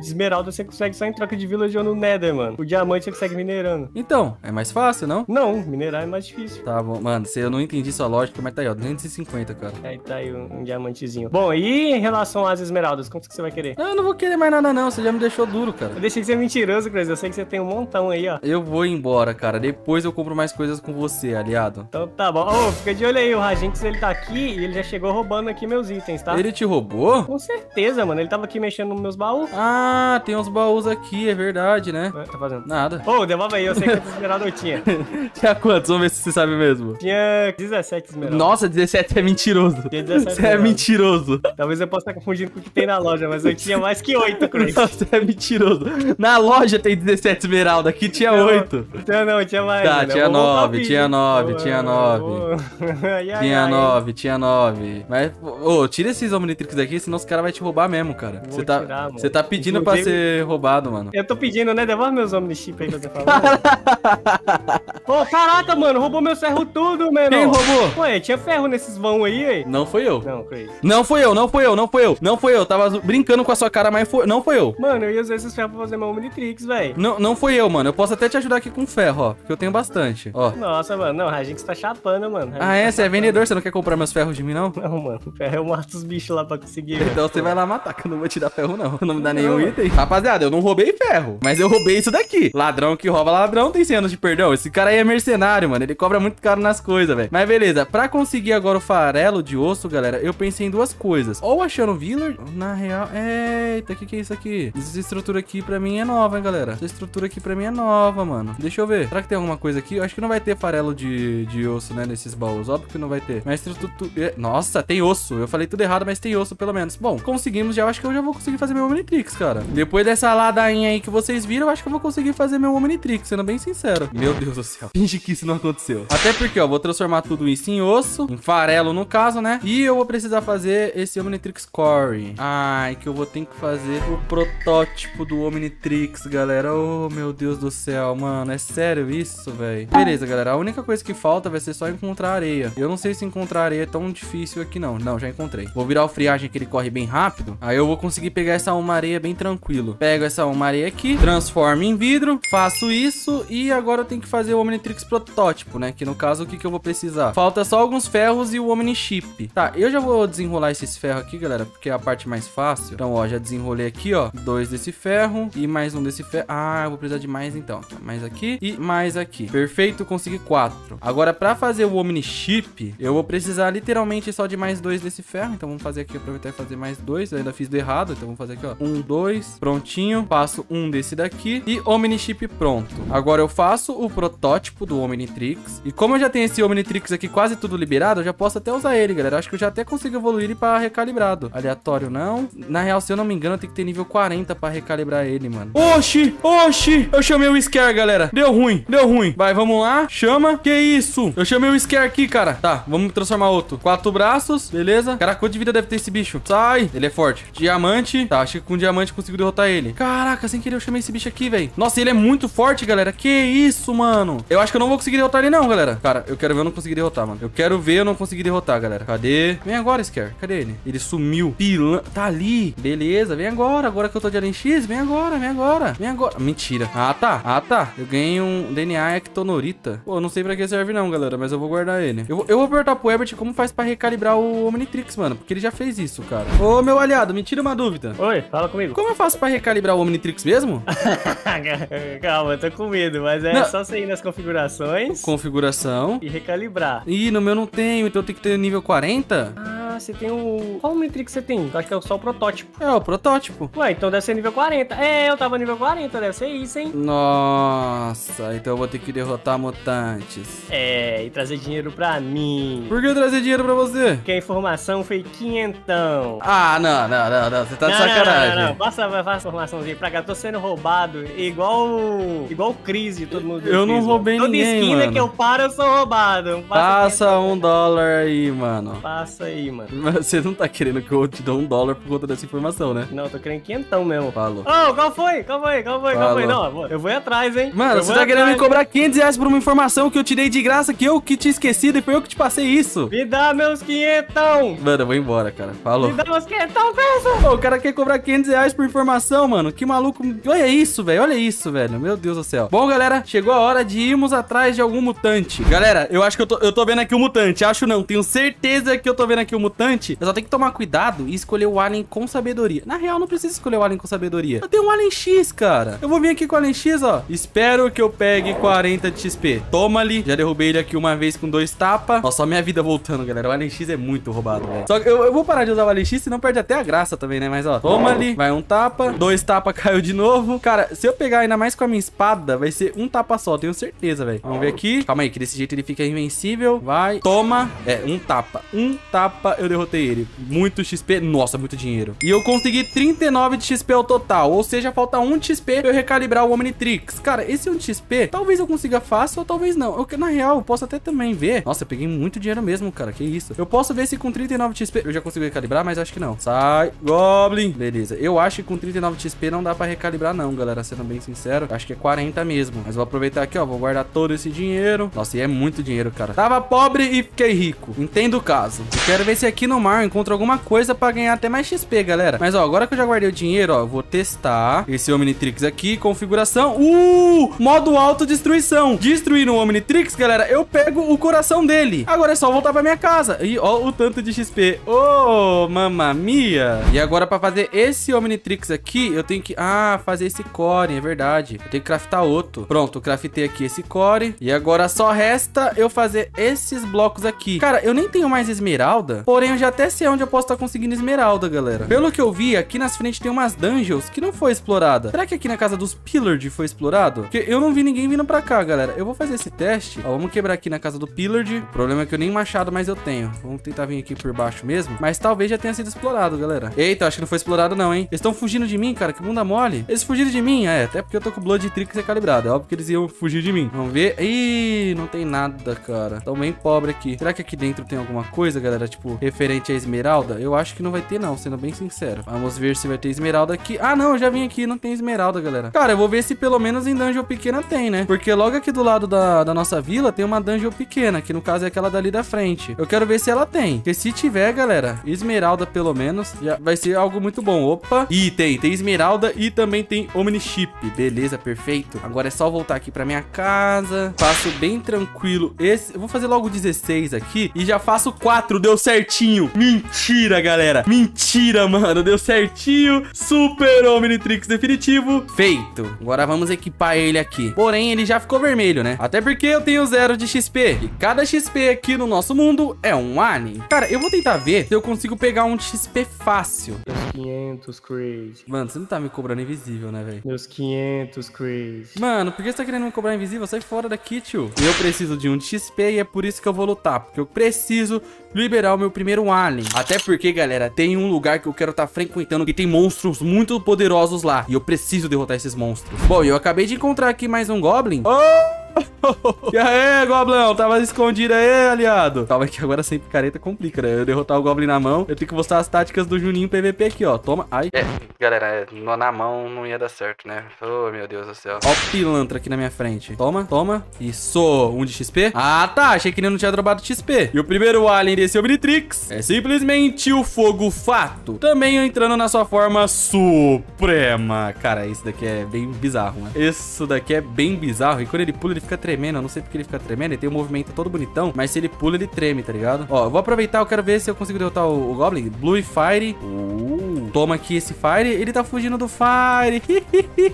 Esmeralda você consegue só em troca de villager no Nether, mano. O diamante você consegue minerando. Então, é mais fácil, não? Não, minerar é mais difícil. Tá bom, mano, eu não entendi sua lógica, mas tá aí, ó, 250, cara. Aí tá aí um, um diamantezinho. Bom, e em relação às esmeraldas, quanto que você vai querer? Eu não vou querer mais nada não, você já me deixou duro, cara. Eu deixei de ser mentiroso, Crazy, eu sei que você tem um montão aí, ó. Eu vou embora, cara, depois eu compro mais coisas com você, aliado. Então tá bom. Ô, oh, fica de olho aí, o Rajinx, ele tá aqui e ele já chegou roubando aqui meus itens, tá? Ele te roubou? Com certeza, mano, ele tava aqui mexendo nos meus baús. Ah, tem uns baús aqui, é verdade, né? Tá fazendo? Nada. Ô, oh, devolve aí, eu sei quantas esmeraldas eu tinha. tinha quantos? Vamos ver se você sabe mesmo. Tinha 17 esmeraldas. Nossa, 17 é mentiroso. Tinha 17 Você é mentiroso. Talvez eu possa estar confundindo com o que tem na loja, mas eu tinha mais que 8, Crazy. Você é mentiroso. Na loja tem 17 esmeralda, aqui tinha não, 8. Não, não, tinha mais. Tá, tinha 9, tinha 9, tinha 9. Tinha 9, tinha 9. Mas, ô, oh, tira esses Omnitrix daqui, senão os caras vão te roubar mesmo, cara. Você tá, você tá pedindo Inclusive, pra ser roubado, mano. Eu tô pedindo, né? Devolve meus Omnichip aí que você falou. Oh, caraca, mano, roubou meu ferro tudo, mano. Quem roubou? Ué, tinha ferro nesses vão aí, aí. Não foi eu. Não, Crazy. Não foi eu, não foi eu, não foi eu. Não foi eu. Tava brincando com a sua cara, mas foi, não foi eu. Mano, eu ia usar esses ferros pra fazer meu Omnitrix, velho. Não, não foi eu, mano. Eu posso até te ajudar aqui com ferro, ó. Porque eu tenho bastante, ó. Nossa, mano. Não, a gente tá chapando, mano. Ah, é? Tá você é vendedor? Você não quer comprar meus ferros de mim, não? Não, mano. Ferro eu mato os bichos lá pra conseguir. Então você vai lá matar, que eu não vou te dar ferro, não. Não me dá nenhum não. item. Rapaziada, eu não roubei ferro, mas eu roubei isso daqui. Ladrão que rouba ladrão tem 100 anos de perdão. Esse cara aí é mercenário, mano. Ele cobra muito caro nas coisas, velho. Mas beleza, pra conseguir agora o farelo de osso, galera, eu pensei em duas coisas. Ou achando village, na real... Eita, o que que é isso aqui? Essa estrutura aqui pra mim é nova, hein, galera. Essa estrutura aqui pra mim é nova, mano. Deixa eu ver. Será que tem alguma coisa aqui? Eu acho que não vai ter farelo de, de osso, né, nesses baús. Óbvio que não vai ter. Mas estrutura... Nossa, tem osso. Eu falei tudo errado, mas tem osso pelo menos. Bom, conseguimos já. Eu acho que eu já vou conseguir fazer meu Omnitrix, cara. Depois dessa ladainha aí que vocês viram, eu acho que eu vou conseguir fazer meu Omnitrix, sendo bem sincero. Meu Deus do céu. Finge que isso não aconteceu. Até porque, ó, vou transformar tudo isso em osso, em farelo no caso, né? E eu vou precisar fazer esse Omnitrix Core. Ai, que eu vou ter que fazer o protótipo do Omnitrix, galera. Oh, meu Deus do céu, mano. É sério isso, velho? Beleza, galera. A única coisa que falta vai ser só encontrar areia. Eu não sei se encontrar areia é tão difícil aqui, não. Não, já encontrei. Vou virar o friagem que ele corre bem rápido. Aí eu vou conseguir pegar essa uma areia bem tranquilo. Pego essa uma areia aqui, transformo em vidro, faço isso e agora eu tenho que fazer o Omnitrix protótipo, né? Que no caso, o que, que eu vou precisar? Falta só alguns ferros e o Omnichip. Tá, eu já vou desenrolar esses ferros aqui, galera, porque é a parte mais fácil. Então, ó, já desenrolei aqui, ó, dois desse ferro e mais um desse ferro. Ah, eu vou precisar de mais então. Mais aqui e mais aqui. Perfeito, consegui quatro. Agora, pra fazer o Omnichip, eu vou precisar literalmente só de mais dois desse ferro. Então, vamos fazer aqui, aproveitar e fazer mais dois. Eu ainda fiz do errado, então vamos fazer aqui, ó. Um, dois, prontinho. Passo um desse daqui e Omnichip pronto. Agora eu faço o protótipo do Omnitrix. E como eu já tenho esse Omnitrix aqui quase tudo liberado, eu já posso até usar ele, galera. Acho que eu já até consigo evoluir ele pra recalibrado. Aleatório não. Na real, se eu não me engano, tem que ter nível 40 pra recalibrar ele, mano. Oxi, oxi. Eu chamei o Scare, galera. Deu ruim, deu ruim. Vai, vamos lá. Chama. Que isso? Eu chamei o Scare aqui, cara. Tá, vamos transformar outro. Quatro braços, beleza. Caraca, quanto de vida deve ter esse bicho? Sai. Ele é forte. Diamante. Tá, acho que com diamante consigo derrotar ele. Caraca, sem querer eu chamei esse bicho aqui, velho. Nossa, ele é muito forte, galera. Que isso, mano. Eu acho que eu não vou conseguir derrotar ele não, galera. Cara, eu quero ver eu não conseguir derrotar, mano. Eu quero ver eu não conseguir derrotar, galera. Cadê? Vem agora. Scare. Cadê ele? Ele sumiu. Pilan... Tá ali. Beleza, vem agora. Agora que eu tô de Alien X, vem agora, vem agora. Vem agora. Mentira. Ah, tá. Ah, tá. Eu ganhei um DNA Ectonorita. Pô, eu não sei pra que serve não, galera, mas eu vou guardar ele. Eu, vou- eu vou perguntar pro Herbert como faz pra recalibrar o Omnitrix, mano, porque ele já fez isso, cara. Ô, meu aliado, me tira uma dúvida. Oi, fala comigo. Como eu faço pra recalibrar o Omnitrix mesmo? Calma, eu tô com medo, mas é Não. só você ir nas configurações Configuração. e recalibrar. Ih, no meu não tenho, então tem que ter nível 40? Ah, você tem o. Qual Matrix você tem? Eu acho que é só o protótipo. É, o protótipo. Ué, então deve ser nível 40. É, eu tava nível 40, deve ser isso, hein? Nossa, então eu vou ter que derrotar mutantes. É, e trazer dinheiro pra mim. Por que eu trazer dinheiro pra você? Porque a informação foi quinhentão. Ah, não, não, não, não. Você tá de Não, não, sacanagem. Não, não, não. Passa, passa a informaçãozinha pra cá. Eu tô sendo roubado igual. igual o Crise, todo mundo. Eu não roubei mano. ninguém, Toda esquina mano. que eu paro, eu sou roubado. Passa quinhentão. um dólar aí, mano. Passa aí, mano. Mas Você não tá querendo que eu te dê um dólar por conta dessa informação, né? Não, eu tô querendo quinhentão mesmo. Falou. Ô, qual foi? Qual foi? Qual foi? Qual foi? Não, eu vou- ir atrás, hein? Mano, Eu você tá querendo me atrás, cobrar 500 reais por uma informação que eu te dei de graça, que eu que tinha esquecido e foi eu que te passei isso. Me dá meus quinhentão! Mano, eu vou embora, cara. Falou. Me dá meus quinhentão! Pô, o cara quer cobrar 500 reais por informação, mano. Que maluco. Olha isso, velho. Olha isso, velho. Meu Deus do céu. Bom, galera, chegou a hora de irmos atrás de algum mutante. Galera, eu acho que eu tô, eu tô vendo aqui o mutante. Acho não. Tenho certeza que eu tô vendo aqui o mutante. Eu só tenho que tomar cuidado e escolher o alien com sabedoria. Na real, não precisa escolher o alien com sabedoria. Eu tenho um alien X, cara. Eu vou vir aqui com o alien X, ó. Espero que eu pegue 40 de XP. Toma ali. Já derrubei ele aqui uma vez com dois tapas. Nossa, só minha vida voltando, galera. O alien X é muito roubado, velho. Só que eu, eu vou parar de usar o alien X, senão perde até a graça também, né? Mas ó, toma ali. Vai um tapa. Dois tapa caiu de novo. Cara, se eu pegar ainda mais com a minha espada, vai ser um tapa só. Tenho certeza, velho. Vamos ver aqui. Calma aí, que desse jeito ele fica invencível. Vai. Toma. É, um tapa. Um tapa, eu derrotei ele. Muito XP. Nossa, muito dinheiro. E eu consegui 39 de XP ao total. Ou seja, falta um de XP pra eu recalibrar o Omnitrix. Cara, esse 1 de XP, talvez eu consiga fácil ou talvez não. Eu, na real, eu posso até também ver. Nossa, eu peguei muito dinheiro mesmo, cara. Que isso. Eu posso ver se com 39 de XP eu já consigo recalibrar, mas acho que não. Sai, Goblin. Beleza. Eu acho que com 39 de XP não dá pra recalibrar não, galera. Sendo bem sincero, acho que é 40 mesmo. Mas vou aproveitar aqui, ó. Vou guardar todo esse dinheiro. Nossa, e é muito dinheiro, cara. Tava pobre e fiquei rico. Entendo o caso. Quero ver se aqui no mar eu encontro alguma coisa pra ganhar até mais XP, galera. Mas, ó, agora que eu já guardei o dinheiro, ó, vou testar esse Omnitrix aqui. Configuração. Uh! Modo autodestruição. Destruir o Omnitrix, galera, eu pego o coração dele. Agora é só voltar pra minha casa. E ó o tanto de XP. Ô, oh, mamma mia. E agora pra fazer esse Omnitrix aqui, eu tenho que... Ah, fazer esse core, é verdade. Eu tenho que craftar outro. Pronto, craftei aqui esse core. E agora só resta eu fazer esses blocos aqui. Cara, eu nem tenho mais esmeralda. Porém, eu já até sei onde eu posso estar conseguindo esmeralda, galera. Pelo que eu vi, aqui nas frente tem umas dungeons que não foi explorada. Será que aqui na casa dos Pillard foi explorado? Porque eu não vi ninguém vindo pra cá, galera. Eu vou fazer esse teste. Ó, vamos quebrar aqui na casa do Pillard. O problema é que eu nem machado mais eu tenho. Vamos tentar vir aqui por baixo mesmo. Mas talvez já tenha sido explorado, galera. Eita, acho que não foi explorado não, hein? Eles estão fugindo de mim, cara. Que bunda mole. Eles fugiram de mim? É, até porque eu tô com o Blood Trix recalibrado. É óbvio que eles iam fugir de mim. Vamos ver. Ih, não tem nada, cara. Tão bem pobre aqui. Será que aqui dentro tem alguma coisa, galera? Tipo, referente a esmeralda? Eu acho que não vai ter não, sendo bem sincero. Vamos ver se vai ter esmeralda aqui. Ah, não, eu já vim aqui. Não tem esmeralda, galera. Cara, eu vou ver se pelo menos em dungeon pequena tem, né? Porque logo aqui do lado da, da nossa vila tem uma dungeon pequena, que no caso é aquela dali da frente. Eu quero ver se ela tem. Porque se tiver, galera, esmeralda pelo menos, já vai ser algo muito bom. Opa. E tem, tem esmeralda e também tem Omnichip. Beleza, perfeito. Agora é só voltar aqui pra minha casa. Faço bem tranquilo. Esse, eu vou fazer logo 16 aqui e já faço 4. Deu certinho. Mentira, galera. Mentira, mano. Deu certinho. Super Omnitrix definitivo. Feito. Agora vamos equipar ele aqui. Porém, ele já ficou vermelho, né? Até porque eu tenho zero de XP. E cada XP aqui no nosso mundo é um alien. Cara, eu vou tentar ver se eu consigo pegar um XP fácil. Meus 500 crazy. Mano, você não tá me cobrando invisível, né, velho? Meus 500 crazy. Mano, por que você tá querendo me cobrar invisível? Sai fora daqui, tio. Eu preciso de um de XP e é por isso que eu vou lutar. Porque eu preciso liberar o meu primeiro alien. Até porque, galera, tem um lugar que eu quero estar tá frequentando que tem monstros muito poderosos lá. E eu preciso derrotar esses monstros. Bom, eu acabei de encontrar aqui mais um Goblin. Oh! E aí, Goblão? Tava escondido aí, aliado. Calma que agora sem picareta complica, né? Eu derrotar o Goblin na mão, eu tenho que mostrar as táticas do Juninho PVP aqui, ó. Toma. Ai. É, galera, é, na mão não ia dar certo, né? Oh, meu Deus do céu. Ó o pilantra aqui na minha frente. Toma, toma. Isso. Um de XP. Ah, tá. Achei que ele não tinha dropado XP. E o primeiro alien desse Omnitrix é simplesmente o Fogo Fato. Também entrando na sua forma suprema. Cara, isso daqui é bem bizarro, né? Isso daqui é bem bizarro. E quando ele pula, ele fica tremendo. Eu não sei porque ele fica tremendo. Ele tem um movimento todo bonitão. Mas se ele pula, ele treme, tá ligado? Ó, eu vou aproveitar. Eu quero ver se eu consigo derrotar o, o Goblin. Blue e Fire. Uh, toma aqui esse Fire. Ele tá fugindo do Fire.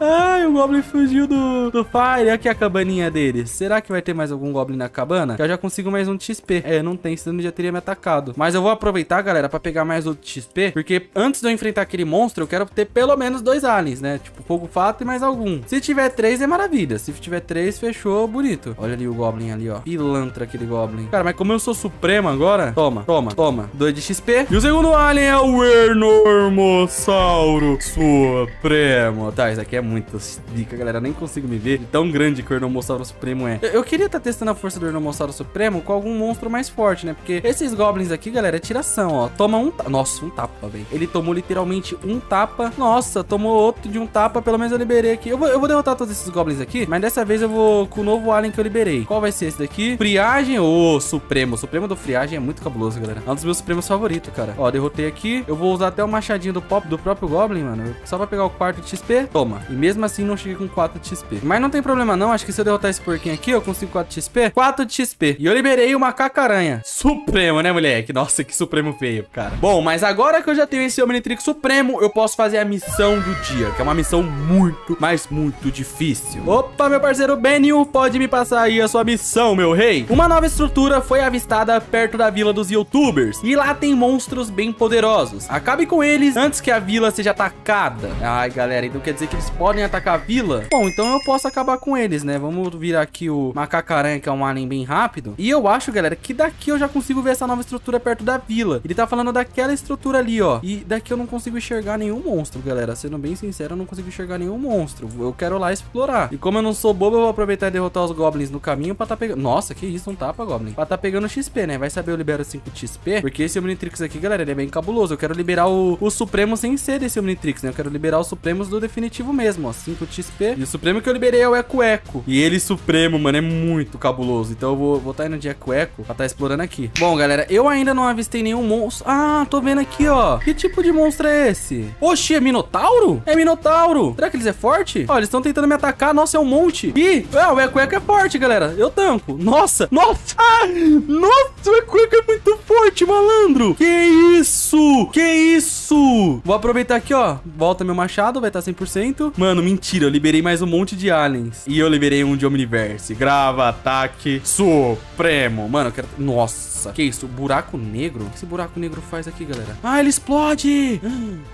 Ai, o Goblin fugiu do, do Fire. Olha aqui a cabaninha dele. Será que vai ter mais algum Goblin na cabana? Que eu já consigo mais um XP. É, não tem, senão ele já teria me atacado. Mas eu vou aproveitar, galera, pra pegar mais outro XP. Porque antes de eu enfrentar aquele monstro, eu quero ter pelo menos dois aliens, né? Tipo, Fogo Fato e mais algum. Se tiver três, é maravilha. Se tiver três, fechou, bonito. Olha ali o Goblin ali, ó. Pilantra aquele Goblin. Cara, mas como eu sou supremo agora... Toma, toma, toma. Dois de XP. E o segundo alien é o Ernomossauro Supremo. Tá, isso aqui é muito dica, galera. Nem consigo me ver. de Tão grande que o Ernomossauro Supremo é. Eu, eu queria estar testando a força do Ernomossauro Supremo com algum monstro mais forte, né? Porque esses Goblins aqui, galera, é tiração, ó. Toma um... Nossa, um tapa, velho. Ele tomou literalmente um tapa. Nossa, tomou outro de um tapa. Pelo menos eu liberei aqui. Eu vou, eu vou derrotar todos esses Goblins aqui. Mas dessa vez eu vou com o novo alien que eu liberei. Qual vai ser esse daqui? Friagem. Ô, Supremo. O Supremo do Friagem é muito cabuloso, galera. É um dos meus Supremos favoritos, cara. Ó, derrotei aqui. Eu vou usar até o machadinho do pop do próprio Goblin, mano. Só pra pegar o quarto de XP. Toma. E mesmo assim não cheguei com 4 de XP. Mas não tem problema não. Acho que se eu derrotar esse porquinho aqui, eu consigo 4 de XP. 4 de XP. E eu liberei o macaco-aranha. Supremo, né, moleque? Nossa, que Supremo feio, cara. Bom, mas agora que eu já tenho esse Omnitrix Supremo, eu posso fazer a missão do dia. Que é uma missão muito, mas muito difícil. Opa, meu parceiro Benio, pode me passar aí a sua missão, meu rei. Uma nova estrutura foi avistada perto da vila dos youtubers. E lá tem monstros bem poderosos. Acabe com eles antes que a vila seja atacada. Ai, galera, então quer dizer que eles podem atacar a vila? Bom, então eu posso acabar com eles, né? Vamos virar aqui o macacaranha, que é um alien bem rápido. E eu acho, galera, que daqui eu já consigo ver essa nova estrutura perto da vila. Ele tá falando daquela estrutura ali, ó. E daqui eu não consigo enxergar nenhum monstro, galera. Sendo bem sincero, eu não consigo enxergar nenhum monstro. Eu quero lá explorar. E como eu não sou bobo, eu vou aproveitar e derrotar os goblins no caminho pra tá pegando... Nossa, que isso, um tapa, goblin. Pra tá pegando XP, né? Vai saber eu libero 5 de XP. Porque esse Omnitrix aqui, galera, ele é bem cabuloso. Eu quero liberar o, o Supremo sem ser desse Omnitrix, né? Eu quero liberar os Supremos do definitivo mesmo, ó. 5 de XP. E o Supremo que eu liberei é o Eco Eco. E ele Supremo, mano, é muito cabuloso. Então eu vou, vou tá indo de Eco Eco pra tá explorando aqui. Bom, galera, eu ainda não avistei nenhum monstro. Ah, tô vendo aqui, ó. Que tipo de monstro é esse? Oxi, é Minotauro? É Minotauro. Será que eles é forte? Ó, eles estão tentando me atacar. Nossa, é um monte. Ih, é, o Eco Eco é forte, galera. Eu tanco. Nossa, nossa. Ah, nossa, o Eco Eco é muito forte, malandro. Que isso? Que isso? Vou aproveitar aqui, ó. Volta meu machado, vai estar 100%. Mano, mentira, eu liberei mais um monte de aliens. E eu liberei um de Omniverse. Grava, ataque, supremo. Mano, eu quero... Nossa, que isso? Buraco negro? O que esse buraco negro faz aqui, galera? Ah, ele explode!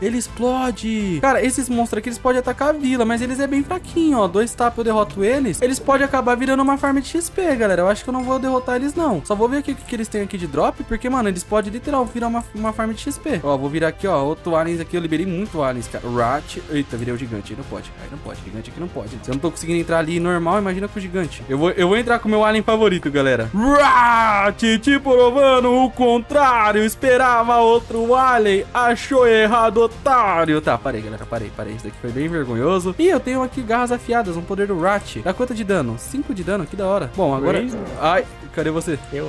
Ele explode! Cara, esses monstros aqui, eles podem atacar a vila, mas eles é bem fraquinho, ó. Dois tapas eu derroto eles. Eles podem acabar virando uma farm de XP, galera. Eu acho que eu não vou derrotar eles, não. Só vou ver aqui o que, que eles têm aqui de drop, porque, mano, eles podem literal virar uma, uma farm de XP. Ó, vou virar aqui, ó. Outro aliens aqui. Eu liberei muito aliens, cara. Rat. Eita, virei o gigante. Aí não pode. Aí não pode. Gigante aqui não pode. Se eu não tô conseguindo entrar ali normal, imagina com o gigante. Eu vou, eu vou entrar com o meu alien favorito, galera. Rat, te provando o contrário. Esperava outro alien. Achou errado, otário. Tá, parei, galera. Parei, parei. Isso daqui foi bem vergonhoso. E eu tenho aqui garras afiadas. Um poder do Rat. Dá quanto de dano? 5 de dano. Que da hora. Bom, agora... Crazy. Ai, cadê você? Eu,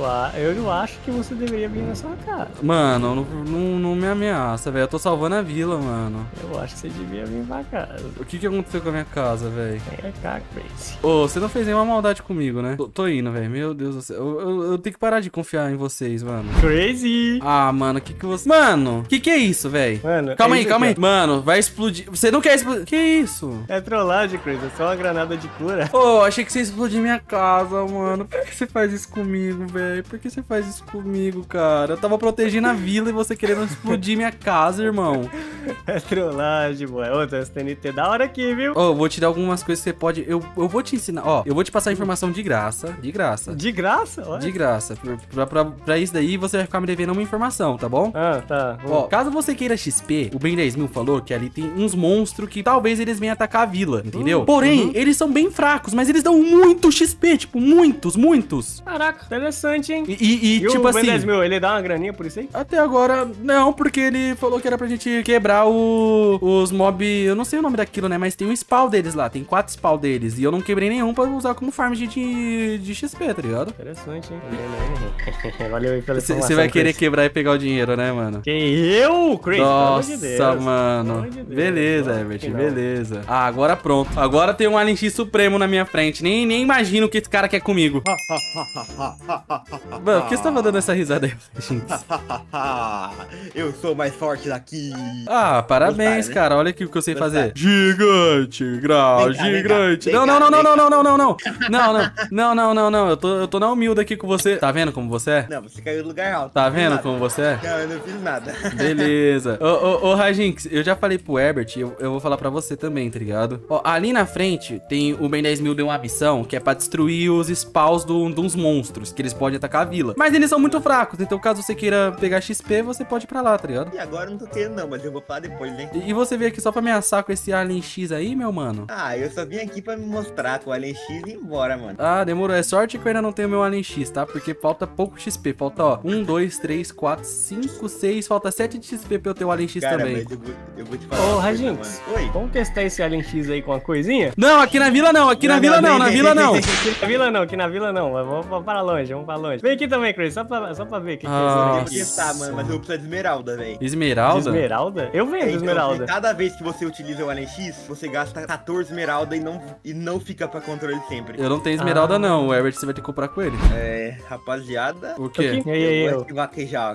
eu acho que você deveria vir na sua casa. Mano, não, não, não me ameaça, velho. Eu tô salvando a vila, mano. Eu acho que você devia vir pra casa. O que que aconteceu com a minha casa, velho? Vem cá, Crazy. Ô, você não fez nenhuma maldade comigo, né? Tô, tô indo, velho. Meu Deus do céu. Eu, eu- eu tenho que parar de confiar em vocês, mano. Crazy! Ah, mano, que que você... Mano, que que é isso, velho? Mano, Calma é aí, calma aí. Mano, vai explodir. Você não quer explodir. Que isso? É trollagem, Crazy. É só uma granada de cura. Ô, achei que você ia explodir minha casa, mano. Por que você faz isso comigo, velho? Por que você faz isso comigo, cara? Eu tava protegendo a vila e você querendo explodir minha casa, irmão. É trollagem, boy. Outra, essa TNT da hora aqui, viu? Ó, eu vou te dar algumas coisas que você pode. Eu, eu vou te ensinar. Ó, eu vou te passar informação de graça. De graça. De graça? Olha. De graça. Pra, pra, pra isso daí, você vai ficar me devendo uma informação, tá bom? Ah, tá. Ó, caso você queira XP, o Ben 10 mil falou que ali tem uns monstros que talvez eles venham atacar a vila, entendeu? Hum, Porém, uhum. eles são bem fracos, mas eles dão muito XP, tipo, muitos, muitos. Caraca, interessante, hein? E, e- e, E tipo o assim. Ben 10 mil, ele dá uma graninha por isso aí? Até agora, não, porque ele falou que era pra gente quebrar o, os mob. Eu não sei o nome daquilo, né? Mas tem um spawn deles lá, tem quatro spawn deles. E eu não quebrei nenhum pra usar como farm de, de, de XP, tá ligado? Interessante, hein? Valeu aí pela Você vai querer Chris. quebrar e pegar o dinheiro, né, mano? Que eu, Chris? Pelo amor de Nossa, Deus. Pelo mano. de Deus. Beleza, Herbert, beleza. Ah, agora pronto. Agora tem um Alien X Supremo na minha frente. Nem, nem imagino o que esse cara quer comigo. Mano, por que você tava dando essa risada aí, gente? eu sou mais forte daqui. Ah, parabéns, Gostaram, né? cara. Olha aqui o que eu sei fazer. Gostaram? Gigante, grau, Vem cá, vem cá, gigante. vem Não, cá, não, não, não, não, não, não, não, não. Não, não, não, não, não, não. Eu tô, eu tô na humilde aqui com você. Tá vendo como você é? Não, você caiu no lugar alto. Tá vendo como você é? Não, eu não fiz nada. Beleza. Ô, ô, ô, Rajinx, eu já falei pro Herbert, eu, eu vou falar pra você também, tá ligado? Ó, ali na frente tem o Ben 10 mil deu uma missão que é pra destruir os spawns do, de uns monstros, que eles podem atacar a vila. Mas eles são muito fracos, então caso você queira pegar XP, você pode ir pra lá, tá ligado? E agora eu não tô querendo não, mas eu vou falar depois, né? E, e você veio aqui só pra ameaçar com esse Alien X aí, meu mano? Ah, eu só vim aqui pra me mostrar com o Alien X e ir embora, mano. Ah, demorou. É sorte que eu ainda não tenho meu Alien X, tá? Porque falta pouco XP. Falta, ó, 1, 2, 3, 4, 5, 6. Falta 7 de XP pra eu ter o Alien X Cara, também. mas eu vou, eu vou te falar. Ô, Rajinx, vamos testar esse Alien X aí com uma coisinha? Não, aqui na vila não. Aqui na Não, vila não, não. Na vila não. Aqui na vila não, aqui na vila não. mas Vamos pra- para longe, vamos pra longe. Vem aqui também, Chris, só pra, só pra ver o que, que é Eu aqui. testar, mano, mas eu vou precisar de esmeralda, velho. Esmeralda? Esmeralda? Eu vendo É, então, esmeralda. Cada vez que você utiliza o Alien X, você gasta 14 esmeralda e não, e não fica pra controle sempre. Eu não tenho esmeralda, Ah. não. O Herbert você vai ter que comprar com ele. É, rapaziada. O quê? Aqui? E aí, eu eu? vou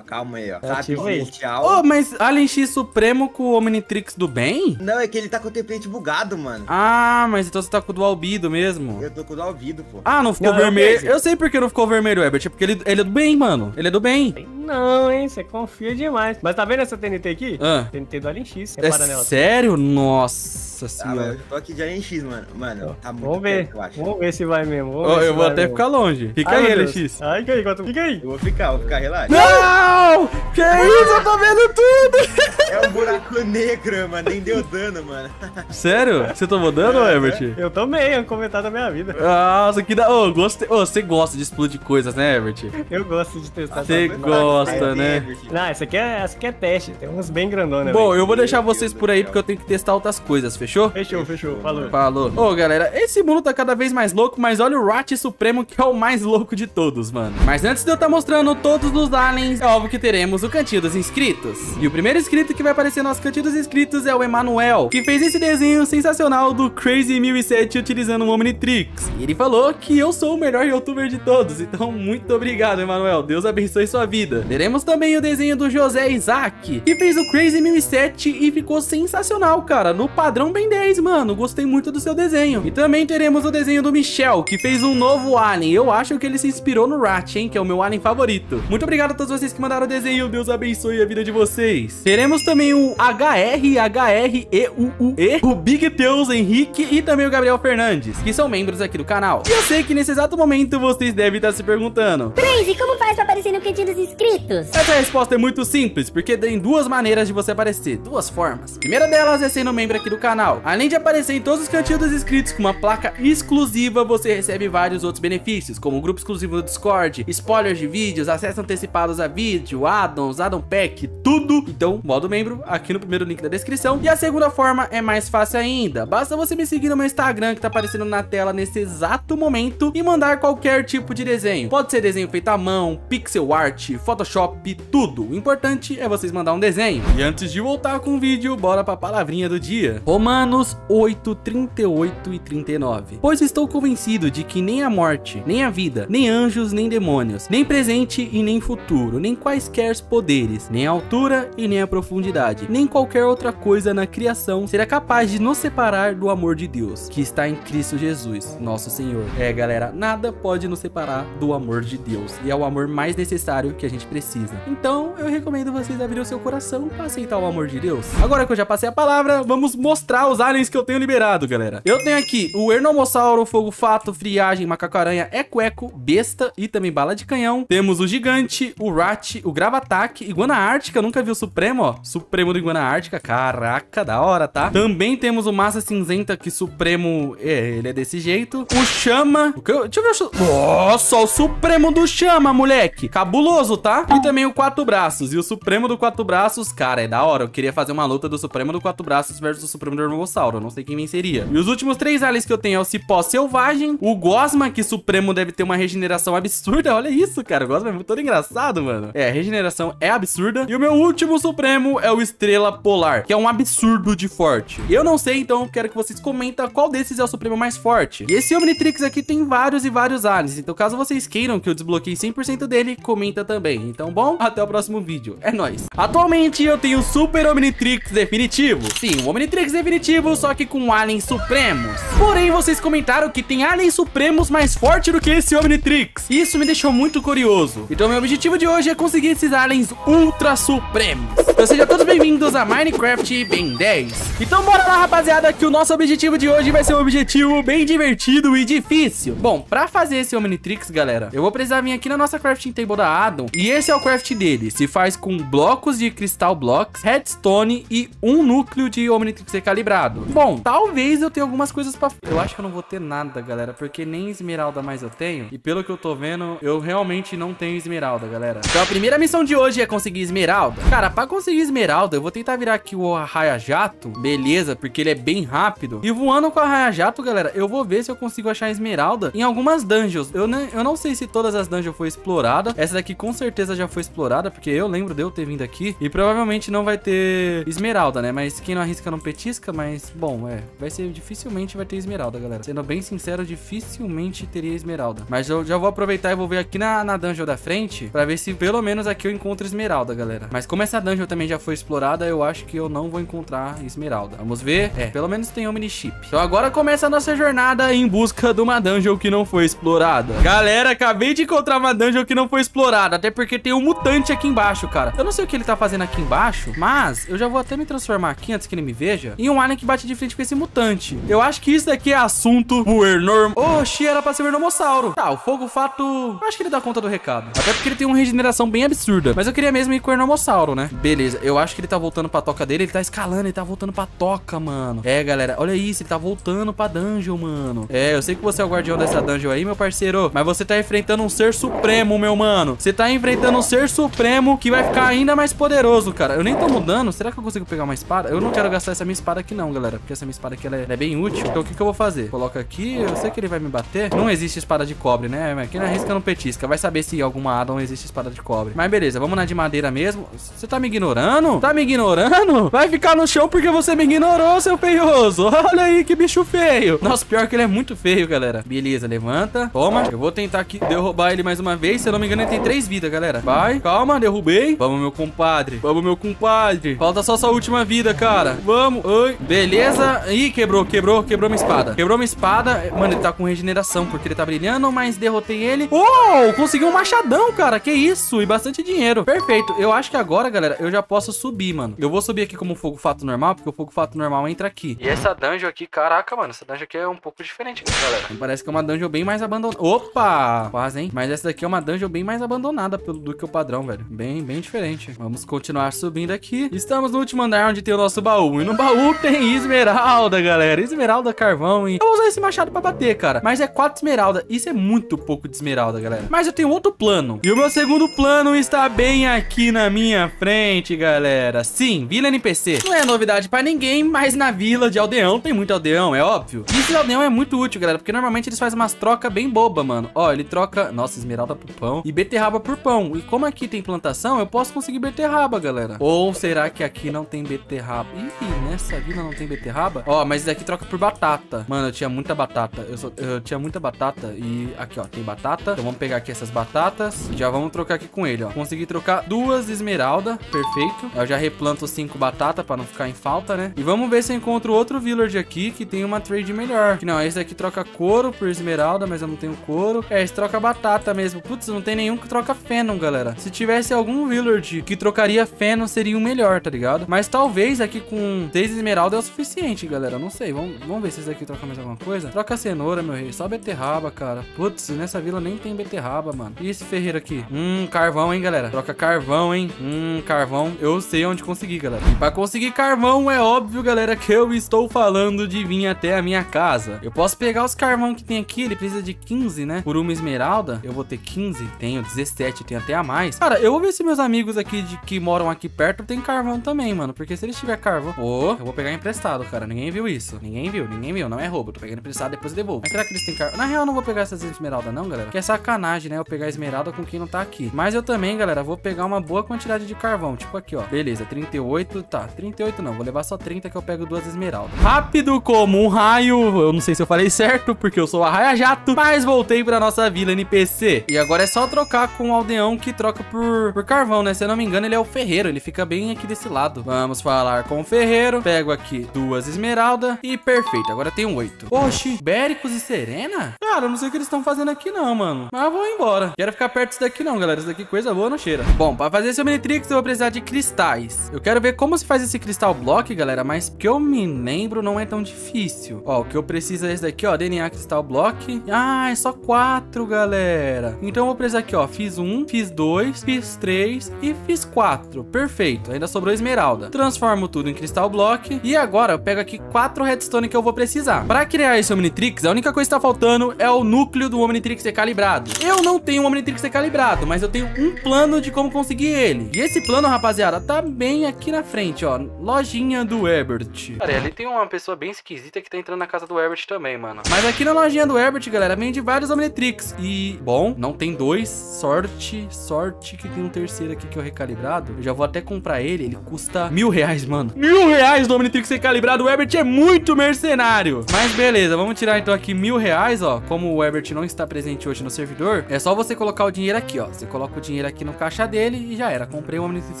calma aí, ó. Sabe, aí. celestial. Ô, mas Alien X Supremo com o Omnitrix do bem? Não, é que ele tá com o template bugado, mano. Ah, mas então você tá com o do Albido mesmo. Eu tô com o ouvido, pô. Ah, não ficou Não, eu vermelho. vi. Eu sei porque não ficou vermelho, Herbert. É porque ele, ele é do bem, mano. Ele é do bem. Não, hein? Você confia demais. Mas tá vendo essa TNT aqui? Ah. TNT do Alien X. É nela. sério? Nossa Tá, senhora. eu tô aqui de Alien X, mano. Mano, tá muito Vamos ver. perto, eu acho. Vamos ver se vai mesmo. vamos se eu vou até mesmo. ficar longe. Fica Ai, aí. Deus. Ai, fica aí, enquanto- fica aí. Eu vou ficar, vou ficar, relaxa. Não! Que isso? Eu tô vendo tudo! É um buraco negro, mano. Nem deu dano, mano. Sério? Você tomou dano, Herbert? Eu tomei, um comentário da minha vida. Nossa, que da. Ô, gostei. Ô, você gosta de explodir coisas, né, Herbert? Eu gosto de testar. Você gosta, né? Não, essa aqui, é, essa aqui é teste. Tem uns bem grandona, Bom, velho. eu vou deixar vocês por aí porque eu tenho que testar outras coisas, fechou? Fechou, fechou. Falou. Falou. Ô, galera, esse mundo tá cada vez mais louco, mas olha o Rat Supremo que é o mais louco de todos, mano. Mas antes de eu estar mostrando todos os aliens, é óbvio que teremos o Cantinho dos Inscritos. E o primeiro inscrito que vai aparecer no nosso Cantinho dos Inscritos é o Emanuel, que fez esse desenho sensacional do Crazy 1007 utilizando o Omnitrix. E ele falou que eu sou o melhor youtuber de todos, então muito obrigado, Emanuel. Deus abençoe sua vida. Teremos também o desenho do José Isaac, que fez o Crazy 1007 e ficou sensacional, cara, no padrão Ben 10, mano. Gostei muito do seu desenho. E também teremos o desenho do Michel, que fez um novo alien. Eu acho que ele se inspirou no Rat, hein, que é o meu alien favorito. Muito obrigado a todos vocês que mandaram o desenho. Deus abençoe a vida de vocês. Teremos também o HR, HREUUE, o Big Teus Henrique e também o Gabriel Fernandes, que são membros aqui do canal. E eu sei que nesse exato momento vocês devem estar se perguntando: Crazy, como faz pra aparecer no cantinho dos inscritos? essa resposta é muito simples, porque tem duas maneiras de você aparecer, duas formas. A primeira delas é sendo membro aqui do canal. Além de aparecer em todos os cantinhos dos inscritos com uma placa exclusiva, você recebe vários outros benefícios, como o grupo exclusivo do Discord, spoilers de vídeos, acesso antecipados a vídeo, addons, addon pack, tudo. Então, modo membro aqui no primeiro link da descrição. E a segunda forma é mais fácil ainda. Basta você me seguir no meu Instagram que tá aparecendo na tela nesse exato momento e mandar qualquer tipo de desenho. Pode ser desenho feito à mão, pixel art, Photoshop, tudo. O importante é vocês mandar um desenho. E antes de voltar com o vídeo, bora pra palavrinha do dia. Romanos 8, 38 e 39. Pois estou convencido de que nem a morte, nem a vida, nem anjos, nem demônios, nem presente e nem futuro, nem quaisquer poderes, nem a altura e nem a profundidade, nem qualquer outra coisa na criação será capaz de nos separar do amor de Deus, que está em Cristo Jesus, nosso Senhor. É, galera, nada pode nos separar do amor de Deus, e é o amor mais necessário que a gente precisa. Então, eu recomendo vocês abrirem o seu coração para aceitar o amor de Deus. Agora que eu já passei a palavra, vamos mostrar os aliens que eu tenho liberado, galera. Eu tenho aqui o Ernomossauro, Fogo Fato, Friagem, Macaco-Aranha, Eco-Eco, Besta e também Bala de Canhão. Temos o Gigante, o Rat, o Gravataque, Iguana Ártica, nunca vi o Supremo, ó. Supremo do Iguana Ártica, caraca, da hora, tá? Também temos o Massa Cinzenta, que Supremo, é, ele é desse jeito. O Chama, o que eu, deixa eu ver o... Nossa, o Supremo do Chama, moleque. Cabuloso, tá? E também o Quatro Braços. E o Supremo do Quatro Braços, cara, é da hora. Eu queria fazer uma luta do Supremo do Quatro Braços versus o Supremo do Hermossauro. Eu não sei quem venceria. E os últimos três aliens que eu tenho é o Cipó Selvagem, o Gosma, que Supremo deve ter uma regeneração absurda. Olha isso, cara. O Gosma é todo engraçado, mano. É, a regeneração é absurda. E o meu último Supremo é o Estrela Polar, que é um absurdo de forte. Eu não sei, então quero que vocês comentem qual desses é o Supremo mais forte. E esse Omnitrix aqui tem vários e vários aliens. Então caso vocês queiram que eu desbloqueie 100% dele, comenta também. Então, bom, até o próximo vídeo. É nóis. Atualmente eu tenho o Super Omnitrix definitivo. Sim, o Omnitrix definitivo, só que com aliens supremos. Porém, vocês comentaram que tem aliens supremos mais forte do que esse Omnitrix. Isso me deixou muito curioso. Então meu objetivo de hoje é conseguir esses aliens ultra supremos. Então sejam todos bem-vindos a Minecraft Ben 10. Então bora lá, rapaziada, que o nosso objetivo de hoje vai ser um objetivo bem divertido e difícil. Bom, pra fazer esse Omnitrix, galera, eu vou precisar vir aqui na nossa crafting table da Adam. E esse é o craft dele. Se faz com blocos de cristal blocks, redstone e um núcleo de Omnitrix recalibrado. Bom, talvez eu tenha algumas coisas pra... Eu acho que eu não vou ter nada, galera, porque nem esmeralda mais eu tenho. E pelo que eu tô vendo, eu realmente não tenho esmeralda, galera. Então a primeira missão de hoje é conseguir esmeralda. Cara, pra conseguir esmeralda, eu vou tentar virar aqui o Arraia Jato. Beleza, porque ele é bem rápido. E voando com a Arraia Galera, eu vou ver se eu consigo achar esmeralda em algumas dungeons. Eu, ne eu não sei se todas as dungeons foi explorada. Essa daqui com certeza já foi explorada, porque eu lembro de eu ter vindo aqui. E provavelmente não vai ter esmeralda, né? Mas quem não arrisca não petisca, mas, bom, é. Vai ser, dificilmente vai ter esmeralda, galera. Sendo bem sincero, dificilmente teria esmeralda. Mas eu já vou aproveitar e vou ver aqui na, na dungeon da frente, pra ver se pelo menos aqui eu encontro esmeralda, galera. Mas como essa dungeon também já foi explorada, eu acho que eu não vou encontrar esmeralda. Vamos ver? É, pelo menos tem Omni-Chip. Então agora começa a nossa jornada em busca de uma dungeon que não foi explorada. Galera, acabei de encontrar uma dungeon que não foi explorada, até porque tem um mutante aqui embaixo, cara. Eu não sei o que ele tá fazendo aqui embaixo, mas eu já vou até me transformar aqui antes que ele me veja em um alien que bate de frente com esse mutante. Eu acho que isso daqui é assunto o Ernorm... Oxi, era pra ser o Ernomossauro. Tá, o Fogo Fato... Eu acho que ele dá conta do recado. Até porque ele tem uma regeneração bem absurda. Mas eu queria mesmo ir com o Ernomossauro, né? Beleza, eu acho que ele tá voltando pra toca dele. Ele tá escalando, ele tá voltando pra toca, mano. É, galera, olha isso, ele tá voltando pra dungeon, mano. É, eu sei que você é o guardião dessa dungeon aí, meu parceiro. Mas você tá enfrentando um ser supremo, meu mano. Você tá enfrentando um ser supremo que vai ficar ainda mais poderoso, cara. Eu nem tô mudando. Será que eu consigo pegar uma espada? Eu não quero gastar essa minha espada aqui não, galera. Porque essa minha espada aqui, ela é, ela é bem útil. Então o que que eu vou fazer? Coloca aqui. Eu sei que ele vai me bater. Não existe espada de cobre, né? Mas quem não arrisca não petisca. Vai saber se alguma addon existe espada de cobre. Mas beleza, vamos na de madeira mesmo. Você tá me ignorando? Tá me ignorando? Vai ficar no chão porque você me ignorou, seu feioso. Olha aí que bicho feio. Nossa, pior que ele é muito feio, galera. Beleza, levanta. Toma. Eu vou tentar aqui derrubar ele mais uma vez. Se eu não me engano, ele tem três vidas, galera. Vai. Calma, derrubei. Vamos, meu compadre. Vamos, meu compadre. Falta só sua última vida, cara. Vamos. Oi. Beleza. Ih, quebrou, quebrou, quebrou minha espada. Quebrou minha espada. Mano, ele tá com regeneração porque ele tá brilhando, mas derrotei ele. Uou, consegui um machadão, cara. Que isso. E bastante dinheiro. Perfeito. Eu acho que agora, galera, eu já posso subir, mano. Eu vou subir aqui como fogo fato normal, porque o fogo fato normal entra aqui. E essa dungeon aqui, caraca, mano. Essa dungeon aqui é um pouco diferente, galera. Parece que é uma dungeon bem mais abandonada. Opa! Quase, hein? Mas essa daqui é uma dungeon bem mais abandonada do que o padrão, velho. Bem, bem diferente. Vamos continuar subindo aqui. Estamos no último andar onde tem o nosso baú. E no baú tem esmeralda, galera. Esmeralda, carvão e... Eu vou usar esse machado pra bater, cara. Mas é quatro esmeralda. Isso é muito pouco de esmeralda, galera. Mas eu tenho outro plano. E o meu segundo plano está bem aqui na minha frente. Galera. Sim, Vila NPC. Não é novidade pra ninguém, mas na vila de aldeão tem muito aldeão, é óbvio. E esse aldeão é muito útil, galera, porque normalmente eles fazem umas trocas bem boba, mano. Ó, ele troca, nossa, esmeralda por pão e beterraba por pão. E como aqui tem plantação, eu posso conseguir beterraba, galera. Ou será que aqui não tem beterraba? Ih, nessa vila não tem beterraba? Ó, mas esse aqui troca por batata. Mano, eu tinha muita batata. Eu, só, eu tinha muita batata e aqui, ó, tem batata. Então vamos pegar aqui essas batatas. Já vamos trocar aqui com ele, ó. Consegui trocar duas esmeralda, perfeito. Eu já replanto cinco batatas pra não ficar em falta, né? E vamos ver se eu encontro outro village aqui que tem uma trade melhor. Que não, esse aqui troca couro por esmeralda, mas eu não tenho couro. É, esse troca batata mesmo. Putz, não tem nenhum que troca fênon, galera. Se tivesse algum village que trocaria fênon, seria o melhor, tá ligado? Mas talvez aqui com 6 esmeralda é o suficiente, galera. Não sei. Vamos, vamos ver se esse aqui troca mais alguma coisa. Troca cenoura, meu rei. Só beterraba, cara. Putz, nessa vila nem tem beterraba, mano. E esse ferreiro aqui? Hum, carvão, hein, galera. Troca carvão, hein. Hum, carvão. Eu sei onde conseguir, galera. E pra conseguir carvão, é óbvio, galera, que eu estou falando de vir até a minha casa. Eu posso pegar os carvão que tem aqui. Ele precisa de 15, né? Por uma esmeralda, eu vou ter 15. Tenho 17, tenho até a mais. Cara, eu vou ver se meus amigos aqui de, que moram aqui perto tem carvão também, mano. Porque se eles tiver carvão... Ô, eu vou pegar emprestado, cara. Ninguém viu isso. Ninguém viu, ninguém viu. Não é roubo. Tô pegando emprestado, depois eu devolvo. Mas será que eles têm carvão? Na real, eu não vou pegar essas esmeraldas não, galera. Que é sacanagem, né? Eu pegar esmeralda com quem não tá aqui. Mas eu também, galera, vou pegar uma boa quantidade de carvão. Tipo aqui, ó. Beleza, 38. Tá, 38 não. Vou levar só 30 que eu pego duas esmeraldas. Rápido como um raio. Eu não sei se eu falei certo, porque eu sou a Raia Jato. Mas voltei pra nossa vila NPC. E agora é só trocar com o aldeão que troca por, por carvão, né? Se eu não me engano, ele é o ferreiro. Ele fica bem aqui desse lado. Vamos falar com o ferreiro. Pego aqui duas esmeraldas. E perfeito. Agora tem oito. Oxi, Béricos e Serena? Cara, eu não sei o que eles estão fazendo aqui não, mano. Mas eu vou embora. Quero ficar perto disso daqui não, galera. Isso daqui coisa boa não cheira. Bom, pra fazer esse Omnitrix eu vou precisar de cristais. Eu quero ver como se faz esse cristal block, galera. Mas que eu me lembro não é tão difícil. Ó, o que eu preciso é esse daqui, ó. DNA cristal block. Ah, é só quatro, galera. Então eu vou precisar aqui, ó. Fiz um, fiz dois, fiz três e fiz quatro. Perfeito. Ainda sobrou esmeralda. Transformo tudo em cristal block. E agora eu pego aqui quatro redstone que eu vou precisar. Pra criar esse Omnitrix, a única coisa que tá faltando é o núcleo do Omnitrix calibrado. Eu não tenho um Omnitrix calibrado, mas eu tenho um plano de como conseguir ele. E esse plano, rapaziada, tá bem aqui na frente, ó. Lojinha do Herbert. Cara, ali tem uma pessoa bem esquisita que tá entrando na casa do Herbert também, mano. Mas aqui na lojinha do Herbert, galera, vende vários Omnitrix. E, bom, não tem dois. Sorte, sorte que tem um terceiro aqui que é o recalibrado. Eu já vou até comprar ele. Ele custa mil reais, mano. Mil reais do Omnitrix recalibrado. O Herbert é muito mercenário. Mas beleza, vamos tirar então aqui mil reais, ó. Como o Herbert não está presente hoje no servidor, é só você colocar o dinheiro aqui, ó. Você coloca o dinheiro aqui no caixa dele e já era. Comprei um Omnitrix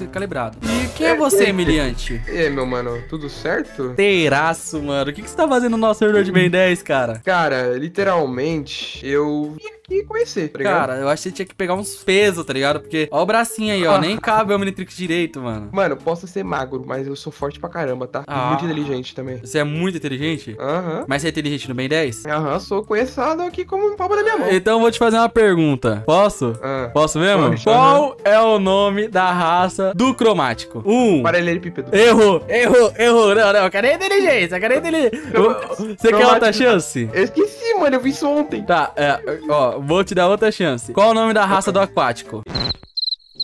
recalibrado. E quem é você, Emiliante? E aí, meu mano, tudo certo? Teiraço, mano. O que, que você tá fazendo no nosso servidor de Ben 10, cara? Cara, literalmente, eu conhecer, tá ligado? Cara, eu acho que tinha que pegar uns pesos, tá ligado? Porque, ó o bracinho aí, ó. Nem cabe o Omnitrix direito, mano. Mano, posso ser magro, mas eu sou forte pra caramba, tá? Ah. Muito inteligente também. Você é muito inteligente? Aham. Mas você é inteligente no Ben 10? Aham, sou conhecido aqui como um palmo da minha mão. Então eu vou te fazer uma pergunta. Posso? Ah. Posso mesmo? Pode. Qual é o nome da raça do cromático? Um. Paralelepípedo. Errou, errou, errou. Não, não, cadê a inteligência? Cadê a inteligência? Você quer outra chance? Eu esqueci, mano, eu vi isso ontem. Tá, é, ó, vou te dar outra chance. Qual o nome da raça do aquático?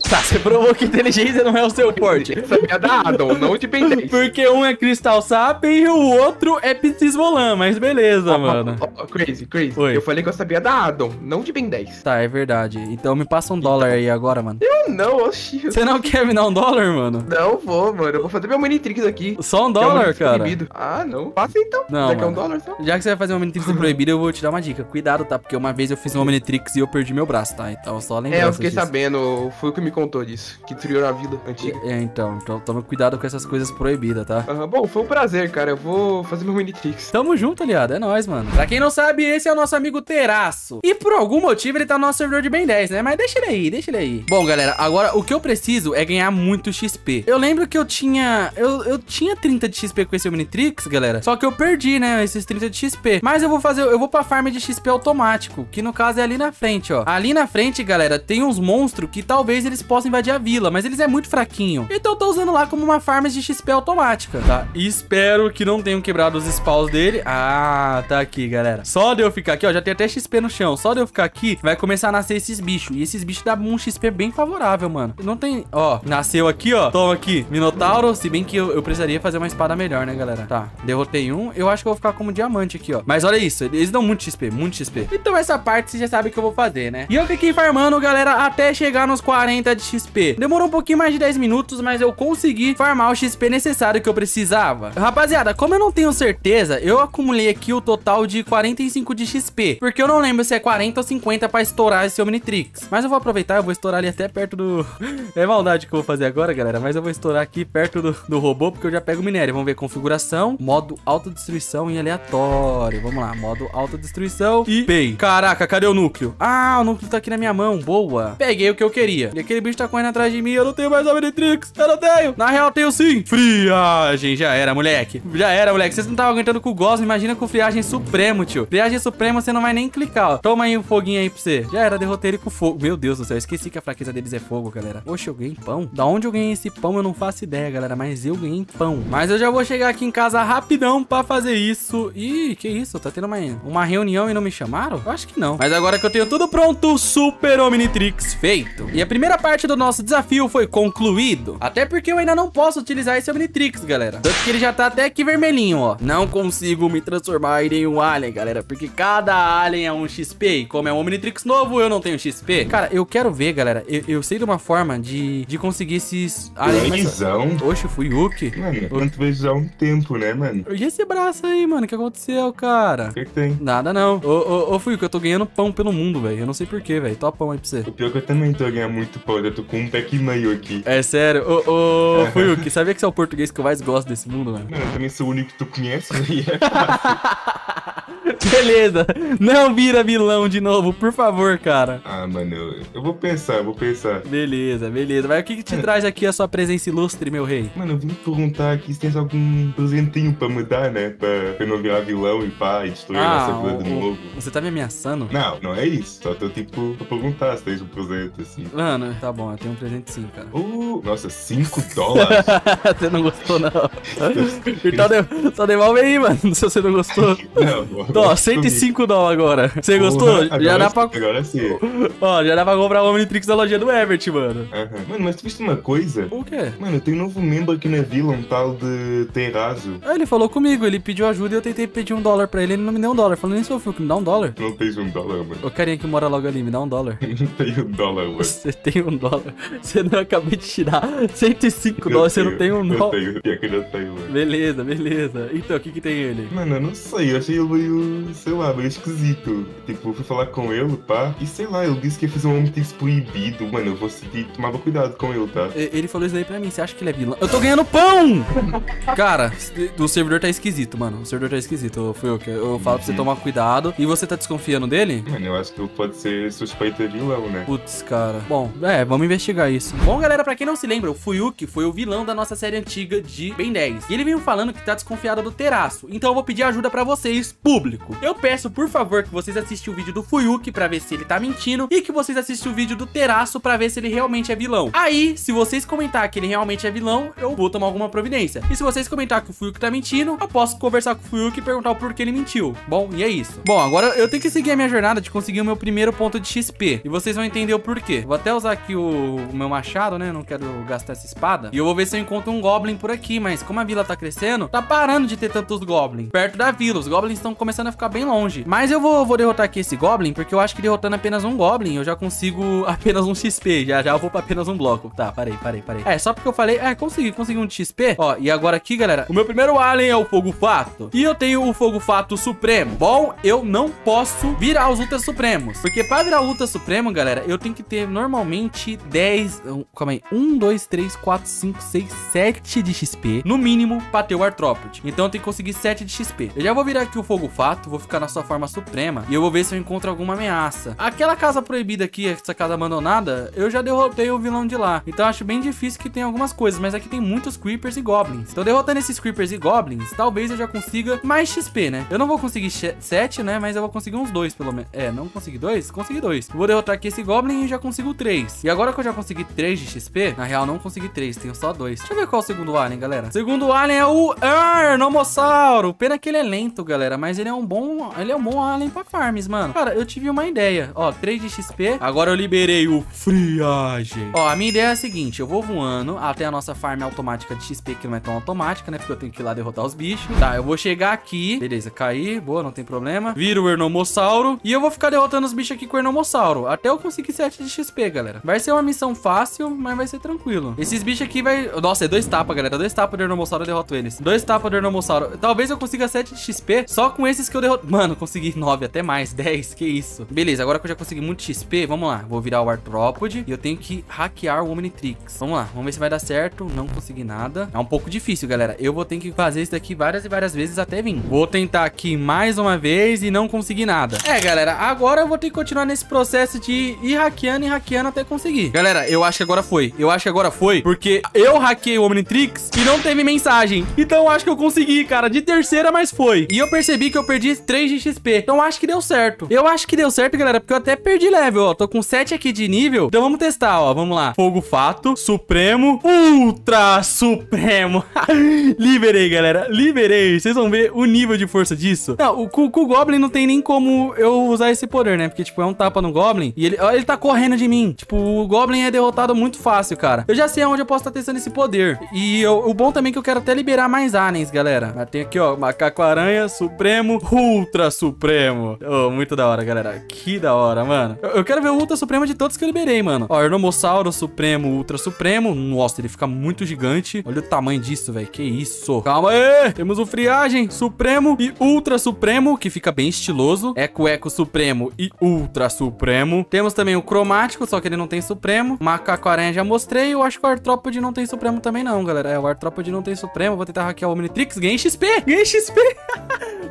Tá, você provou que inteligência não é o seu forte. Sabia da Adam, não de Ben 10. Porque um é Crystal Sapiens e o outro é Ptisvolan, mas beleza, mano. Ó, ó, crazy, crazy. Oi. Eu falei que eu sabia da Adam, não de Ben 10. Tá, é verdade. Então me passa um dólar aí agora, mano. Eu não, oxi. Você não quer me dar um dólar, mano? Não vou, mano. Eu vou fazer meu Minitrix aqui. Só um que é um dólar, cara? proibido. Ah, não. Passa então. Não, Já que é um dólar só. Já que você vai fazer um Omnitrix proibido, eu vou te dar uma dica. Cuidado, tá? Porque uma vez eu fiz um Omnitrix e eu perdi meu braço, tá? Então só lembrar. É, eu fiquei sabendo. Foi o que me contou disso. Que destruiu a vila antiga. É, então, então toma cuidado com essas coisas proibidas, tá? Aham, bom, foi um prazer, cara. Eu vou fazer meu Minitrix. Tamo junto, aliado. É nóis, mano. Pra quem não sabe, esse é o nosso amigo Teraço. E por algum motivo ele tá no nosso servidor de Ben 10, né? Mas deixa ele aí, deixa ele aí. Bom, galera, agora o que eu preciso é ganhar muito XP. Eu lembro que eu tinha. Eu, eu tinha 30 de XP com esse Omnitrix, galera. Só que eu perdi, né? Esses 30 de XP. Mas eu vou fazer. Eu vou pra farm de XP automático. Que no caso é ali na frente, ó. Ali na frente, galera, tem uns monstros que talvez eles possam invadir a vila, mas eles é muito fraquinho. Então eu tô usando lá como uma farm de XP automática, tá? Espero que não tenham quebrado os spawns dele. Ah, tá aqui, galera. Só de eu ficar aqui, ó, já tem até XP no chão. Só de eu ficar aqui, vai começar a nascer esses bichos. E esses bichos dão um XP bem favorável, mano. Não tem... Ó, nasceu aqui, ó. Toma aqui, Minotauro. Se bem que eu, eu precisaria fazer uma espada melhor, né, galera? Tá, derrotei um. Eu acho que eu vou ficar como diamante aqui, ó. Mas olha isso, eles dão muito XP, muito XP. Então essa parte você já sabe que eu vou fazer, né? E eu fiquei farmando, galera, até chegar nos 40 de XP. Demorou um pouquinho mais de 10 minutos, mas eu consegui farmar o XP necessário que eu precisava. Rapaziada, como eu não tenho certeza, eu acumulei aqui o total de 45 de XP. Porque eu não lembro se é 40 ou 50 pra estourar esse Omnitrix. Mas eu vou aproveitar, eu vou estourar ali até perto do... é maldade que eu vou fazer agora, galera. Mas eu vou estourar aqui perto do, do robô, porque eu já pego o minério. Vamos ver configuração, modo autodestruição e aleatório. Vamos lá, modo autodestruição e pay. Caraca, cadê o núcleo? Ah, o núcleo tá aqui na minha mão, boa. Peguei o que eu queria. E aquele bicho tá correndo atrás de mim, eu não tenho mais Omnitrix. Eu não tenho. Na real, tenho sim. Friagem, já era, moleque. Já era, moleque. Vocês não estavam aguentando com o Gosmo, imagina com friagem supremo, tio. Friagem supremo, você não vai nem clicar, ó. Toma aí um foguinho aí pra você. Já era, derrotei ele com fogo. Meu Deus do céu, eu esqueci que a fraqueza deles é fogo, galera. Oxe, eu ganhei pão. Da onde eu ganhei esse pão, eu não faço ideia, galera. Mas eu ganhei pão. Mas eu já vou chegar aqui em casa rapidão pra fazer isso. Ih, que isso? Tá tendo uma, uma reunião e não me chamaram? Eu acho que não. Mas agora que eu tenho tudo pronto, Super Omnitrix feito. E a primeira parte do nosso desafio foi concluído. Até porque eu ainda não posso utilizar esse Omnitrix, galera. Tanto que ele já tá até aqui vermelhinho, ó. Não consigo me transformar em nenhum alien, galera. Porque cada alien é um XP. E como é um Omnitrix novo, eu não tenho XP. Cara, eu quero ver, galera. Eu, eu sei de uma forma de, de conseguir esses aliens... Visão. Oxe, fui Yuki. Mano, não te vejo há um tempo, né, mano? E esse braço aí, mano? O que aconteceu, cara? O que, que tem? Nada não. Ô, ô, ô Fuico, eu tô ganhando pão pelo mundo, velho. Eu não sei porquê, velho. Top pão aí pra você. O pior é que eu também tô ganhando muito pão, eu tô com um pack e meio aqui. É sério. Ô, ô, Fuiuki, sabia que você é o português que eu mais gosto desse mundo, mano? Mano, eu também sou o único que tu conhece, né? Beleza. Não vira vilão de novo, por favor, cara. ah, mano, eu, vou pensar, eu vou pensar. Beleza, beleza. Mas o que, que te traz aqui a sua presença ilustre, meu rei? Mano, eu vim perguntar aqui se tens algum presentinho pra me dar, né? Pra, pra eu não virar vilão e pá, e destruir a nossa vida de novo. você tá me ameaçando? Não, não é isso. Só tô tipo pra perguntar se tens um presente assim. Mano, tá bom, eu tenho um presente sim, cara. Uh, nossa, 5 dólares? você não gostou, não. então de- só devolve aí, mano, se você não gostou. não, Tô, 105 dólares agora. Você gostou? Porra, já dá agora, pra. Agora sim. Ó, já dá pra comprar o Omnitrix da lojinha do Everett, mano. Aham. Mano, mas tu viste uma coisa? O quê? Mano, tem um novo membro aqui na vila, um tal de Terrazo. Ah, ele falou comigo, ele pediu ajuda e eu tentei pedir um dólar pra ele, ele não me deu um dólar. Falando nisso, eu fui, me dá um dólar. Não tens um dólar, mano. Ô carinha que mora logo ali, me dá um dólar. Não tenho um dólar, mano. Você tem um dólar. Você não acabei de tirar 105 Eu dólares, você não tenho, tem um Eu dólar. tenho, pior que eu não tenho, mano. Beleza, beleza. Então, o que que tem ele? Mano, eu não sei, eu achei ele meio, sei lá, meio esquisito. Tipo, eu fui falar com ele, pá, e sei lá, ele disse que ia fazer um motivo proibido. Mano, eu vou seguir, tomava cuidado com ele, tá? Ele falou isso daí pra mim, você acha que ele é vilão? Eu tô ganhando pão! Cara, o servidor tá esquisito, mano. O servidor tá esquisito, foi eu que eu falo pra você tomar cuidado. E você tá desconfiando dele? Mano, eu acho que pode ser suspeito de vilão, né? Putz, cara. Bom, é, vamos investigar isso. Bom, galera, pra quem não se lembra, o Fuyuki foi o vilão da nossa série antiga de Ben 10. E ele veio falando que tá desconfiado do Teraço. Então eu vou pedir ajuda pra vocês, público. Eu peço, por favor, que vocês assistam o vídeo do Fuyuki pra ver se ele tá mentindo. E que vocês assistam o vídeo do Teraço pra ver se ele realmente é vilão. Aí, se vocês comentar que ele realmente é vilão, eu vou tomar alguma providência. E se vocês comentar que o Fuyuki tá mentindo, eu posso conversar com o Fuyuki e perguntar o porquê ele mentiu. Bom, e é isso. Bom, agora eu tenho que seguir a minha jornada de conseguir o meu primeiro ponto de XP. E vocês vão entender o porquê. Vou até usar aqui o, meu machado, né? Não quero gastar essa espada. E eu vou ver se eu encontro um Goblin por aqui. Mas como a vila tá crescendo, tá parando de ter tantos Goblins. Perto da vila, os Goblins estão começando a ficar bem longe. Mas eu vou, vou derrotar aqui esse Goblin, porque eu acho que derrotando apenas um Goblin, eu já consigo apenas um XP. Já já eu vou pra apenas um bloco. Tá, parei, parei, parei. É, só porque eu falei, é, consegui, consegui um XP. Ó, e agora aqui, galera, o meu primeiro alien é o Fogo Fato. E eu tenho o Fogo Fato Supremo. Bom, eu não posso virar os Ultra Supremos. Porque pra virar o Ultra Supremo, galera, eu tenho que ter normalmente 10. um, Calma aí. 1, 2, 3, 4, 5, 6, 7 de XP. No mínimo, pra ter o Arthropod. Então eu tenho que conseguir 7 de XP. Eu já vou virar aqui o Fogo Fato. vou ficar na sua forma suprema e eu vou ver se eu encontro alguma ameaça. Aquela casa proibida aqui, essa casa abandonada, eu já derrotei o vilão de lá. Então acho bem difícil que tenha algumas coisas, mas aqui tem muitos creepers e goblins. Então derrotando esses creepers e goblins, talvez eu já consiga mais XP, né? Eu não vou conseguir 7, né? Mas eu vou conseguir uns 2 pelo menos. É, não consegui 2? Consegui 2. Vou derrotar aqui esse goblin e já consigo 3. E agora que eu já consegui 3 de XP, na real não consegui 3, tenho só 2. Deixa eu ver qual é o segundo alien, galera. Segundo alien é o Arnomossauro. Pena que ele é lento, galera, mas ele é um bom, ele é um bom alien pra farms, mano. Cara, eu tive uma ideia. Ó, 3 de XP. Agora eu liberei o friagem. Ó, a minha ideia é a seguinte, eu vou voando até a nossa farm automática de XP, que não é tão automática, né? Porque eu tenho que ir lá derrotar os bichos. Tá, eu vou chegar aqui. Beleza, cair. Boa, não tem problema. Vira o Ernomossauro. E eu vou ficar derrotando os bichos aqui com o Ernomossauro. Até eu conseguir 7 de XP, galera. Vai ser uma missão fácil, mas vai ser tranquilo. Esses bichos aqui vai... Nossa, é dois tapas, galera. Dois tapas do Ernomossauro eu derroto eles. Dois tapas do Ernomossauro. Talvez eu consiga 7 de XP só com esses que eu derroto. Mano, consegui 9, até mais. 10, que isso. Beleza, agora que eu já consegui muito XP, vamos lá. Vou virar o Arthropod e eu tenho que hackear o Omnitrix. Vamos lá, vamos ver se vai dar certo. Não consegui nada. É um pouco difícil, galera. Eu vou ter que fazer isso daqui várias e várias vezes até vir. Vou tentar aqui mais uma vez e não conseguir nada. É, galera, agora eu vou ter que continuar nesse processo de ir hackeando e hackeando até conseguir. Galera, eu acho que agora foi. Eu acho que agora foi, porque eu hackei o Omnitrix e não teve mensagem. Então eu acho que eu consegui, cara, de terceira, mas foi. E eu percebi que eu perdi 3 de XP. Então acho que deu certo. Eu acho que deu certo, galera, porque eu até perdi level, ó. Tô com 7 aqui de nível. Então vamos testar, ó. Vamos lá. Fogo Fato, Supremo, Ultra Supremo. Liberei, galera. Liberei. Vocês vão ver o nível de força disso. Não, o, com o Goblin não tem nem como eu usar esse poder, né? Porque, tipo, é um tapa no Goblin e ele, ó, ele tá correndo de mim. Tipo, o Goblin é derrotado muito fácil, cara. Eu já sei aonde eu posso estar tá testando esse poder. E eu, o bom também é que eu quero até liberar mais aliens, galera. Tem aqui, ó, Macaco-Aranha, Supremo, Ultra Supremo. Oh, muito da hora, galera. Que da hora, mano. Eu, eu quero ver o Ultra Supremo de todos que eu liberei, mano. Ó, Ernomossauro, Supremo, Ultra Supremo. Nossa, ele fica muito gigante. Olha o tamanho disso, velho. Que isso. Calma aí. Temos o Friagem, Supremo e Ultra Supremo, que fica bem estiloso. Eco Eco Supremo e Ultra Supremo. Temos também o Cromático, só que ele não tem Supremo. Macaco Aranha já mostrei. Eu acho que o Artrópode não tem Supremo também não, galera. É, o Artrópode não tem Supremo. Vou tentar hackear o Omnitrix. Ganhei XP. Ganhei XP.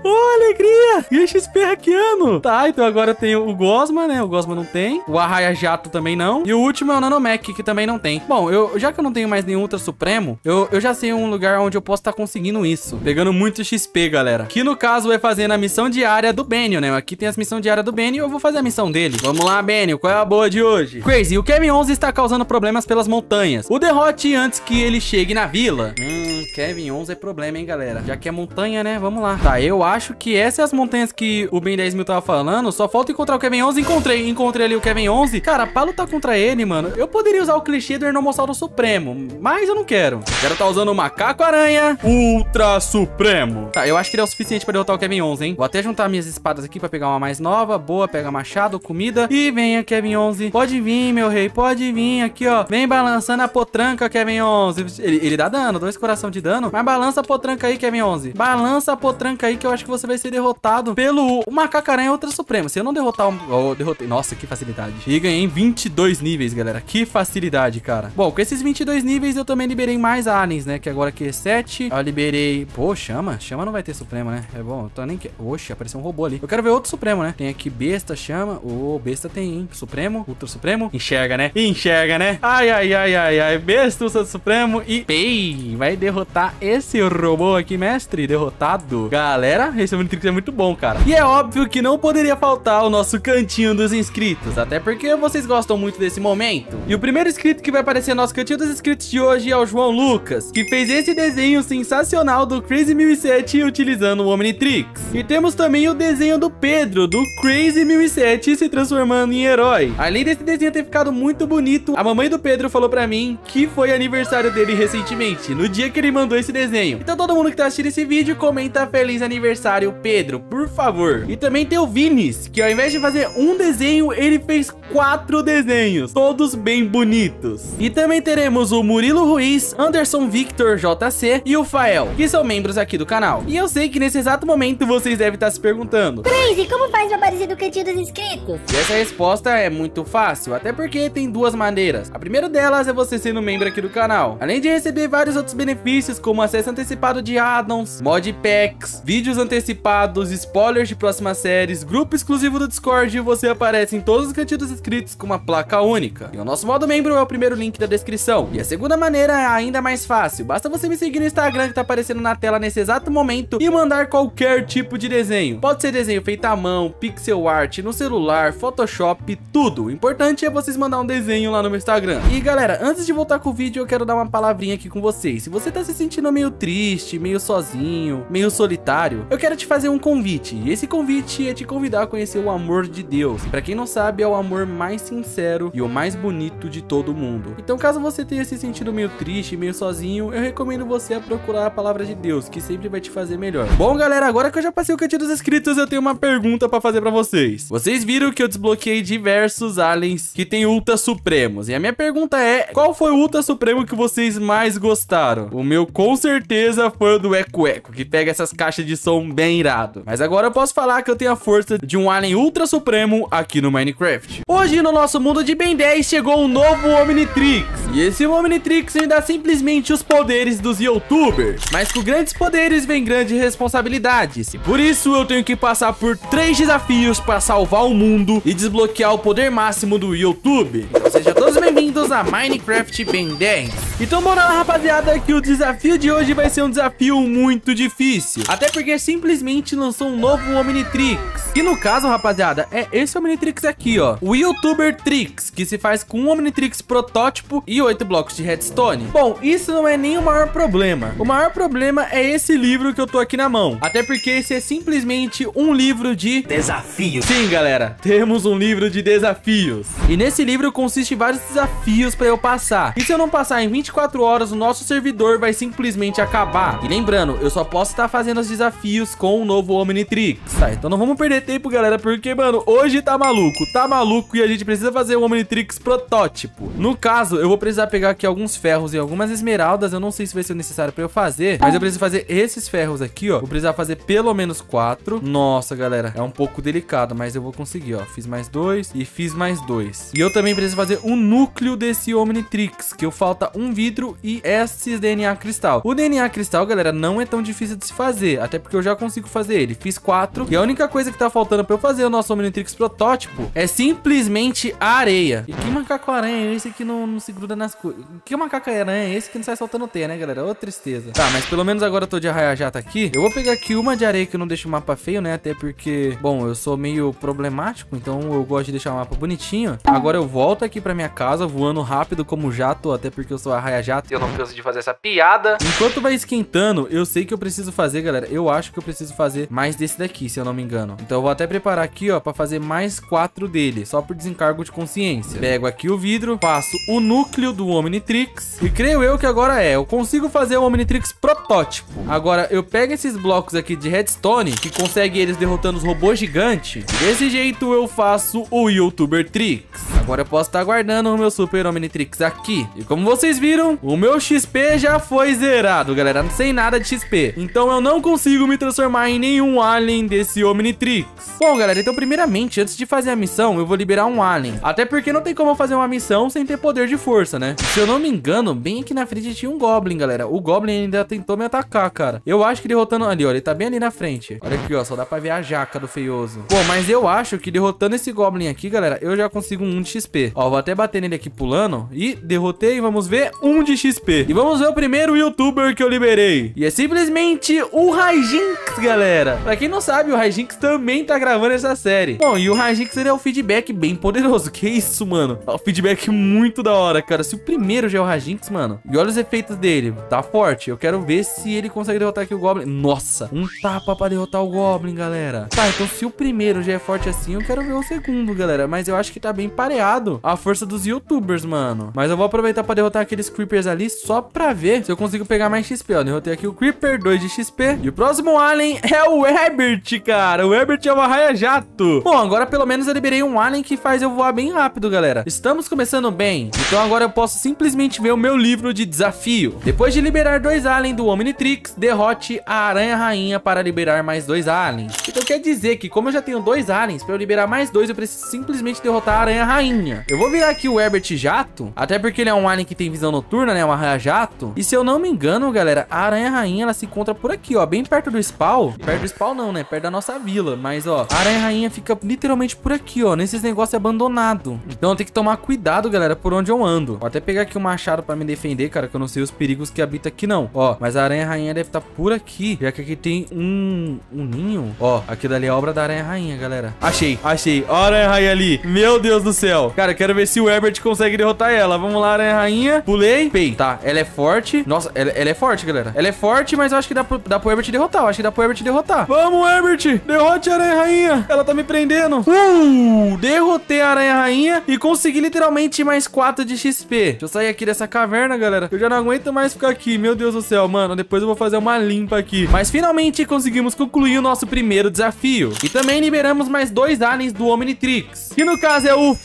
oh, alegria. Ganhei XP hackeando. Tá, então agora eu tenho o Gosma, né? O Gosma não tem. O Arraia Jato também não. E o último é o Nanomec, que também não tem. Bom, eu, já que eu não tenho mais nenhum Ultra Supremo, eu, eu já sei um lugar onde eu posso estar tá conseguindo isso. Pegando muito XP, galera. Que no caso é fazendo a missão diária do Benio, né? Aqui tem as missões diárias do Benio eu vou fazer a missão dele. Vamos lá, Benio. Qual é a boa de hoje? Crazy, o Kevin 11 está causando problemas pelas montanhas. O derrote antes que ele chegue na vila. Hum, Kevin 11 é problema, hein, galera? Já que é montanha, né? Vamos lá. Tá, eu acho que essas são as montanhas que o Ben 10 mil tava falando. Só falta encontrar o Kevin 11. Encontrei, encontrei ali o Kevin 11. Cara, pra lutar contra ele, mano, eu poderia usar o clichê do Ernomossauro Supremo, mas eu não quero. Quero tá usando o Macaco-Aranha Ultra Supremo. Tá, eu acho que ele é o suficiente pra derrotar o Kevin 11, hein? Vou até juntar minhas espadas aqui pra pegar uma mais nova. Boa, pega machado, comida. E venha, Kevin 11. Pode vir, meu rei, pode vir aqui, ó. Vem balançando a potranca, Kevin 11. Ele, ele dá dano, dois coração de dano. Mas balança a potranca aí, Kevin 11. Balança a potranca aí que eu acho que você vai ser derrotado pelo Macacaranha Ultra Supremo. Se eu não derrotar um... Oh, derrotei. Nossa, que facilidade. E ganhei 22 níveis, galera. Que facilidade, cara. Bom, com esses 22 níveis eu também liberei mais aliens, né? Que agora aqui é 7. Eu liberei... Pô, chama. Chama não vai ter Supremo, né? É bom, tô nem... Oxe, apareceu um robô ali. Eu quero ver outro Supremo, né? Tem aqui besta, chama. Ô, oh, besta tem, hein? Supremo, Ultra Supremo. Enxerga, né? Enxerga, né? Ai, ai, ai, ai, ai. Besta, Ultra Supremo e... Pei! Vai derrotar esse robô aqui, mestre. Derrotado. Galera, esse Omnitrix é muito bom, cara. E é óbvio que não poderia faltar o nosso cantinho dos inscritos. Até porque vocês gostam muito desse momento. E o primeiro inscrito que vai aparecer no nosso cantinho dos inscritos de hoje é o João Lucas. Que fez esse desenho sensacional do Crazy 1007 utilizando o Omnitrix. E temos também o desenho do Pedro, do Crazy 1007 se transformando em herói. Além desse desenho ter ficado muito bonito, a mamãe do Pedro falou pra mim que foi aniversário dele recentemente, no dia que ele mandou esse desenho. Então todo mundo que tá assistindo esse vídeo, comenta feliz aniversário, Pedro, por favor. E também tem o Vinis, que ao invés de fazer um desenho, ele fez quatro desenhos, todos bem bonitos. E também teremos o Murilo Ruiz, Anderson Victor JC e o Fael, que são membros aqui do canal. E eu sei que nesse exato momento vocês devem estar se perguntando. Crazy, como faz pra aparecer no cantinho dos inscritos? E essa resposta é muito fácil, até porque tem duas maneiras. A primeira delas é você sendo membro aqui do canal, além de receber vários outros benefícios, como acesso antecipado de addons, mod packs, vídeos antecipados spoilers de próximas séries, grupo exclusivo do Discord e você aparece em todos os cantinhos inscritos com uma placa única. E o nosso modo membro é o primeiro link da descrição. E a segunda maneira é ainda mais fácil, basta você me seguir no Instagram que tá aparecendo na tela nesse exato momento e mandar qualquer tipo de desenho. Pode ser desenho feito à mão, pixel art, no celular, Photoshop, tudo. O importante é vocês mandar um desenho lá no meu Instagram. E galera, antes de voltar com o vídeo, eu quero dar uma palavrinha aqui com vocês. Se você tá se sentindo meio triste, meio sozinho, meio solitário, eu quero te fazer um convite. E esse convite é te convidar a conhecer o amor de Deus. Pra quem não sabe, é o amor mais sincero e o mais bonito de todo mundo. Então, caso você tenha se sentido meio triste, meio sozinho, eu recomendo você a procurar a palavra de Deus, que sempre vai te fazer melhor. Bom, galera, agora que eu já passei o cantinho dos inscritos, eu tenho uma pergunta pra fazer pra vocês. Vocês viram que eu desbloqueei diversos aliens que tem Ultra Supremos. E a minha pergunta é, qual foi o Ultra Supremo que vocês mais gostaram? O meu, com certeza, foi o do Eco Eco, que pega essas caixas de som bem irado. Mas agora eu posso falar que eu tenho a força de um alien Ultra Supremo aqui no Minecraft. Hoje, no nosso mundo de Ben 10, chegou um novo Omnitrix. E esse Omnitrix me dá simplesmente os poderes dos youtubers. Mas com grandes poderes vem grandes responsabilidades. E por isso eu tenho que passar por três desafios para salvar o mundo e desbloquear o poder máximo do YouTube. Então sejam todos bem-vindos a Minecraft Ben 10. Então bora lá, rapaziada, que o desafio de hoje vai ser um desafio muito difícil. Até porque simplesmente lançou um novo Omnitrix. E no caso, rapaziada, é esse Omnitrix aqui, ó. O YouTuber Trix, que se faz com um Omnitrix protótipo e 8 blocos de redstone. Bom, isso não é nem o maior problema. O maior problema é esse livro que eu tô aqui na mão. Até porque esse é simplesmente um livro de desafios. Sim, galera, temos um livro de desafios. E nesse livro consiste em vários desafios pra eu passar. E se eu não passar em 24 horas, o nosso servidor vai simplesmente acabar. E lembrando, eu só posso estar fazendo os desafios com o novo Omnitrix. Tá, então não vamos perder tempo, galera, porque, mano, hoje tá maluco. Tá maluco e a gente precisa fazer um Omnitrix protótipo. No caso, eu vou precisar pegar aqui alguns ferros e algumas esmeraldas. Eu não sei se vai ser necessário pra eu fazer, mas eu preciso fazer esses ferros aqui, ó. Vou precisar fazer pelo menos quatro. Nossa, galera, é um pouco delicado, mas eu vou conseguir, ó. Fiz mais dois e fiz mais dois. E eu também preciso fazer o núcleo desse Omnitrix, que falta um vidro e esses DNA cristal. O DNA cristal, galera, não é tão difícil de se fazer, até porque eu já consigo fazer ele. Fiz quatro e a única coisa que tá faltando pra eu fazer o nosso Omnitrix protótipo é simplesmente a areia. E que macaco aranha é esse que não, não se gruda nas coisas? Que macaco aranha é esse que não sai soltando teia, né, galera? Ô, tristeza. Tá, mas pelo menos agora eu tô de arraia-jata aqui. Eu vou pegar aqui uma de areia que não deixa o mapa feio, né? Até porque, bom, eu sou meio problemático, então eu gosto de deixar o mapa bonitinho. Agora eu volto aqui pra minha casa, voando rápido como jato, até porque eu sou arraia-jato e eu não canso de fazer essa piada. Enquanto vai esquentando, eu sei que eu preciso fazer, galera. Eu acho que eu preciso fazer mais desse daqui, se eu não me engano. Então eu vou até preparar aqui, ó, pra fazer mais quatro dele, só por desencargo de consciência. Pego aqui o vidro, faço o núcleo do Omnitrix. E creio eu que agora é, eu consigo fazer o Omnitrix protótipo. Agora, eu pego esses blocos aqui de redstone, que consegue eles derrotando os robôs gigantes. Desse jeito eu faço o YouTuber Trix. Agora eu posso estar guardando o meu Super Omnitrix aqui. E como vocês viram, o meu XP já foi zerado, galera. Sem nada de XP. Então eu não consigo me transformar em nenhum alien desse Omnitrix. Bom, galera, então primeiramente, antes de fazer a missão, eu vou liberar um alien. Até porque não tem como eu fazer uma missão sem ter poder de força, né? Se eu não me engano, bem aqui na frente tinha um Goblin, galera. O Goblin ainda tentou me atacar, cara. Eu acho que derrotando ali, ó, ele tá bem ali na frente. Olha aqui, ó, só dá pra ver a jaca do feioso. Bom, mas eu acho que derrotando esse Goblin aqui, galera, eu já consigo um de XP. Ó, vou até bater nele aqui pulando. E derrotei, vamos ver, um de XP. E vamos ver o primeiro YouTuber que eu liberei. E é simplesmente o Raijinx, galera. Pra quem não sabe, o Raijinx também tá gravando essa série. Bom, e o Raijinx, ele é um feedback bem poderoso. Que isso, mano? É um feedback muito da hora, cara. Se o primeiro já é o Raijinx, mano. E olha os efeitos dele. Tá forte. Eu quero ver se ele consegue derrotar aqui o Goblin. Nossa, um tapa pra derrotar o Goblin, galera. Tá, então se o primeiro já é forte assim, eu quero ver o segundo, galera. Mas eu acho que tá bem pareado a força dos youtubers, mano. Mas eu vou aproveitar pra derrotar aqueles creepers ali só pra ver se eu consigo pegar mais XP, ó. Derrotei aqui o creeper, 2 de XP. E o próximo alien é o Herbert, cara. O Herbert é uma raia jato. Bom, agora pelo menos eu liberei um alien que faz eu voar bem rápido, galera. Estamos começando bem. Então agora eu posso simplesmente ver o meu livro de desafio. Depois de liberar dois aliens do Omnitrix, derrote a aranha rainha para liberar mais dois aliens. Então quer dizer que como eu já tenho dois aliens, para eu liberar mais dois, eu preciso simplesmente derrotar a aranha rainha. Eu vou virar aqui o Herbert Jato, até porque ele é um alien que tem visão noturna, né? Uma raia jato. E se eu não me engano, galera, a aranha rainha, ela se encontra por aqui, ó, bem perto do spawn. Perto do spawn não, né? Perto da nossa vila. Mas, ó, a aranha rainha fica literalmente por aqui, ó. Nesses negócios abandonados. Então tem que tomar cuidado, galera, por onde eu ando. Vou até pegar aqui o machado pra me defender, cara, que eu não sei os perigos que habitam aqui, não. Ó, mas a aranha rainha deve estar por aqui. Já que aqui tem um, um ninho. Ó, aqui dali é obra da aranha rainha, galera. Achei, achei. Ó a aranha rainha ali. Meu Deus do céu. Cara, quero ver se o Herbert consegue derrotar ela. Vamos lá, aranha rainha. Pulei. Pei. Tá, ela é forte. Nossa, ela, ela é forte, galera. Ela é forte, mas eu acho que dá pro, dá pro Herbert derrotar. Eu acho que dá pro Herbert derrotar. Vamos, Herbert. Derrote a aranha rainha. Ela tá me prendendo. Uh, derrotei a aranha rainha e consegui literalmente mais 4 de XP. Deixa eu sair aqui dessa caverna, galera. Eu já não aguento mais ficar aqui. Meu Deus do céu, mano. Depois eu vou fazer uma limpa aqui. Mas finalmente conseguimos concluir o nosso primeiro desafio. E também liberamos mais dois aliens do Omnitrix. Que no caso é o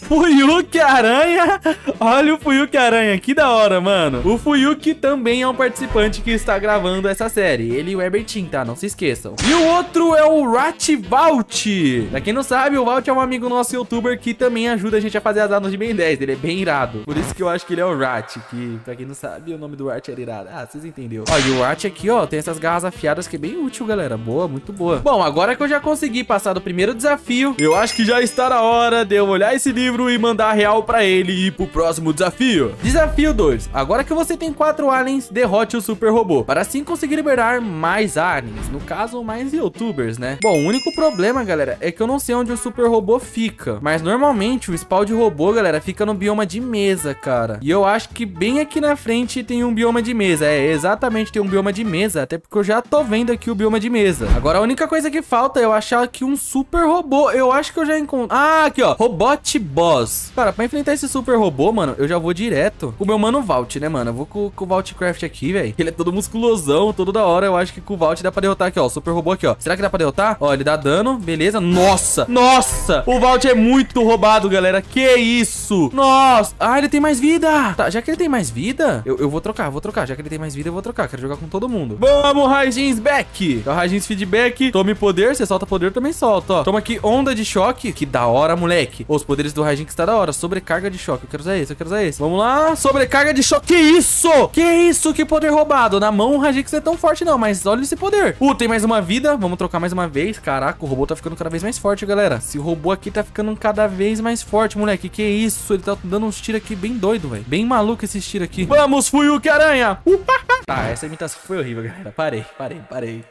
Fuyuki Aranha. Olha o Fuyuki Aranha. Que da hora, mano. O Fuyuki também é um participante que está gravando essa série. Ele e o Herbertin, tá? Não se esqueçam. E o outro é o Rat Vault. Pra quem não sabe, o Vault é um amigo nosso youtuber que também ajuda a gente a fazer as armas de Ben 10. Ele é bem irado. Por isso que eu acho que ele é o Rat, que pra quem não sabe, o nome do Rat era irado. Ah, vocês entenderam. Ó, e o Rat aqui, ó, tem essas garras afiadas que é bem útil, galera. Boa, muito boa. Bom, agora que eu já consegui passar do primeiro desafio, eu acho que já está na hora de eu olhar esse livro e mandar real pra ele e ir pro próximo desafio. Desafio 2. Agora que você tem quatro aliens, derrote o super robô. Para assim conseguir liberar mais aliens. No caso, mais youtubers, né? Bom, o único problema, galera, é que eu não sei onde o super robô fica. Mas normalmente o spawn de robô, galera, fica no bioma de mesa, cara. E eu acho que bem aqui na frente tem um bioma de mesa. É, exatamente, tem um bioma de mesa. Até porque eu já tô vendo aqui o bioma de mesa. Agora, a única coisa que falta é eu achar aqui um super robô. Eu acho que eu já encontrei... Ah, aqui, ó. Robot Boss. Cara, pra enfrentar esse super robô, mano, eu já vou direto com o meu mano Vault, né, mano? Eu vou com, com o Vaultcraft aqui, velho. Ele é todo musculosão, todo da hora. Eu acho que com o Vault dá pra derrotar aqui, ó. O super robô aqui, ó. Será que dá pra derrotar? Ó, ele dá dano, beleza. Nossa, nossa. O Vault é muito roubado, galera. Que isso? Nossa. Ah, ele tem mais vida. Tá, já que ele tem mais vida, eu, eu vou trocar, vou trocar. Já que ele tem mais vida, eu vou trocar. Quero jogar com todo mundo. Vamos, Raijins back. Então, Raijins feedback. Tome poder. Você solta poder, também solta, ó. Toma aqui onda de choque. Que da hora, moleque. Os poderes do Raijin que está da hora. Sobrecarga de choque. Eu quero usar esse, eu quero usar esse. Vamos lá. Sobrecarga de choque. Que isso? Que isso? Que poder roubado. Na mão, o não é tão forte, não. Mas olha esse poder. Uh, tem mais uma vida. Vamos trocar mais uma vez. Caraca, o robô tá ficando cada vez mais forte, galera. Esse robô aqui tá ficando cada vez mais forte, moleque. Que isso? Ele tá dando uns tiros aqui bem doido, velho. Bem maluco esses tiros aqui. Vamos, Fuyuki Aranha. Tá, essa imitação foi horrível, galera. Parei, parei, parei.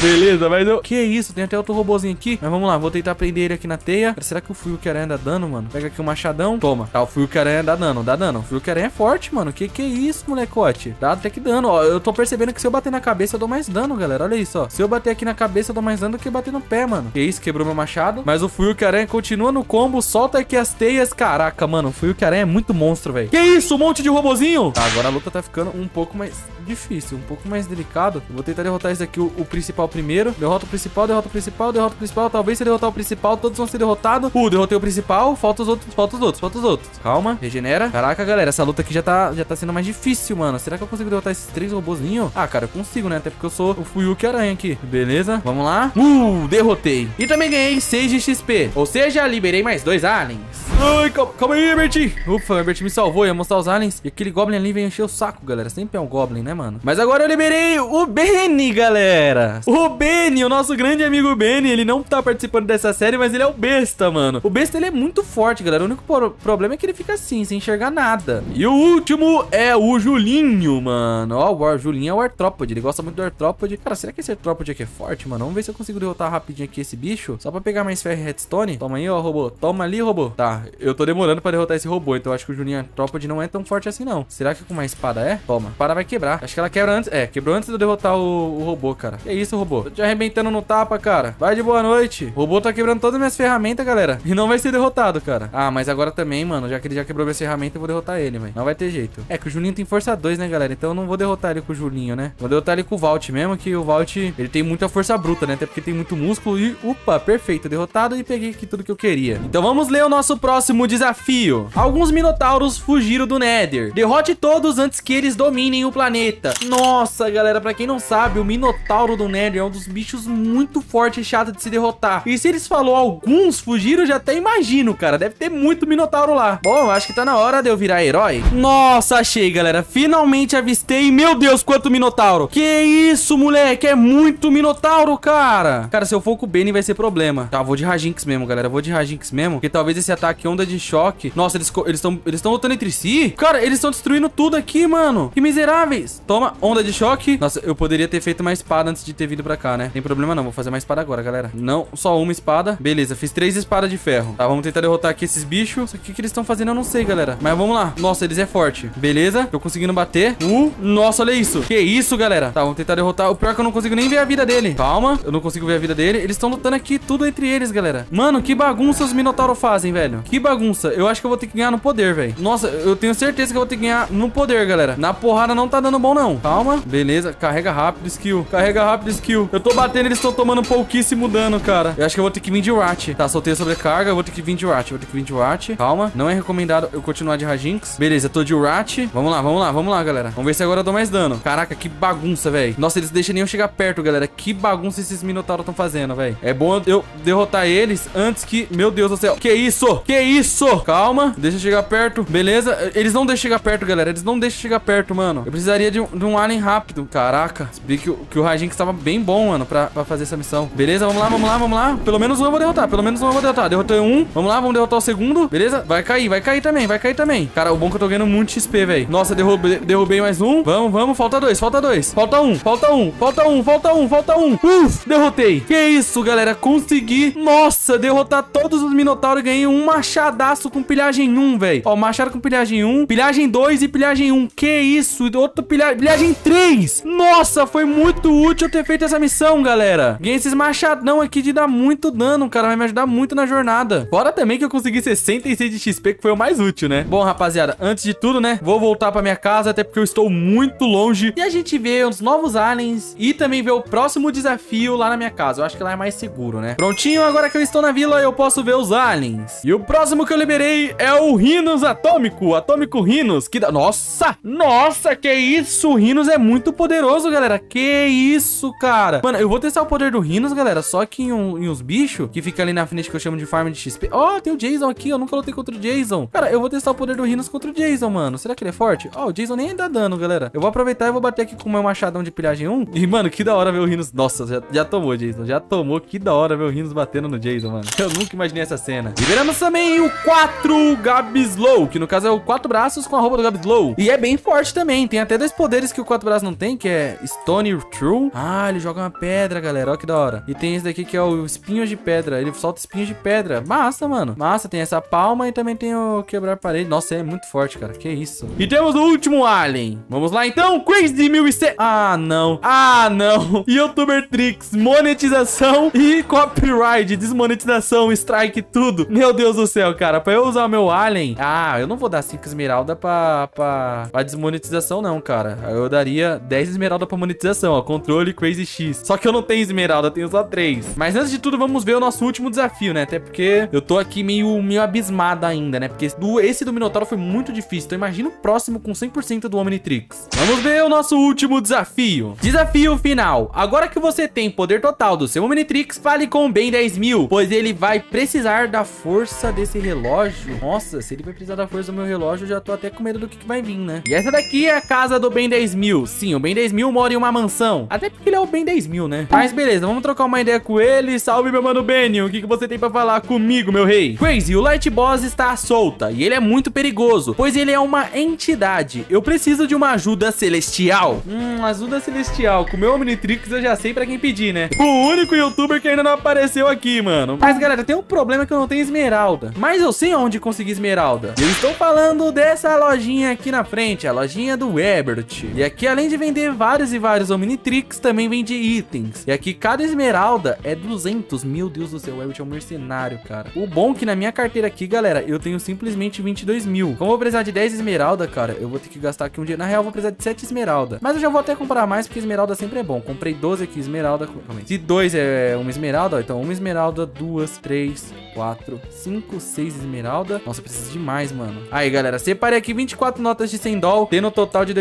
Beleza, mas eu... Que isso? Tem até outro robôzinho aqui. Mas vamos lá, vou tentar prender ele aqui na teia. Será que o Fuyuki Aranha dá dano, mano? Pega aqui o machadão. Toma. Tá, o Fuyuki Aranha dá dano, dá dano. O Fuyuki Aranha é forte, mano. Que que é isso, molecote? Dá até que dano, ó. Eu tô percebendo que se eu bater na cabeça, eu dou mais dano, galera. Olha isso, ó. Se eu bater aqui na cabeça, eu dou mais dano do que bater no pé, mano. Que isso, quebrou meu machado. Mas o Fuyuki Aranha continua no combo. Solta aqui as teias. Caraca, mano. O Fuyuki Aranha é muito monstro, velho. Que isso? Um monte de robozinho. Tá, agora a luta tá ficando um pouco mais difícil, um pouco mais delicado. Eu vou tentar derrotar esse aqui, o, o principal primeiro. Derrota o principal, derrota o principal, derrota o principal. Talvez se derrotar o principal, todos vão ser derrotados. Uh, derrotei o principal. Falta os outros, falta os outros, falta os outros. Calma, regenera. Caraca, galera, essa luta aqui já tá, já tá sendo mais difícil, mano. Será que eu consigo derrotar esses três robôzinhos? Ah, cara, eu consigo, né? Até porque eu sou o Fuyuki Aranha aqui. Beleza, vamos lá. Uh, derrotei. E também ganhei 6 de XP. Ou seja, liberei mais dois aliens. Ai, calma, calma aí, Herbert. Ufa, o Herbert me salvou. Ia mostrar os aliens. E aquele Goblin ali vem encher o saco, galera. Sempre é um Goblin, né, mano? Mas agora eu liberei o Benny, galera. O Benny, o nosso grande amigo Benny. Ele não tá participando dessa série, mas ele é o besta, mano. O besta, ele é muito forte, galera. O único problema é que ele fica assim, sem enxergar nada. E o último é o Julinho, mano. Ó, o Julinho é o Artrópode. Ele gosta muito do Artrópode. Cara, será que esse Artrópode aqui é forte, mano? Vamos ver se eu consigo derrotar rapidinho aqui esse bicho. Só pra pegar mais ferro e redstone. Toma aí, ó, robô. Toma ali, robô. Tá, eu tô demorando pra derrotar esse robô. Então eu acho que o Julinho Artrópode não é tão forte assim, não. Será que com uma espada é? Toma. A espada vai quebrar. Acho que ela quebra antes. É, quebrou antes de eu derrotar o, o robô, cara. Que isso, robô? Tô te arrebentando no tapa, cara. Vai de boa noite. O robô tá quebrando todas as minhas ferramentas, galera. E não vai ser derrotado, cara. Ah, mas agora também, mano. Já que ele já quebrou minhas ferramentas, eu vou derrotar ele, velho. Não vai ter jeito. É que o Julinho tem força 2, né, galera? Então eu não vou derrotar ele com o Julinho, né? Vou derrotar ele com o Vault mesmo, que o Vault, ele tem muita força bruta, né? Até porque tem muito músculo e... Upa, perfeito. Derrotado e peguei aqui tudo que eu queria. Então vamos ler o nosso próximo desafio. Alguns minotauros fugiram do Nether. Derrote todos antes que eles dominem o planeta. Nossa, galera, pra quem não sabe, o Minotauro do Nether é um dos bichos muito fortes e chato de se derrotar. E se eles falou alguns fugiram, eu já até imagino, cara. Deve ter muito Minotauro lá. Bom, acho que tá na hora de eu virar herói. Nossa, achei, galera. Finalmente avistei. Meu Deus, quanto Minotauro. Que isso, moleque. É muito Minotauro, cara. Cara, se eu for com o Benny vai ser problema. Tá, vou de Rajinx mesmo, galera. Vou de Rajinx mesmo. Porque talvez esse ataque onda de choque... Nossa, eles estão eles eles estão lutando entre si? Cara, eles estão destruindo tudo aqui, mano. Que miseráveis. Toma, onda de choque. Nossa, eu poderia ter feito uma espada antes de ter vindo pra cá, né? Tem problema não. Vou fazer uma espada agora, galera. Não, só uma espada. Beleza, fiz três espadas de ferro. Tá, vamos tentar derrotar aqui esses bichos. Só que o que eles estão fazendo eu não sei, galera. Mas vamos lá. Nossa, eles é forte. Beleza, tô conseguindo bater. Uh, nossa, olha isso. Que isso, galera. Tá, vamos tentar derrotar. O pior é que eu não consigo nem ver a vida dele. Calma, eu não consigo ver a vida dele. Eles estão lutando aqui tudo entre eles, galera. Mano, que bagunça os Minotauro fazem, velho. Que bagunça. Eu acho que eu vou ter que ganhar no poder, velho. Nossa, eu tenho certeza que eu vou ter que ganhar no poder, galera. Na porrada não tá dando bom, não. Calma. Beleza, carrega rápido, skill. Carrega rápido, skill. Eu tô batendo, eles estão tomando pouquíssimo dano, cara. Eu acho que eu vou ter que vir de Rat. Tá, soltei a sobrecarga. Eu vou ter que vir de Rat. Vou ter que vir de Rat. Calma. Não é recomendado eu continuar de Rajinx. Beleza, tô de Rat. Vamos lá, vamos lá, vamos lá, galera. Vamos ver se agora eu dou mais dano. Caraca, que bagunça, velho. Nossa, eles deixam nem eu chegar perto, galera. Que bagunça esses Minotauros estão fazendo, velho. É bom eu derrotar eles antes que... Meu Deus do céu. Que isso? Que isso? Calma. Deixa eu chegar perto. Beleza. Eles não deixam chegar perto, galera. Eles não deixam chegar perto, mano. Eu precisaria de de um alien rápido. Caraca. Bem que, o- que o estava bem bom, mano, pra, pra fazer essa missão. Beleza, vamos lá, vamos lá, vamos lá. Pelo menos um eu vou derrotar. Pelo menos um eu vou derrotar. Derrotei um. Vamos lá, vamos derrotar o segundo. Beleza? Vai cair, vai cair também, vai cair também. Cara, o bom é que eu tô ganhando muito XP, velho. Nossa, derrubei, derrubei mais um. Vamos, vamos. Falta dois, falta dois. Falta um, falta um, falta um, falta um, falta um. Uf, derrotei. Que isso, galera. Consegui. Nossa, derrotar todos os Minotauros e ganhei um machadaço com pilhagem 1, velho. Ó, machado com pilhagem 1, pilhagem 2 e pilhagem 1. Que isso? Outro pilha... pilhagem 3. Nossa, foi muito útil ter feito essa missão, galera. Ganhei esses machadão aqui de dar muito dano, cara. Vai me ajudar muito na jornada. Fora também que eu consegui 66 de XP, que foi o mais útil, né? Bom, rapaziada, antes de tudo, né? Vou voltar pra minha casa, até porque eu estou muito longe. E a gente vê os novos aliens e também vê o próximo desafio lá na minha casa. Eu acho que lá é mais seguro, né? Prontinho, agora que eu estou na vila, eu posso ver os aliens. E o próximo que eu liberei é o Rhinos Atômico. Atômico Rhinos. Que da... Nossa! Nossa, que isso? O Rhinos é muito poderoso, galera. Que isso, cara? Mano, eu vou testar o poder do Rhinos, galera, só que em, um- em uns bichos que fica ali na frente que eu chamo de farm de XP. Ó, tem o Jason aqui, eu nunca lutei contra o Jason. Cara, eu vou testar o poder do Rhinos contra o Jason, mano. Será que ele é forte? Ó, o Jason nem dá dano, galera. Eu vou aproveitar e vou bater aqui com o meu machadão de pilhagem 1. E, mano, que da hora ver o Rhinos. Nossa, já, já tomou, Jason. Já tomou. Que da hora ver o Rhinos batendo no Jason, mano. Eu nunca imaginei essa cena. Liberamos também o 4 Gabslow, que no caso é o 4 braços com a roupa do Gabslow. E é bem forte também. Tem até dois poderes que o 4 braços não tem, que é Stone True. Ah, ele joga uma pedra, galera. Ó que da hora. E tem esse daqui que é o Espinhos de Pedra. Ele solta espinhos de pedra. Massa, mano. Massa. Tem essa palma e também tem o quebrar parede. Nossa, é muito forte, cara. Que isso. E temos o último alien. Vamos lá, então. Quiz de 1007. Ah, não. Ah, não. Youtuber Tricks. Monetização e copyright. Desmonetização, strike, tudo. Meu Deus do céu, cara. Pra eu usar o meu alien... Ah, eu não vou dar 5 esmeralda pra, pra, pra desmonetização, não, cara. Eu daria 10 esmeralda pra monetização, ó. Controle Crazy X. Só que eu não tenho esmeralda, eu tenho só 3. Mas antes de tudo, vamos ver o nosso último desafio, né? Até porque eu tô aqui meio, meio abismado ainda, né? Porque do, esse do Minotauro foi muito difícil. Então imagina o próximo com 100% do Omnitrix. Vamos ver o nosso último desafio. Desafio final. Agora que você tem poder total do seu Omnitrix, fale com o Ben 10 mil, pois ele vai precisar da força desse relógio. Nossa, se ele vai precisar da força do meu relógio, eu já tô até com medo do que, que vai vir, né? E essa daqui é a casa do Ben 10 mil. Sim, o Ben 10 mil mora em uma mansão. Até porque ele é o Ben 10 mil, né? Mas beleza, vamos trocar uma ideia com ele. Salve, meu mano Benny. O que, que você tem pra falar comigo, meu rei? Crazy, o Light Boss está solta e ele é muito perigoso, pois ele é uma entidade. Eu preciso de uma ajuda celestial. Hum, ajuda celestial. Com o meu Omnitrix eu já sei pra quem pedir, né? O único youtuber que ainda não apareceu aqui, mano. Mas, galera, tem um problema que eu não tenho esmeralda. Mas eu sei onde conseguir esmeralda. Eu estou falando dessa lojinha aqui na frente, a lojinha do Ebert. E aqui, além de vender vários e vários Omnitrix, também vende itens. E aqui, cada esmeralda é 200. Meu Deus do céu, o Ebert é um mercenário, cara. O bom é que na minha carteira aqui, galera, eu tenho simplesmente 22 mil. Como eu vou precisar de 10 esmeralda, cara, eu vou ter que gastar aqui um dia. Na real, eu vou precisar de 7 esmeralda. Mas eu já vou até comprar mais, porque esmeralda sempre é bom. Comprei 12 aqui, esmeralda. Se 2 é uma esmeralda, ó, então uma esmeralda, duas, três, quatro, cinco, seis esmeralda. Nossa, eu preciso de mais, mano. Aí, galera, separei aqui 24 notas de 100 doll, tendo um total de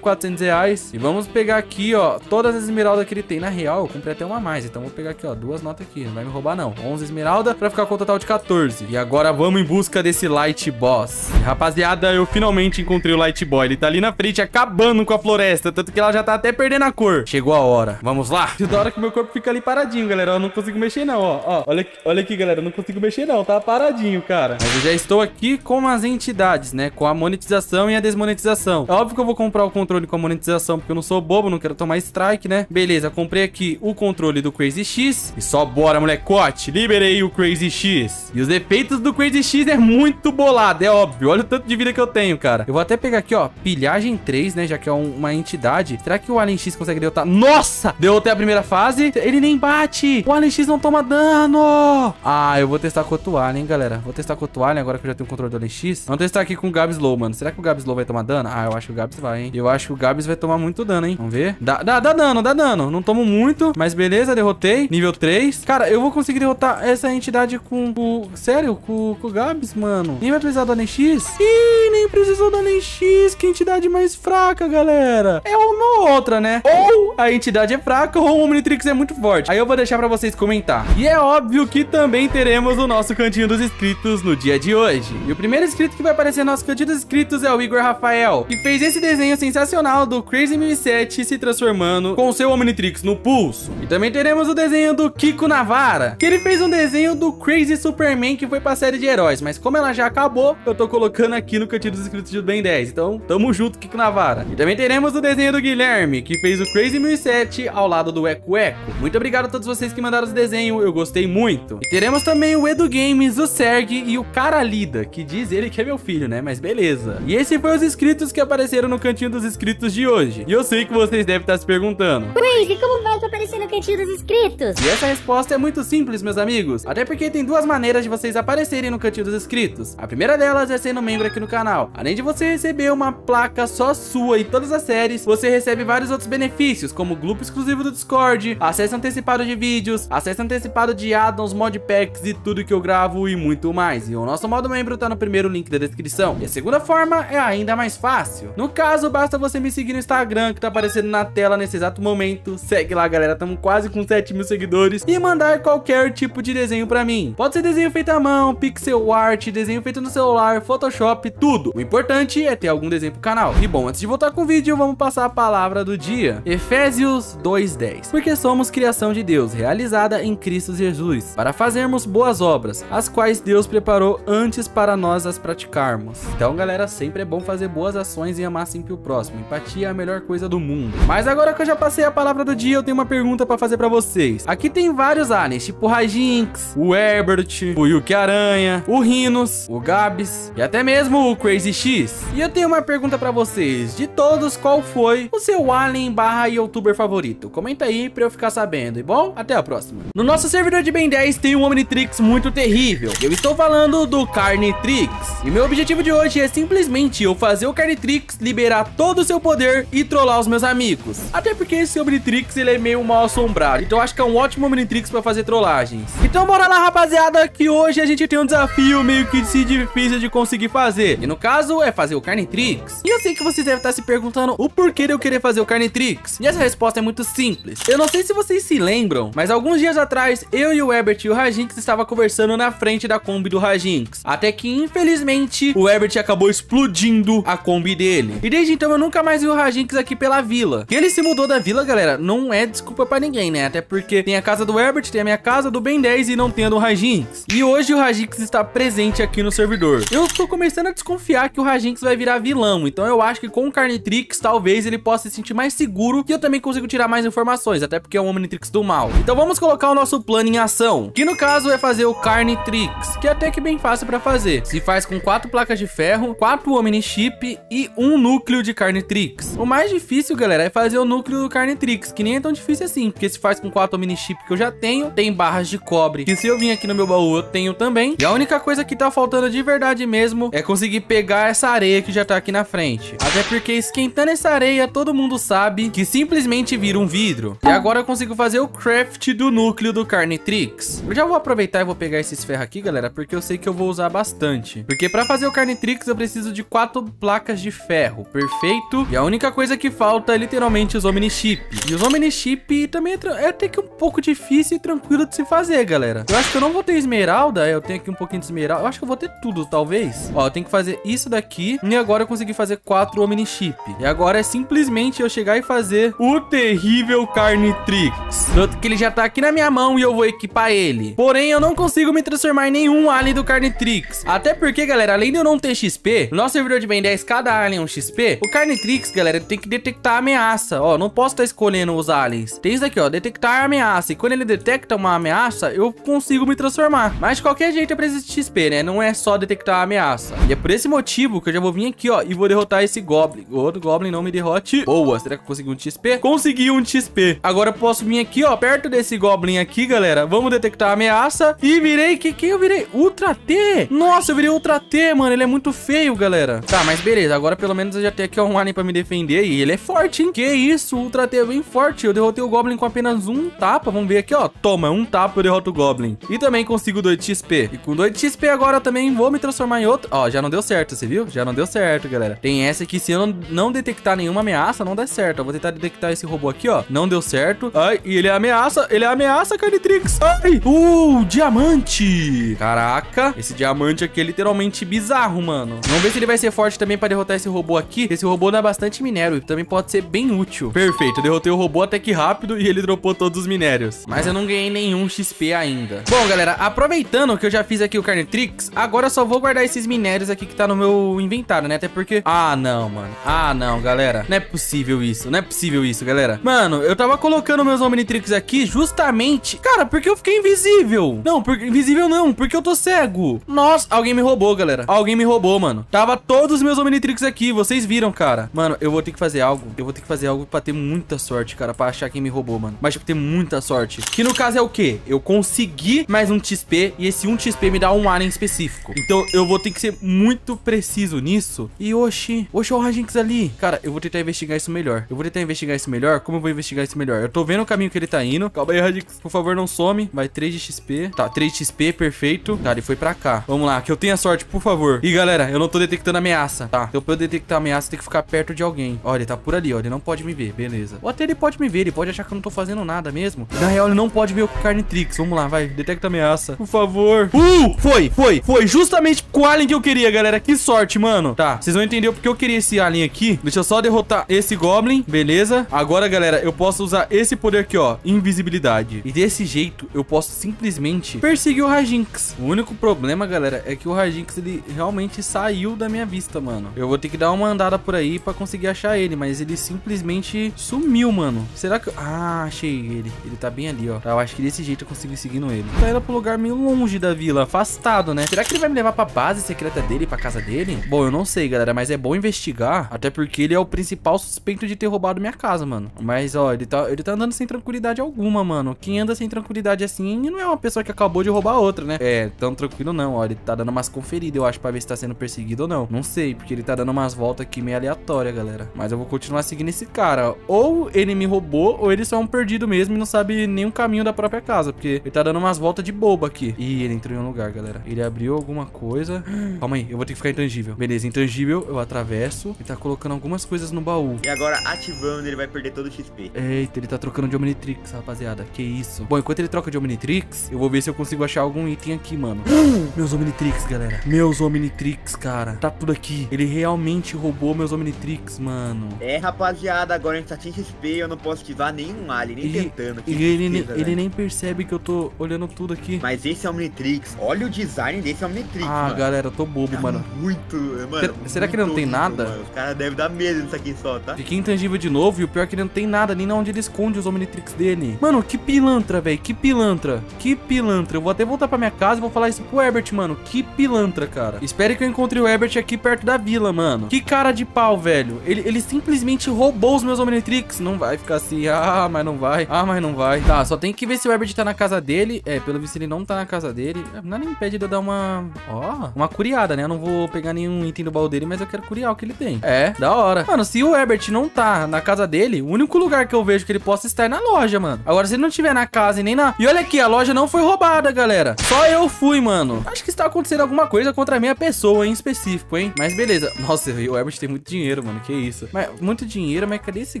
400 reais. E vamos pegar aqui, ó, todas as esmeraldas que ele tem. Na real, eu comprei até uma a mais. Então vou pegar aqui, ó, duas notas aqui. Não vai me roubar, não. 11 esmeralda pra ficar com o total de 14. E agora vamos em busca desse Light Boss. Rapaziada, eu finalmente encontrei o Light Boy. Ele tá ali na frente, acabando com a floresta. Tanto que ela já tá até perdendo a cor. Chegou a hora. Vamos lá. E da hora que meu corpo fica ali paradinho, galera. Eu não consigo mexer, não, ó. ó olha, aqui- olha aqui, galera. Eu não consigo mexer, não. Tá paradinho, cara. Mas eu já estou aqui com as entidades, né? Com a monetização e a desmonetização. É óbvio que eu vou comprar o controle com a monetização, porque eu não sou bobo, não quero tomar strike, né? Beleza, comprei aqui o controle do Crazy X. E só bora, molecote. Liberei o Crazy X. E os efeitos do Crazy X é muito bolado, é óbvio. Olha o tanto de vida que eu tenho, cara. Eu vou até pegar aqui, ó, pilhagem 3, né? Já que é um- uma entidade. Será que o Alien X consegue derrotar? Nossa! Derrotei a primeira fase. Ele nem bate. O Alien X não toma dano. Ah, eu vou testar com o outro Alien, galera. Vou testar com o Alien agora que eu já tenho o controle do Alien X. Vamos testar aqui com o Gabs Low, mano. Será que o Gabs Low vai tomar dano? Ah, eu acho que o Gabs vai, hein? Eu acho que o Gabs vai tomar muito dano, hein? Vamos ver. Dá, dá, dá dano, dá dano. Não tomo muito, mas beleza, derrotei. Nível 3. Cara, eu vou conseguir derrotar essa entidade com o... Sério? Com, com o Gabs, mano? Nem vai precisar do Alien X? Ih, nem precisou do Alien X. Que entidade mais fraca, galera. É uma ou outra, né? Ou a entidade é fraca ou o Omnitrix é muito forte. Aí eu vou deixar pra vocês comentar. E é óbvio que também teremos o nosso cantinho dos inscritos no dia de hoje. E o primeiro inscrito que vai aparecer no nosso cantinho dos inscritos é o Igor Rafael, que fez esse desenho sensacional do Crazy 1007 se transformando com seu Omnitrix no pulso. E também teremos o desenho do Kiko Navara, que ele fez um desenho do Crazy Superman que foi pra série de heróis, mas como ela já acabou, eu tô colocando aqui no cantinho dos inscritos de Ben 10. Então, tamo junto, Kiko Navara. E também teremos o desenho do Guilherme, que fez o Crazy 1007 ao lado do Eco Eco. Muito obrigado a todos vocês que mandaram os desenhos, eu gostei muito. E teremos também o Edu Games, o Serg e o Caralida, que diz ele que é meu filho, né? Mas beleza. E esse foi os inscritos que apareceram no cantinho dos inscritos de hoje. E eu sei que vocês devem estar se perguntando. Crazy, como pra aparecer no cantinho dos inscritos? E essa resposta é muito simples, meus amigos. Até porque tem duas maneiras de vocês aparecerem no cantinho dos inscritos. A primeira delas é sendo membro aqui no canal. Além de você receber uma placa só sua em todas as séries, você recebe vários outros benefícios, como grupo exclusivo do Discord, acesso antecipado de vídeos, acesso antecipado de addons, modpacks e tudo que eu gravo e muito mais. E o nosso modo membro tá no primeiro link da descrição. E a segunda forma é ainda mais fácil. No caso, basta você me seguir no Instagram, que tá aparecendo na tela nesse exato momento. Segue lá, galera, estamos quase com 7 mil seguidores. E mandar qualquer tipo de desenho pra mim. Pode ser desenho feito à mão, pixel art, desenho feito no celular, Photoshop, tudo. O importante é ter algum desenho pro canal. E bom, antes de voltar com o vídeo, vamos passar a palavra do dia. Efésios 2:10. Porque somos criação de Deus, realizada em Cristo Jesus, para fazermos boas obras, as quais Deus preparou antes para nós as praticarmos. Então, galera, sempre é bom fazer boas ações e amar sempre o próximo. Empatia é a melhor coisa do mundo. Mas agora que eu já passei a palavra do dia, eu tenho uma pergunta pra fazer pra vocês. Aqui tem vários aliens, tipo o Rajinx, o Herbert, o Yuki Aranha, o Rhinos, o Gabs e até mesmo o Crazy X. E eu tenho uma pergunta pra vocês. De todos, qual foi o seu alien barra youtuber favorito? Comenta aí pra eu ficar sabendo. E bom, até a próxima. No nosso servidor de Ben 10 tem um Omnitrix muito terrível. Eu estou falando do Carnitrix. E meu objetivo de hoje é simplesmente eu fazer o Carnitrix liberar todo o seu poder e trollar os meus amigos. Até porque esse Omnitrix ele é meio mal assombrado. Então acho que é um ótimo Omnitrix pra fazer trollagens. Então bora lá, rapaziada, que hoje a gente tem um desafio meio que difícil de conseguir fazer. E no caso é fazer o Carnitrix. E eu sei que vocês devem estar se perguntando o porquê de eu querer fazer o Carnitrix. E essa resposta é muito simples. Eu não sei se vocês se lembram, mas alguns dias atrás eu e o Herbert e o Rajinx estava conversando na frente da Kombi do Rajinx. Até que infelizmente o Herbert acabou explodindo a Kombi dele. E desde então eu nunca mais vi o Rajinx aqui pela vila. Que ele se mudou da vila, galera, não é desculpa pra ninguém, né? Até porque tem a casa do Herbert, tem a minha casa do Ben 10 e não tem a do Rajinx. E hoje o Rajinx está presente aqui no servidor. Eu tô começando a desconfiar que o Rajinx vai virar vilão, então eu acho que com o Carnitrix talvez ele possa se sentir mais seguro e eu também consigo tirar mais informações, até porque é um Omnitrix do mal. Então vamos colocar o nosso plano em ação, que no caso é fazer o Carnitrix, que é até que bem fácil pra fazer. Se faz com quatro placas de ferro, quatro Omnichip e um núcleo de Carnitrix. O mais difícil, galera, é fazer o núcleo do Carnitrix, que nem é tão difícil assim, porque se faz com quatro mini chip que eu já tenho, tem barras de cobre, que se eu vir aqui no meu baú eu tenho também. E a única coisa que tá faltando de verdade mesmo é conseguir pegar essa areia que já tá aqui na frente. Até porque esquentando essa areia, todo mundo sabe que simplesmente vira um vidro. E agora eu consigo fazer o craft do núcleo do Carnitrix. Eu já vou aproveitar e vou pegar esses ferros aqui, galera, porque eu sei que eu vou usar bastante. Porque pra fazer o Carnitrix eu preciso de quatro placas de ferro, perfeito? E a única coisa que falta é literalmente os Omnichip. E os Omnichip também é, é até que um pouco difícil e tranquilo de se fazer, galera. Eu acho que eu não vou ter esmeralda, eu tenho aqui um pouquinho de esmeralda. Eu acho que eu vou ter tudo, talvez. Ó, eu tenho que fazer isso daqui e agora eu consegui fazer quatro Omnichip. E agora é simplesmente eu chegar e fazer o terrível Carnitrix. Tanto que ele já tá aqui na minha mão e eu vou equipar ele. Porém, eu não consigo me transformar em nenhum alien do Carnitrix. Até porque, galera, além de eu não ter XP, no nosso servidor de Ben 10, cada alien é um XP. O Carnitrix, galera, ele tem que detectar ameaça. Ó, não posso estar tá escolhendo os aliens. Tem isso aqui, ó, detectar ameaça. E quando ele detecta uma ameaça, eu consigo me transformar. Mas de qualquer jeito eu preciso de XP, né? Não é só detectar ameaça. E é por esse motivo que eu já vou vir aqui, ó, e vou derrotar esse Goblin. O outro Goblin não me derrote. Boa, será que eu consegui um XP? Consegui um XP. Agora eu posso vir aqui, ó, perto desse Goblin aqui, galera. Vamos detectar ameaça. E virei, que que eu virei? Ultra T. Nossa, eu virei Ultra T, mano. Ele é muito feio, galera. Tá, mas beleza. Agora pelo menos eu já tenho aqui um alien pra me defender. E ele é forte, hein? Que isso, o Ultra T é bem forte. Eu derrotei o Goblin com apenas um tapa. Vamos ver aqui, ó. Toma, um tapa eu derroto o Goblin. E também consigo 2 XP. E com 2 XP agora eu também vou me transformar em outro. Ó, já não deu certo, você viu? Já não deu certo, galera. Tem essa aqui, se eu não, não detectar nenhuma ameaça, não dá certo. Eu vou tentar detectar esse robô aqui, ó. Não deu certo. Ai, e ele é ameaça. Ele é ameaça, Carnitrix. Ai, uh, diamante. Caraca, esse diamante aqui é literalmente bizarro, mano. Vamos ver se ele vai ser forte também pra derrotar esse robô aqui. Esse robô dá bastante minério e também pode ser bem útil. Perfeito, eu derrotei o robô até que rápido e ele dropou todos os minérios. Mas eu não ganhei nenhum XP ainda. Bom, galera, aproveitando que eu já fiz aqui o Carnitrix, agora eu só vou guardar esses minérios aqui que tá no meu inventário, né? Até porque... Ah, não, mano. Ah, não, galera. Não é possível isso. Não é possível isso, galera. Mano, eu tava colocando meus Omnitrix aqui justamente... Cara, porque eu fiquei invisível. Não, porque... Invisível não, porque eu tô cego. Nossa, alguém me roubou, galera. Alguém me roubou, mano. Tava todos os meus Omnitrix aqui, vocês viram, cara. Mano, eu vou ter que fazer algo. Eu vou ter que fazer algo pra ter muita sorte, cara, pra achar quem me roubou, mano. Mas, tipo, ter muita sorte. Que no caso é o quê? Eu consegui mais um XP e esse um XP me dá um alien específico. Então, eu vou ter que ser muito preciso nisso. E, oxi, oxi, o Rajinx ali. Cara, eu vou tentar investigar isso melhor. Eu vou tentar investigar isso melhor. Como eu vou investigar isso melhor? Eu tô vendo o caminho que ele tá indo. Calma aí, Rajinx. Por favor, não some. Vai 3 de XP. Tá, 3 de XP, perfeito. Tá, ele foi pra cá. Vamos lá, que eu tenha sorte, por favor. E, galera, eu não tô detectando ameaça. Tá, então pra eu detectar ameaça, tem que ficar perto de alguém. Ó, ele tá por ali, ó. Ele não pode me ver, beleza. Ou até ele pode me ver, ele pode achar que eu não tô fazendo nada mesmo. Na real, ele não pode ver o Carnitrix. Vamos lá, vai. Detecta ameaça. Por favor. Uh! Foi, foi, foi. Justamente com o alien que eu queria, galera. Que sorte, mano. Tá, vocês vão entender porque eu queria esse alien aqui. Deixa eu só derrotar esse Goblin. Beleza. Agora, galera, eu posso usar esse poder aqui, ó. Invisibilidade. E desse jeito, eu posso simplesmente perseguir o Rajinx. O único problema, galera, é que o Rajinx, ele realmente saiu da minha vista, mano. Eu vou ter que dar uma andada por aí pra conseguir achar ele. Mas ele simplesmente sumiu, mano. Será que... Ah, achei ele. Ele tá bem ali, ó. Eu acho que desse jeito eu consigo ir seguindo ele. Tá indo pro lugar meio longe da vila, afastado, né? Será que ele vai me levar pra base secreta dele, pra casa dele? Bom, eu não sei, galera, mas é bom investigar. Até porque ele é o principal suspeito de ter roubado minha casa, mano. Mas, ó, ele tá, ele tá andando sem tranquilidade alguma, mano. Quem anda sem tranquilidade assim não é uma pessoa que acabou de roubar outra, né? É, tão tranquilo não, ó. Ele tá dando umas conferidas, eu acho, pra ver se tá sendo perseguido ou não. Não sei, porque ele tá dando umas voltas aqui meio aleatórias, galera. Mas eu vou continuar seguindo esse cara. Ou ele me roubou, ou ele só é um perdido mesmo e não sabe nem o caminho da própria casa. Porque ele tá dando umas voltas de bobo aqui. Ih, ele entrou em um lugar, galera. Ele abriu alguma coisa. Calma aí, eu vou ter que ficar intangível. Beleza, intangível, eu atravesso. Ele tá colocando algumas coisas no baú. E agora, ativando, ele vai perder todo o XP. Eita, ele tá trocando de Omnitrix, rapaziada. Que isso. Bom, enquanto ele troca de Omnitrix, eu vou ver se eu consigo achar algum item aqui, mano. meus Omnitrix, galera. Meus Omnitrix, cara. Tá tudo aqui. Ele realmente roubou meus Omnitrix, mano. É, rapaziada, agora a gente tá sem XP, eu não posso ativar nenhum alien, nem tentando. Que e ele, tristeza, ele velho. nem percebe que eu tô olhando tudo aqui. Mas esse é Omnitrix. Olha o design desse Omnitrix, ah, mano. galera, eu tô bobo, Tá mano. Muito, mano. Será- será que ele não muito tem rico, nada? mano. Os caras devem dar medo nisso aqui só, tá? Fiquei intangível de novo e o pior é que ele não tem nada nem na onde ele esconde os Omnitrix dele. Mano, que pilantra, velho. Que pilantra. Que pilantra. Eu vou até voltar pra minha casa e vou falar isso pro Herbert, mano. Que pilantra, cara. Espere que eu encontre o Herbert aqui perto da vila, mano. Que cara de pau, velho. Ele, ele simplesmente roubou os meus Omnitrix. Não vai ficar assim. Ah, mas não vai. Ah, mas não vai. Tá, só tem que ver se o Herbert tá na casa dele. É, pelo visto ele não tá na casa dele. É, Nada impede de eu dar uma... Ó, uma curiada, né? Eu não vou pegar nenhum item do baú dele, mas eu quero curiar o que ele tem. É, da hora. Mano, se o Herbert não tá na casa dele, o único lugar que eu vejo que ele possa estar é na loja, mano. Agora, se ele não estiver na casa e nem na... E olha aqui, a loja não foi roubada, galera. Só eu fui, mano. Acho que está acontecendo alguma coisa contra a minha pessoa em específico, hein? Mas beleza. Nossa, o Herbert tem muito dinheiro, mano. Que isso. Mas, muito dinheiro, mas cadê esse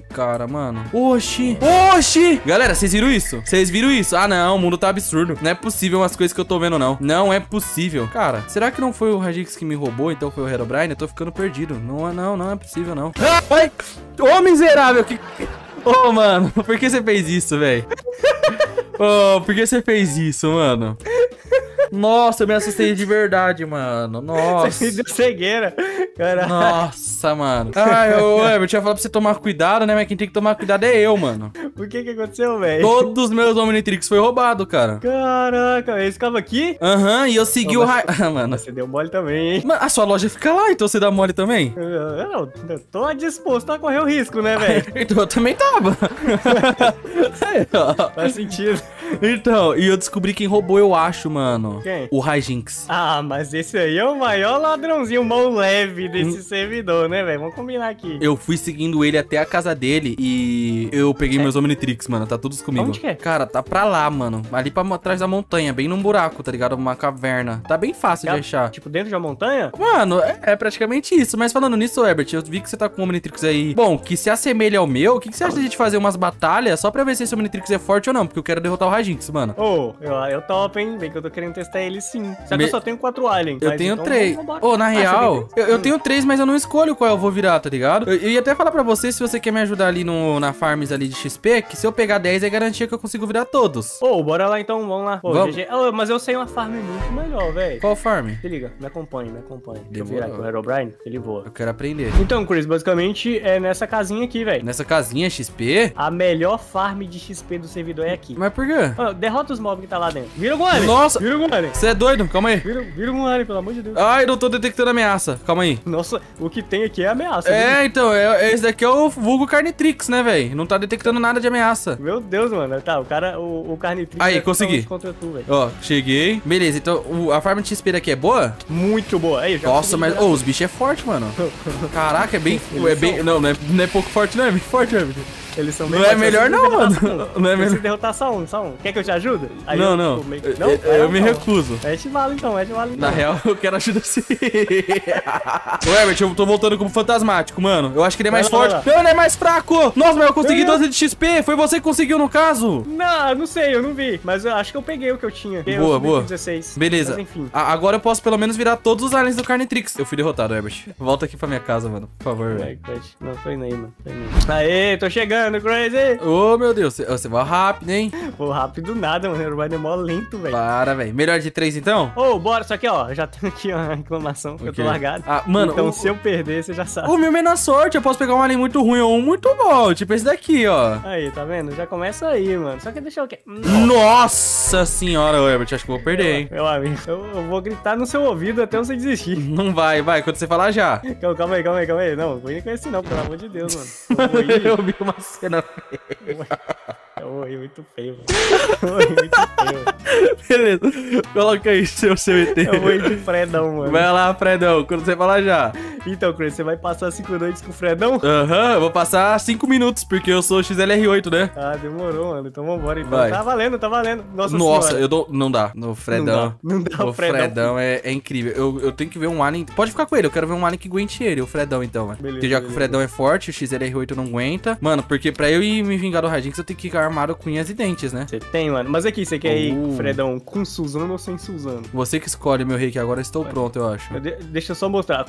cara, mano? Oxi. Oxi. Galera, vocês viram isso? Vocês viram isso? Ah, não. O mundo tá absurdo. Não é possível umas coisas que eu tô vendo, não. Não é possível. Cara, será que não foi o Rajix que me roubou, então foi o Herobrine? Eu tô ficando perdido. Não, é- não, não é possível, não. Ai! Ô, miserável! Que... Ô, mano, por que você fez isso, velho? Ô, por que você fez isso, mano? Nossa, eu me assustei de verdade, mano. Nossa. Você me deu cegueira. Caralho. Nossa, mano. Ai, ô, Herbert, eu tinha falado pra você tomar cuidado, né? Mas quem tem que tomar cuidado é eu, mano. O que que aconteceu, velho? Todos os meus Omnitrix foi roubado, cara. Caraca, esse ficava aqui? Aham, e eu segui o mas- raio. Ah, mano. Você deu mole também, hein? Mano, a sua loja fica lá, então você dá mole também? Eu, eu, eu tô disposto a correr o risco, né, velho? Então eu também tava. Faz sentido. então, e eu descobri quem roubou, eu acho, mano. Quem? O Rajinx. Ah, mas esse aí é o maior ladrãozinho mão leve Hum. desse servidor, né, velho? Vamos combinar aqui. Eu fui seguindo ele até a casa dele e eu peguei Sério? meus Omnitrix, mano. Tá todos comigo. Onde que é? Cara, tá pra lá, mano. Ali pra trás da montanha, bem num buraco, tá ligado? Uma caverna. Tá bem fácil de Ca- achar. Tipo, dentro de uma montanha? Mano, é, é praticamente isso. Mas falando nisso, Herbert, eu vi que você tá com um Omnitrix aí. Bom, que se assemelha ao meu. O que, que você acha de a gente fazer umas batalhas só pra ver se esse Omnitrix é forte ou não? Porque eu quero derrotar o Rajinx, mano. Ô, eu, eu topo, hein? Bem que eu tô querendo testar ele sim. Só que Me- eu só tenho quatro aliens. Eu tenho então três. Ô, na Ah, real, eu, eu tenho três, mas eu não escolho qual eu vou virar, tá ligado? Eu, eu ia até falar pra você, se você quer me ajudar ali no, na farms ali de XP, que se eu pegar 10 é garantia que eu consigo virar todos. Ô, bora lá então, vamos lá. Ô, Vamos. GG. Ô, mas eu sei uma farm muito melhor, velho. Qual farm? Se liga, me acompanhe, me acompanhe. Deixa eu virar aqui o Herobrine, ele voa. Eu quero aprender. Então, Chris, basicamente é nessa casinha aqui, velho. Nessa casinha XP? A melhor farm de XP do servidor é aqui. Mas por quê? Derrota os mobs que tá lá dentro. Vira o alien. Nossa! Vira o alien. Você é doido? Calma aí. Vira, vira um alien, pelo amor de Deus. Ai, não tô detectando ameaça. Calma aí. Nossa, o que tem aqui é ameaça. viu? É, então, é, é- esse daqui é o vulgo Carnitrix, né, velho? Não tá detectando nada de ameaça. Meu Deus, mano. Tá, o cara, o, o Carnitrix Aí, é consegui. contra tu, velho. Ó, cheguei. Beleza, então o- a farm de XP daqui é boa? Muito boa. Aí, Nossa, mas ô, os bichos é forte, mano. Caraca, é bem. É bem não, não é, não é pouco forte, não. É bem forte, né? Eles são Não é melhor não, mano. Não é Eu preciso melhor- derrotar só um, só um. Quer que eu te ajude? Aí Não, eu, não. tipo, meio- Eu, Não? eu- eu me então. recuso. Mete bala então, mete bala então. Na real, eu quero ajuda sim. Ô, Herbert, eu tô voltando como fantasmático, mano. Eu acho que ele é mais Vai lá, forte. Não, ele é mais fraco. Nossa, mas eu consegui Eu- 12 de XP. Foi você que conseguiu, no caso. Não, não sei, eu não vi. Mas eu acho que eu peguei o que eu tinha. Eu Boa, boa. com 16. Beleza. Mas enfim. A- agora eu posso pelo menos virar todos os aliens do Carnitrix. Eu fui derrotado, Herbert. Volta aqui pra minha casa, mano. Por favor, velho. Não, tô indo aí, mano. Tô indo aí. Aê, tô chegando, Crazy. Ô, meu Deus. Você, vai rápido, hein? Pô, rápido nada, mano. O Ryan é mó lento, velho. Para, velho. Melhor de três, então? Ô, bora. Só que, ó, já tenho aqui uma reclamação que eu tô largado. Ah, mano, Então, o- se eu perder, você já sabe. O meu é na sorte. Eu posso pegar um alien muito ruim ou um muito bom. Tipo esse daqui, ó. Aí, tá vendo? Já começa aí, mano. Só que deixa eu... Nossa senhora, Herbert. Acho que eu vou perder, hein? Meu amigo, eu, eu vou gritar no seu ouvido até você desistir. Não vai, vai. Quando você falar já. Calma, aí, calma aí, calma aí. Não, vou ir com esse não, pelo amor de Deus, mano. Eu vou eu vi uma cena. eu ir muito feio, mano. Eu ir muito feio. Beleza. Coloca aí seu, ET. Eu ir de Fredão, mano. Vai lá, Fredão. Quando você falar já. Então, Chris, você vai passar cinco noites com o Fredão? Aham, eu vou passar 5 minutos, porque eu sou XLR8, né? Ah, demorou, mano. Então vambora. Então. Vai. Tá valendo, tá valendo. Nossa, Nossa, senhora. eu dou. Não dá. No Fredão. Não dá, não dá O Fredão. Fredão, é, é incrível. Eu, eu tenho que ver um alien. Pode ficar com ele, eu quero ver um alien que aguente ele, o Fredão, então, velho. Beleza, Porque já que o beleza. Fredão é forte, o XLR8 não aguenta. Mano, porque pra eu ir me vingar do Radinx, eu tenho que ir armado com unhas e dentes, né? Você tem, mano. Mas aqui, você quer ir, Uh. Fredão, com Suzano ou sem Suzano? Você que escolhe, meu rei, que agora estou pronto, eu acho. Eu de- deixa eu só mostrar.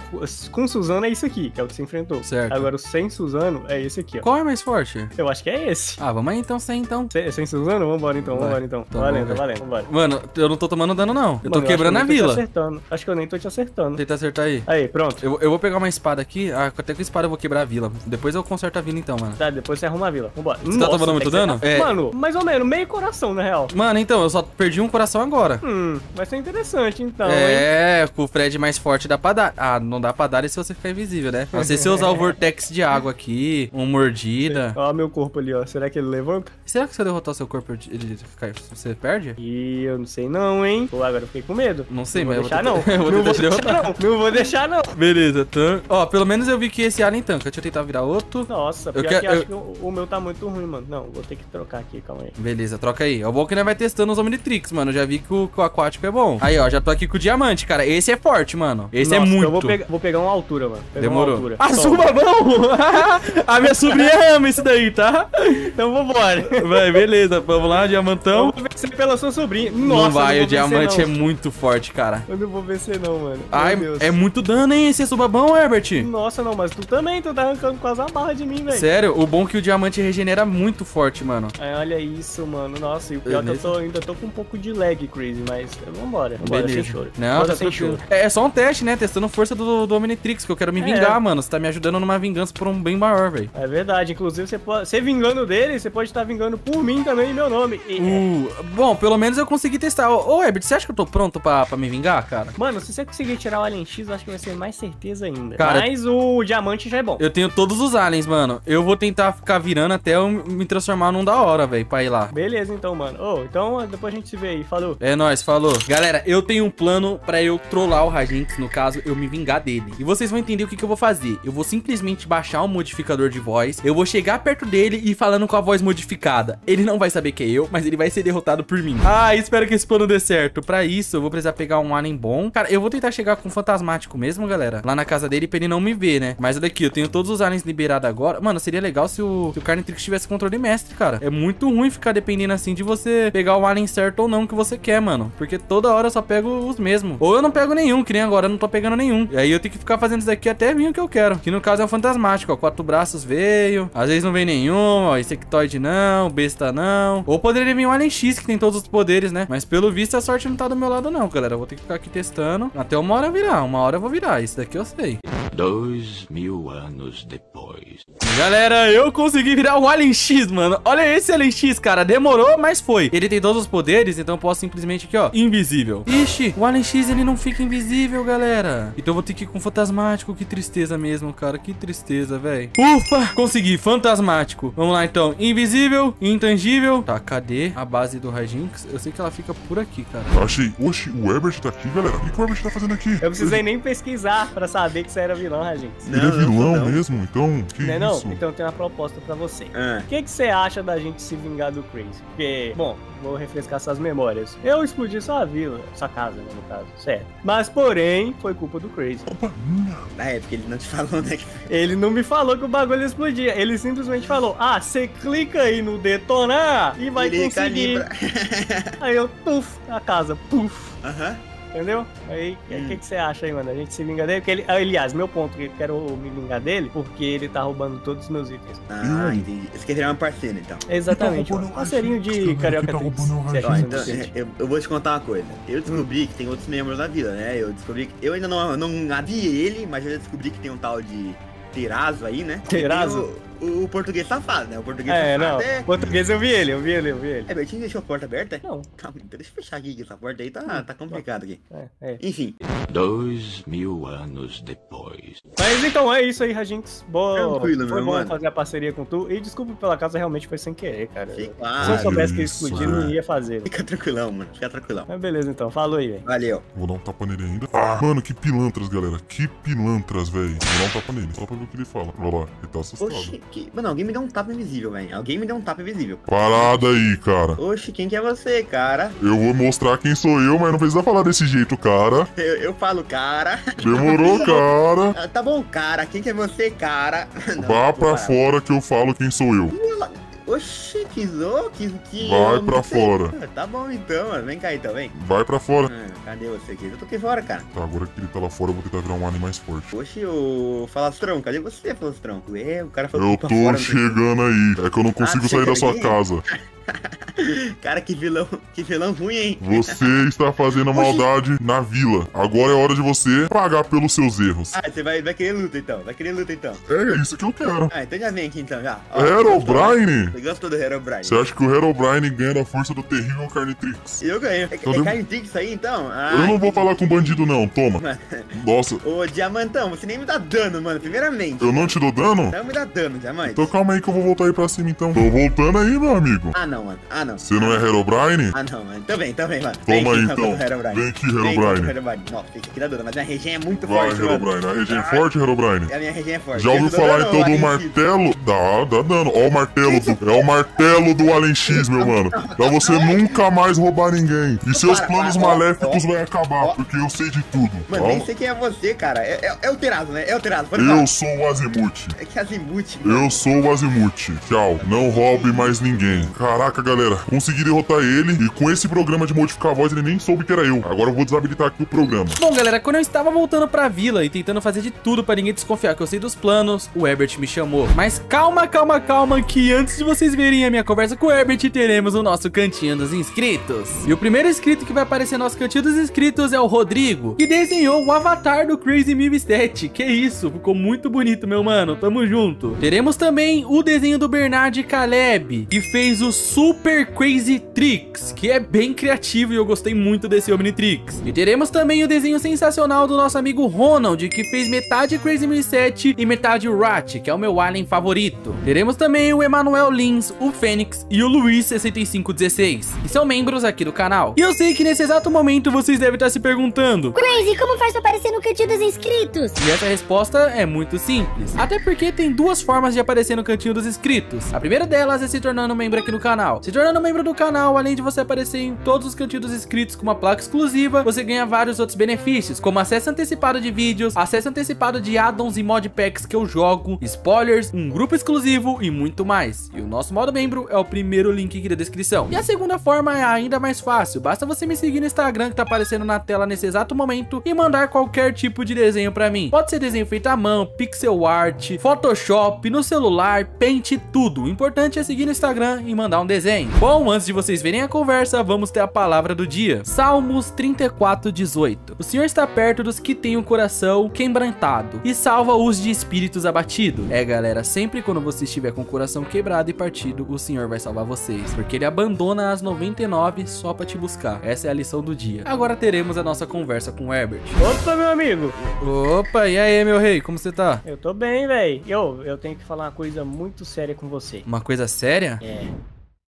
Com Suzano é isso aqui, que é o que você enfrentou. Certo. Agora o sem Suzano é esse aqui, ó. Qual é mais forte? Eu acho que é esse. Ah, vamos aí então, sem então. Sem, sem Suzano? Vambora então, Vai. vambora então. Tá valendo, valendo, vambora. Mano, eu não tô tomando dano, não. Eu tô Mano, quebrando a acho que eu tô te vila. acertando. Acho que eu nem tô te acertando. Tenta acertar aí. Aí, pronto. Eu, eu vou pegar uma espada aqui. Ah, até com espada eu vou quebrar a vila. Depois eu conserto a vila então, mano. Tá, depois você arruma a vila. Vambora. Você tá tomando muito dano? ser- É. Mano, mais ou menos, meio coração, na real. Mano, então, eu só perdi um coração agora. Hum, vai ser interessante então, hein? É, com o Fred mais forte dá pra dar. Ah, não dá pra dar se você ficar invisível, né? Não sei se eu usar o Vortex de água aqui, um mordida. Ó, meu corpo ali, ó. Será que ele levanta? Será que se eu derrotar o seu corpo, ele cai, você perde? Ih, eu não sei não, hein? Pô, agora eu fiquei com medo. Não sei, não mas vou eu deixar vou não. tentar- eu vou não vou deixar não. Não vou deixar não. Beleza, tan... Ó, pelo menos eu vi que esse alien tanca. Deixa eu tentar virar outro. Nossa, pior quero- que acho eu- que o, o meu tá muito ruim, mano. Não, vou ter que trocar aqui, calma aí. Beleza, troca aí. É o bom que nós vai testando os Omnitrix, mano. Eu já vi que o, que o aquático é bom. Aí, ó, já tô aqui com o diamante, cara. Esse é forte, mano. Esse é Nossa, muito. Eu vou pegar, vou pegar uma altura, mano. Pegar Uma Demorou. altura. A Toma. sua mão! a minha sobrinha ama isso daí, tá? Então vambora. Vai, beleza. Vamos lá, Eu diamantão. vou vencer pela sua sobrinha. Nossa, não eu vai, vou o diamante vencer, é não. muito forte, cara. Eu não vou vencer não, mano. Ai, Meu Deus. é muito dano, hein, esse subabão, Herbert. Nossa, não, mas tu também, tu tá arrancando quase uma barra de mim, velho. Sério, o bom é que o diamante regenera muito forte, mano. Ai, olha isso, mano. Nossa, e o pior é que eu Beleza. tô, ainda tô com um pouco de lag, Crazy, mas vambora. Vambora, sem choro. Não, tá sem choro. É só um teste, né? Testando força do, do Omnitrix, que eu quero me É. vingar, mano. Você tá me ajudando numa vingança por um bem maior, velho. É verdade, inclusive você pode. Você vingando dele, você pode estar vingando por mim também meu nome. Uh, bom, pelo menos eu consegui testar. Ô, ô Herbert, você acha que eu tô pronto pra, pra me vingar, cara? Mano, se você conseguir tirar o Alien X, eu acho que vai ser mais certeza ainda. Cara, Mas o diamante já é bom. Eu tenho todos os aliens, mano. Eu vou tentar ficar virando até eu me transformar num da hora, velho, pra ir lá. Beleza, então, mano. Ô, então depois a gente se vê aí. Falou. É nóis, falou. Galera, eu tenho um plano pra eu trollar o Rajinx, no caso, eu me vingar dele. E vocês vão entender o que, que eu vou fazer. Eu vou simplesmente baixar um modificador de voz, eu vou chegar perto dele e falando com a voz modificada. Ele não vai saber que é eu, mas ele vai ser derrotado por mim. Ah, espero que esse plano dê certo. Pra isso, eu vou precisar pegar um alien bom. Cara, eu vou tentar chegar com o fantasmático mesmo, galera. Lá na casa dele pra ele não me ver, né? Mas olha aqui, eu tenho todos os aliens liberados agora. Mano, seria legal se o, se o Carnitrix tivesse controle mestre, cara. É muito ruim ficar dependendo assim de você pegar o alien certo ou não que você quer, mano. Porque toda hora eu só pego os mesmos. Ou eu não pego nenhum, que nem agora eu não tô pegando nenhum. E aí eu tenho que ficar fazendo isso daqui até vir o que eu quero. Que no caso é o fantasmático, ó. Quatro braços veio. Às vezes não vem nenhum, ó. Insectoide não, besta não. Ou poderia vir um alien X que tem todos os poderes, né? Mas pelo visto a sorte não tá do meu lado, não, galera. Eu vou ter que ficar aqui testando. Até uma hora virar. Uma hora eu vou virar. Isso daqui eu sei. Dois mil anos depois. Galera, eu consegui virar o Alien X, mano. Olha esse Alien X, cara. Demorou, mas foi. Ele tem todos os poderes, então eu posso simplesmente aqui, ó, invisível. Ixi, o Alien X, ele não fica invisível, galera. Então eu vou ter que ir com fantasmático. Que tristeza mesmo, cara. Que tristeza, velho. Ufa, consegui. Fantasmático. Vamos lá, então. Invisível, intangível. Tá, cadê a base do Rajinx? Eu sei que ela fica por aqui, cara. Achei. Oxi, o Herbert tá aqui, galera. O que, que o Herbert tá fazendo aqui? Eu precisei nem pesquisar pra saber que você era vilão, Rajinx. Ele é Não, não, vilão não. mesmo? Então, que Não é não? isso? Então eu tenho uma proposta pra você. Ah, O que, que você acha da gente se vingar do Crazy? Porque, bom, vou refrescar suas memórias. Eu explodi sua vila, sua casa, né, no caso, certo. Mas, porém, foi culpa do Crazy. Opa, é porque ele não te falou, né? Ele não me falou que o bagulho explodia. Ele simplesmente falou: Ah, você clica aí no detonar e vai Ele conseguir. Aí eu, puf, a casa, puf. Aham. Entendeu? Aí, o Hum. que, que você acha aí, mano? A gente se vinga dele? Porque ele, aliás, meu ponto que eu quero me vingar dele, porque ele tá roubando todos os meus itens. Ah, entendi. Você quer virar um parceiro, então. Exatamente, Tá um parceirinho de carioca tá Tricks. roubando o Se é que Ó, você então, entende. eu, eu vou te contar uma coisa. Eu descobri que tem outros membros da vila, né? Eu descobri que. Eu ainda não, não vi ele, mas eu já descobri que tem um tal de Terazo aí, né? Terazo? O, o português safado, né? O português É, safado não. é. Português eu vi ele, eu vi ele, eu vi ele. É, Bertinho deixou a porta aberta? Não. Calma, então deixa eu fechar aqui, que essa porta aí tá, tá complicado aqui. É, é. Enfim, Dois mil anos depois. Mas então é isso aí, Rajinx. Boa. Tranquilo, Foi meu bom mano. fazer a parceria com tu. E desculpa pela casa, realmente foi sem querer, cara. fica, Se eu soubesse que ia explodir, não ia fazer. fica tranquilão, mano. Fica tranquilão. Mas beleza então, falou aí, velho. Valeu. Vou dar um tapa nele ainda. Ah, mano, que pilantras, galera. Que pilantras, velho. Vou dar um tapa nele, só pra ver o que ele fala. Olha lá, ele tá assustado. Oxi, que... mano, alguém me deu um tapa invisível, velho. Alguém me deu um tapa invisível. Parada aí, cara. Oxi, quem que é você, cara? Eu vou mostrar quem sou eu, mas não precisa falar desse jeito, cara. Eu, eu falo, cara. Demorou, cara. Ah, Tá bom, cara. Quem que é você, cara? Não, Vá pra parar. fora que eu falo quem sou eu. Oxi, que zo, que, que Vai pra fora. Ah, Tá bom então, mano. Vem cá então, vem. Vai pra fora. Ah, cadê você aqui? Eu tô aqui fora, cara. Tá, agora que ele tá lá fora, eu vou tentar virar um alien mais forte. Oxi, o Falastrão, cadê você, Falastrão? É, o cara falou Eu tô fora. chegando aí. É que eu não consigo Ah, sair da sua casa. Cara, que vilão, que vilão ruim, hein? Você está fazendo maldade na vila. Agora é hora de você pagar pelos seus erros. Ah, você vai, vai querer luta então, vai querer luta então. É isso que eu quero. Ah, então já vem aqui então, já. Ó, Herobrine? Você gostou do Herobrine? Você acha que o Herobrine ganha da força do terrível Carnitrix? Eu ganho. É, Tô é trick isso aí então? Ah, Eu não vou falar com bandido não, toma. Mano. Nossa, Ô, Diamantão, você nem me dá dano, mano, primeiramente. eu não te dou dano? Não me dá dano, Diamante. Então calma aí que eu vou voltar aí pra cima então. Tô voltando aí, meu amigo. Ah, não, mano. Ah, não. Você não é Herobrine? Ah, não, mano. Também, também, mano. Toma Vem aí, aqui, então. Herobrine. Vem aqui, Herobrine. Herobrine. Nossa, esse aqui dá dano, mas minha região é muito Vai, forte, mano. Herobrine. A região é forte, Herobrine? A minha região é forte. Já ouviu Eu falar então do martelo? Dá, dá dano. Ó o martelo do. É o martelo do Alien X, meu mano. Pra você nunca mais roubar ninguém. E seus Para, planos para, maléficos ó, vai acabar, ó. porque eu sei de tudo. Mano, nem Tá? sei quem é você, cara. É, é, é o Terazo, né? É o Terazo. Pode falar. Eu sou o Azimuth. É que Azimuth, mano. Eu sou o Azimuth. Tchau. Não roube mais ninguém. Caraca, galera. Consegui derrotar ele e com esse programa de modificar a voz ele nem soube que era eu. Agora eu vou desabilitar aqui o programa. Bom, galera, quando eu estava voltando pra vila e tentando fazer de tudo pra ninguém desconfiar que eu sei dos planos, o Herbert me chamou. Mas calma, calma, calma, que antes de vocês verem a minha conversa com o Herbert, teremos o nosso cantinho dos inscritos. E o primeiro inscrito que vai aparecer no nosso cantinho dos inscritos é o Rodrigo, que desenhou o avatar do Crazy 1007. Que isso, ficou muito bonito, meu mano. Tamo junto. Teremos também o desenho do Bernard Caleb, que fez o Super Crazy Tricks, que é bem criativo e eu gostei muito desse Omnitrix. E teremos também o desenho sensacional do nosso amigo Ronald, que fez metade Crazy 1007 e metade Rat, que é o meu alien favorito. Teremos também o Emanuel Lins, o Fênix e o Luiz 6516, que são membros aqui do canal. E eu sei que nesse exato momento vocês devem estar se perguntando, Crazy, como faz pra aparecer no cantinho dos inscritos? e essa resposta é muito simples. Até porque tem duas formas de aparecer no cantinho dos inscritos. A primeira delas é se tornando membro aqui no canal. Se tornando membro do canal, além de você aparecer em todos os cantinhos inscritos com uma placa exclusiva, você ganha vários outros benefícios, como acesso antecipado de vídeos, acesso antecipado de addons e modpacks que eu jogo, spoilers, um grupo exclusivo e muito mais. E o nosso modo membro é o primeiro link aqui da descrição. E a segunda forma é ainda mais fácil, basta você me seguir no Instagram que tá aparecendo na tela nesse exato momento e mandar qualquer tipo de desenho pra mim. Pode ser desenho feito à mão, pixel art, Photoshop, no celular, Paint, tudo. O importante é seguir no Instagram e mandar um desenho. Bom, antes de vocês verem a conversa, vamos ter a palavra do dia. Salmos 34, 18. O Senhor está perto dos que têm o coração quebrantado e salva os de espíritos abatidos. É, galera, sempre quando você estiver com o coração quebrado e partido, o Senhor vai salvar vocês, porque ele abandona as 99 só pra te buscar. Essa é a lição do dia. Agora teremos a nossa conversa com o Herbert. Opa, meu amigo. Opa, e aí, meu rei, como você tá? Eu tô bem, velho. Eu, eu tenho que falar uma coisa muito séria com você. Uma coisa séria? É.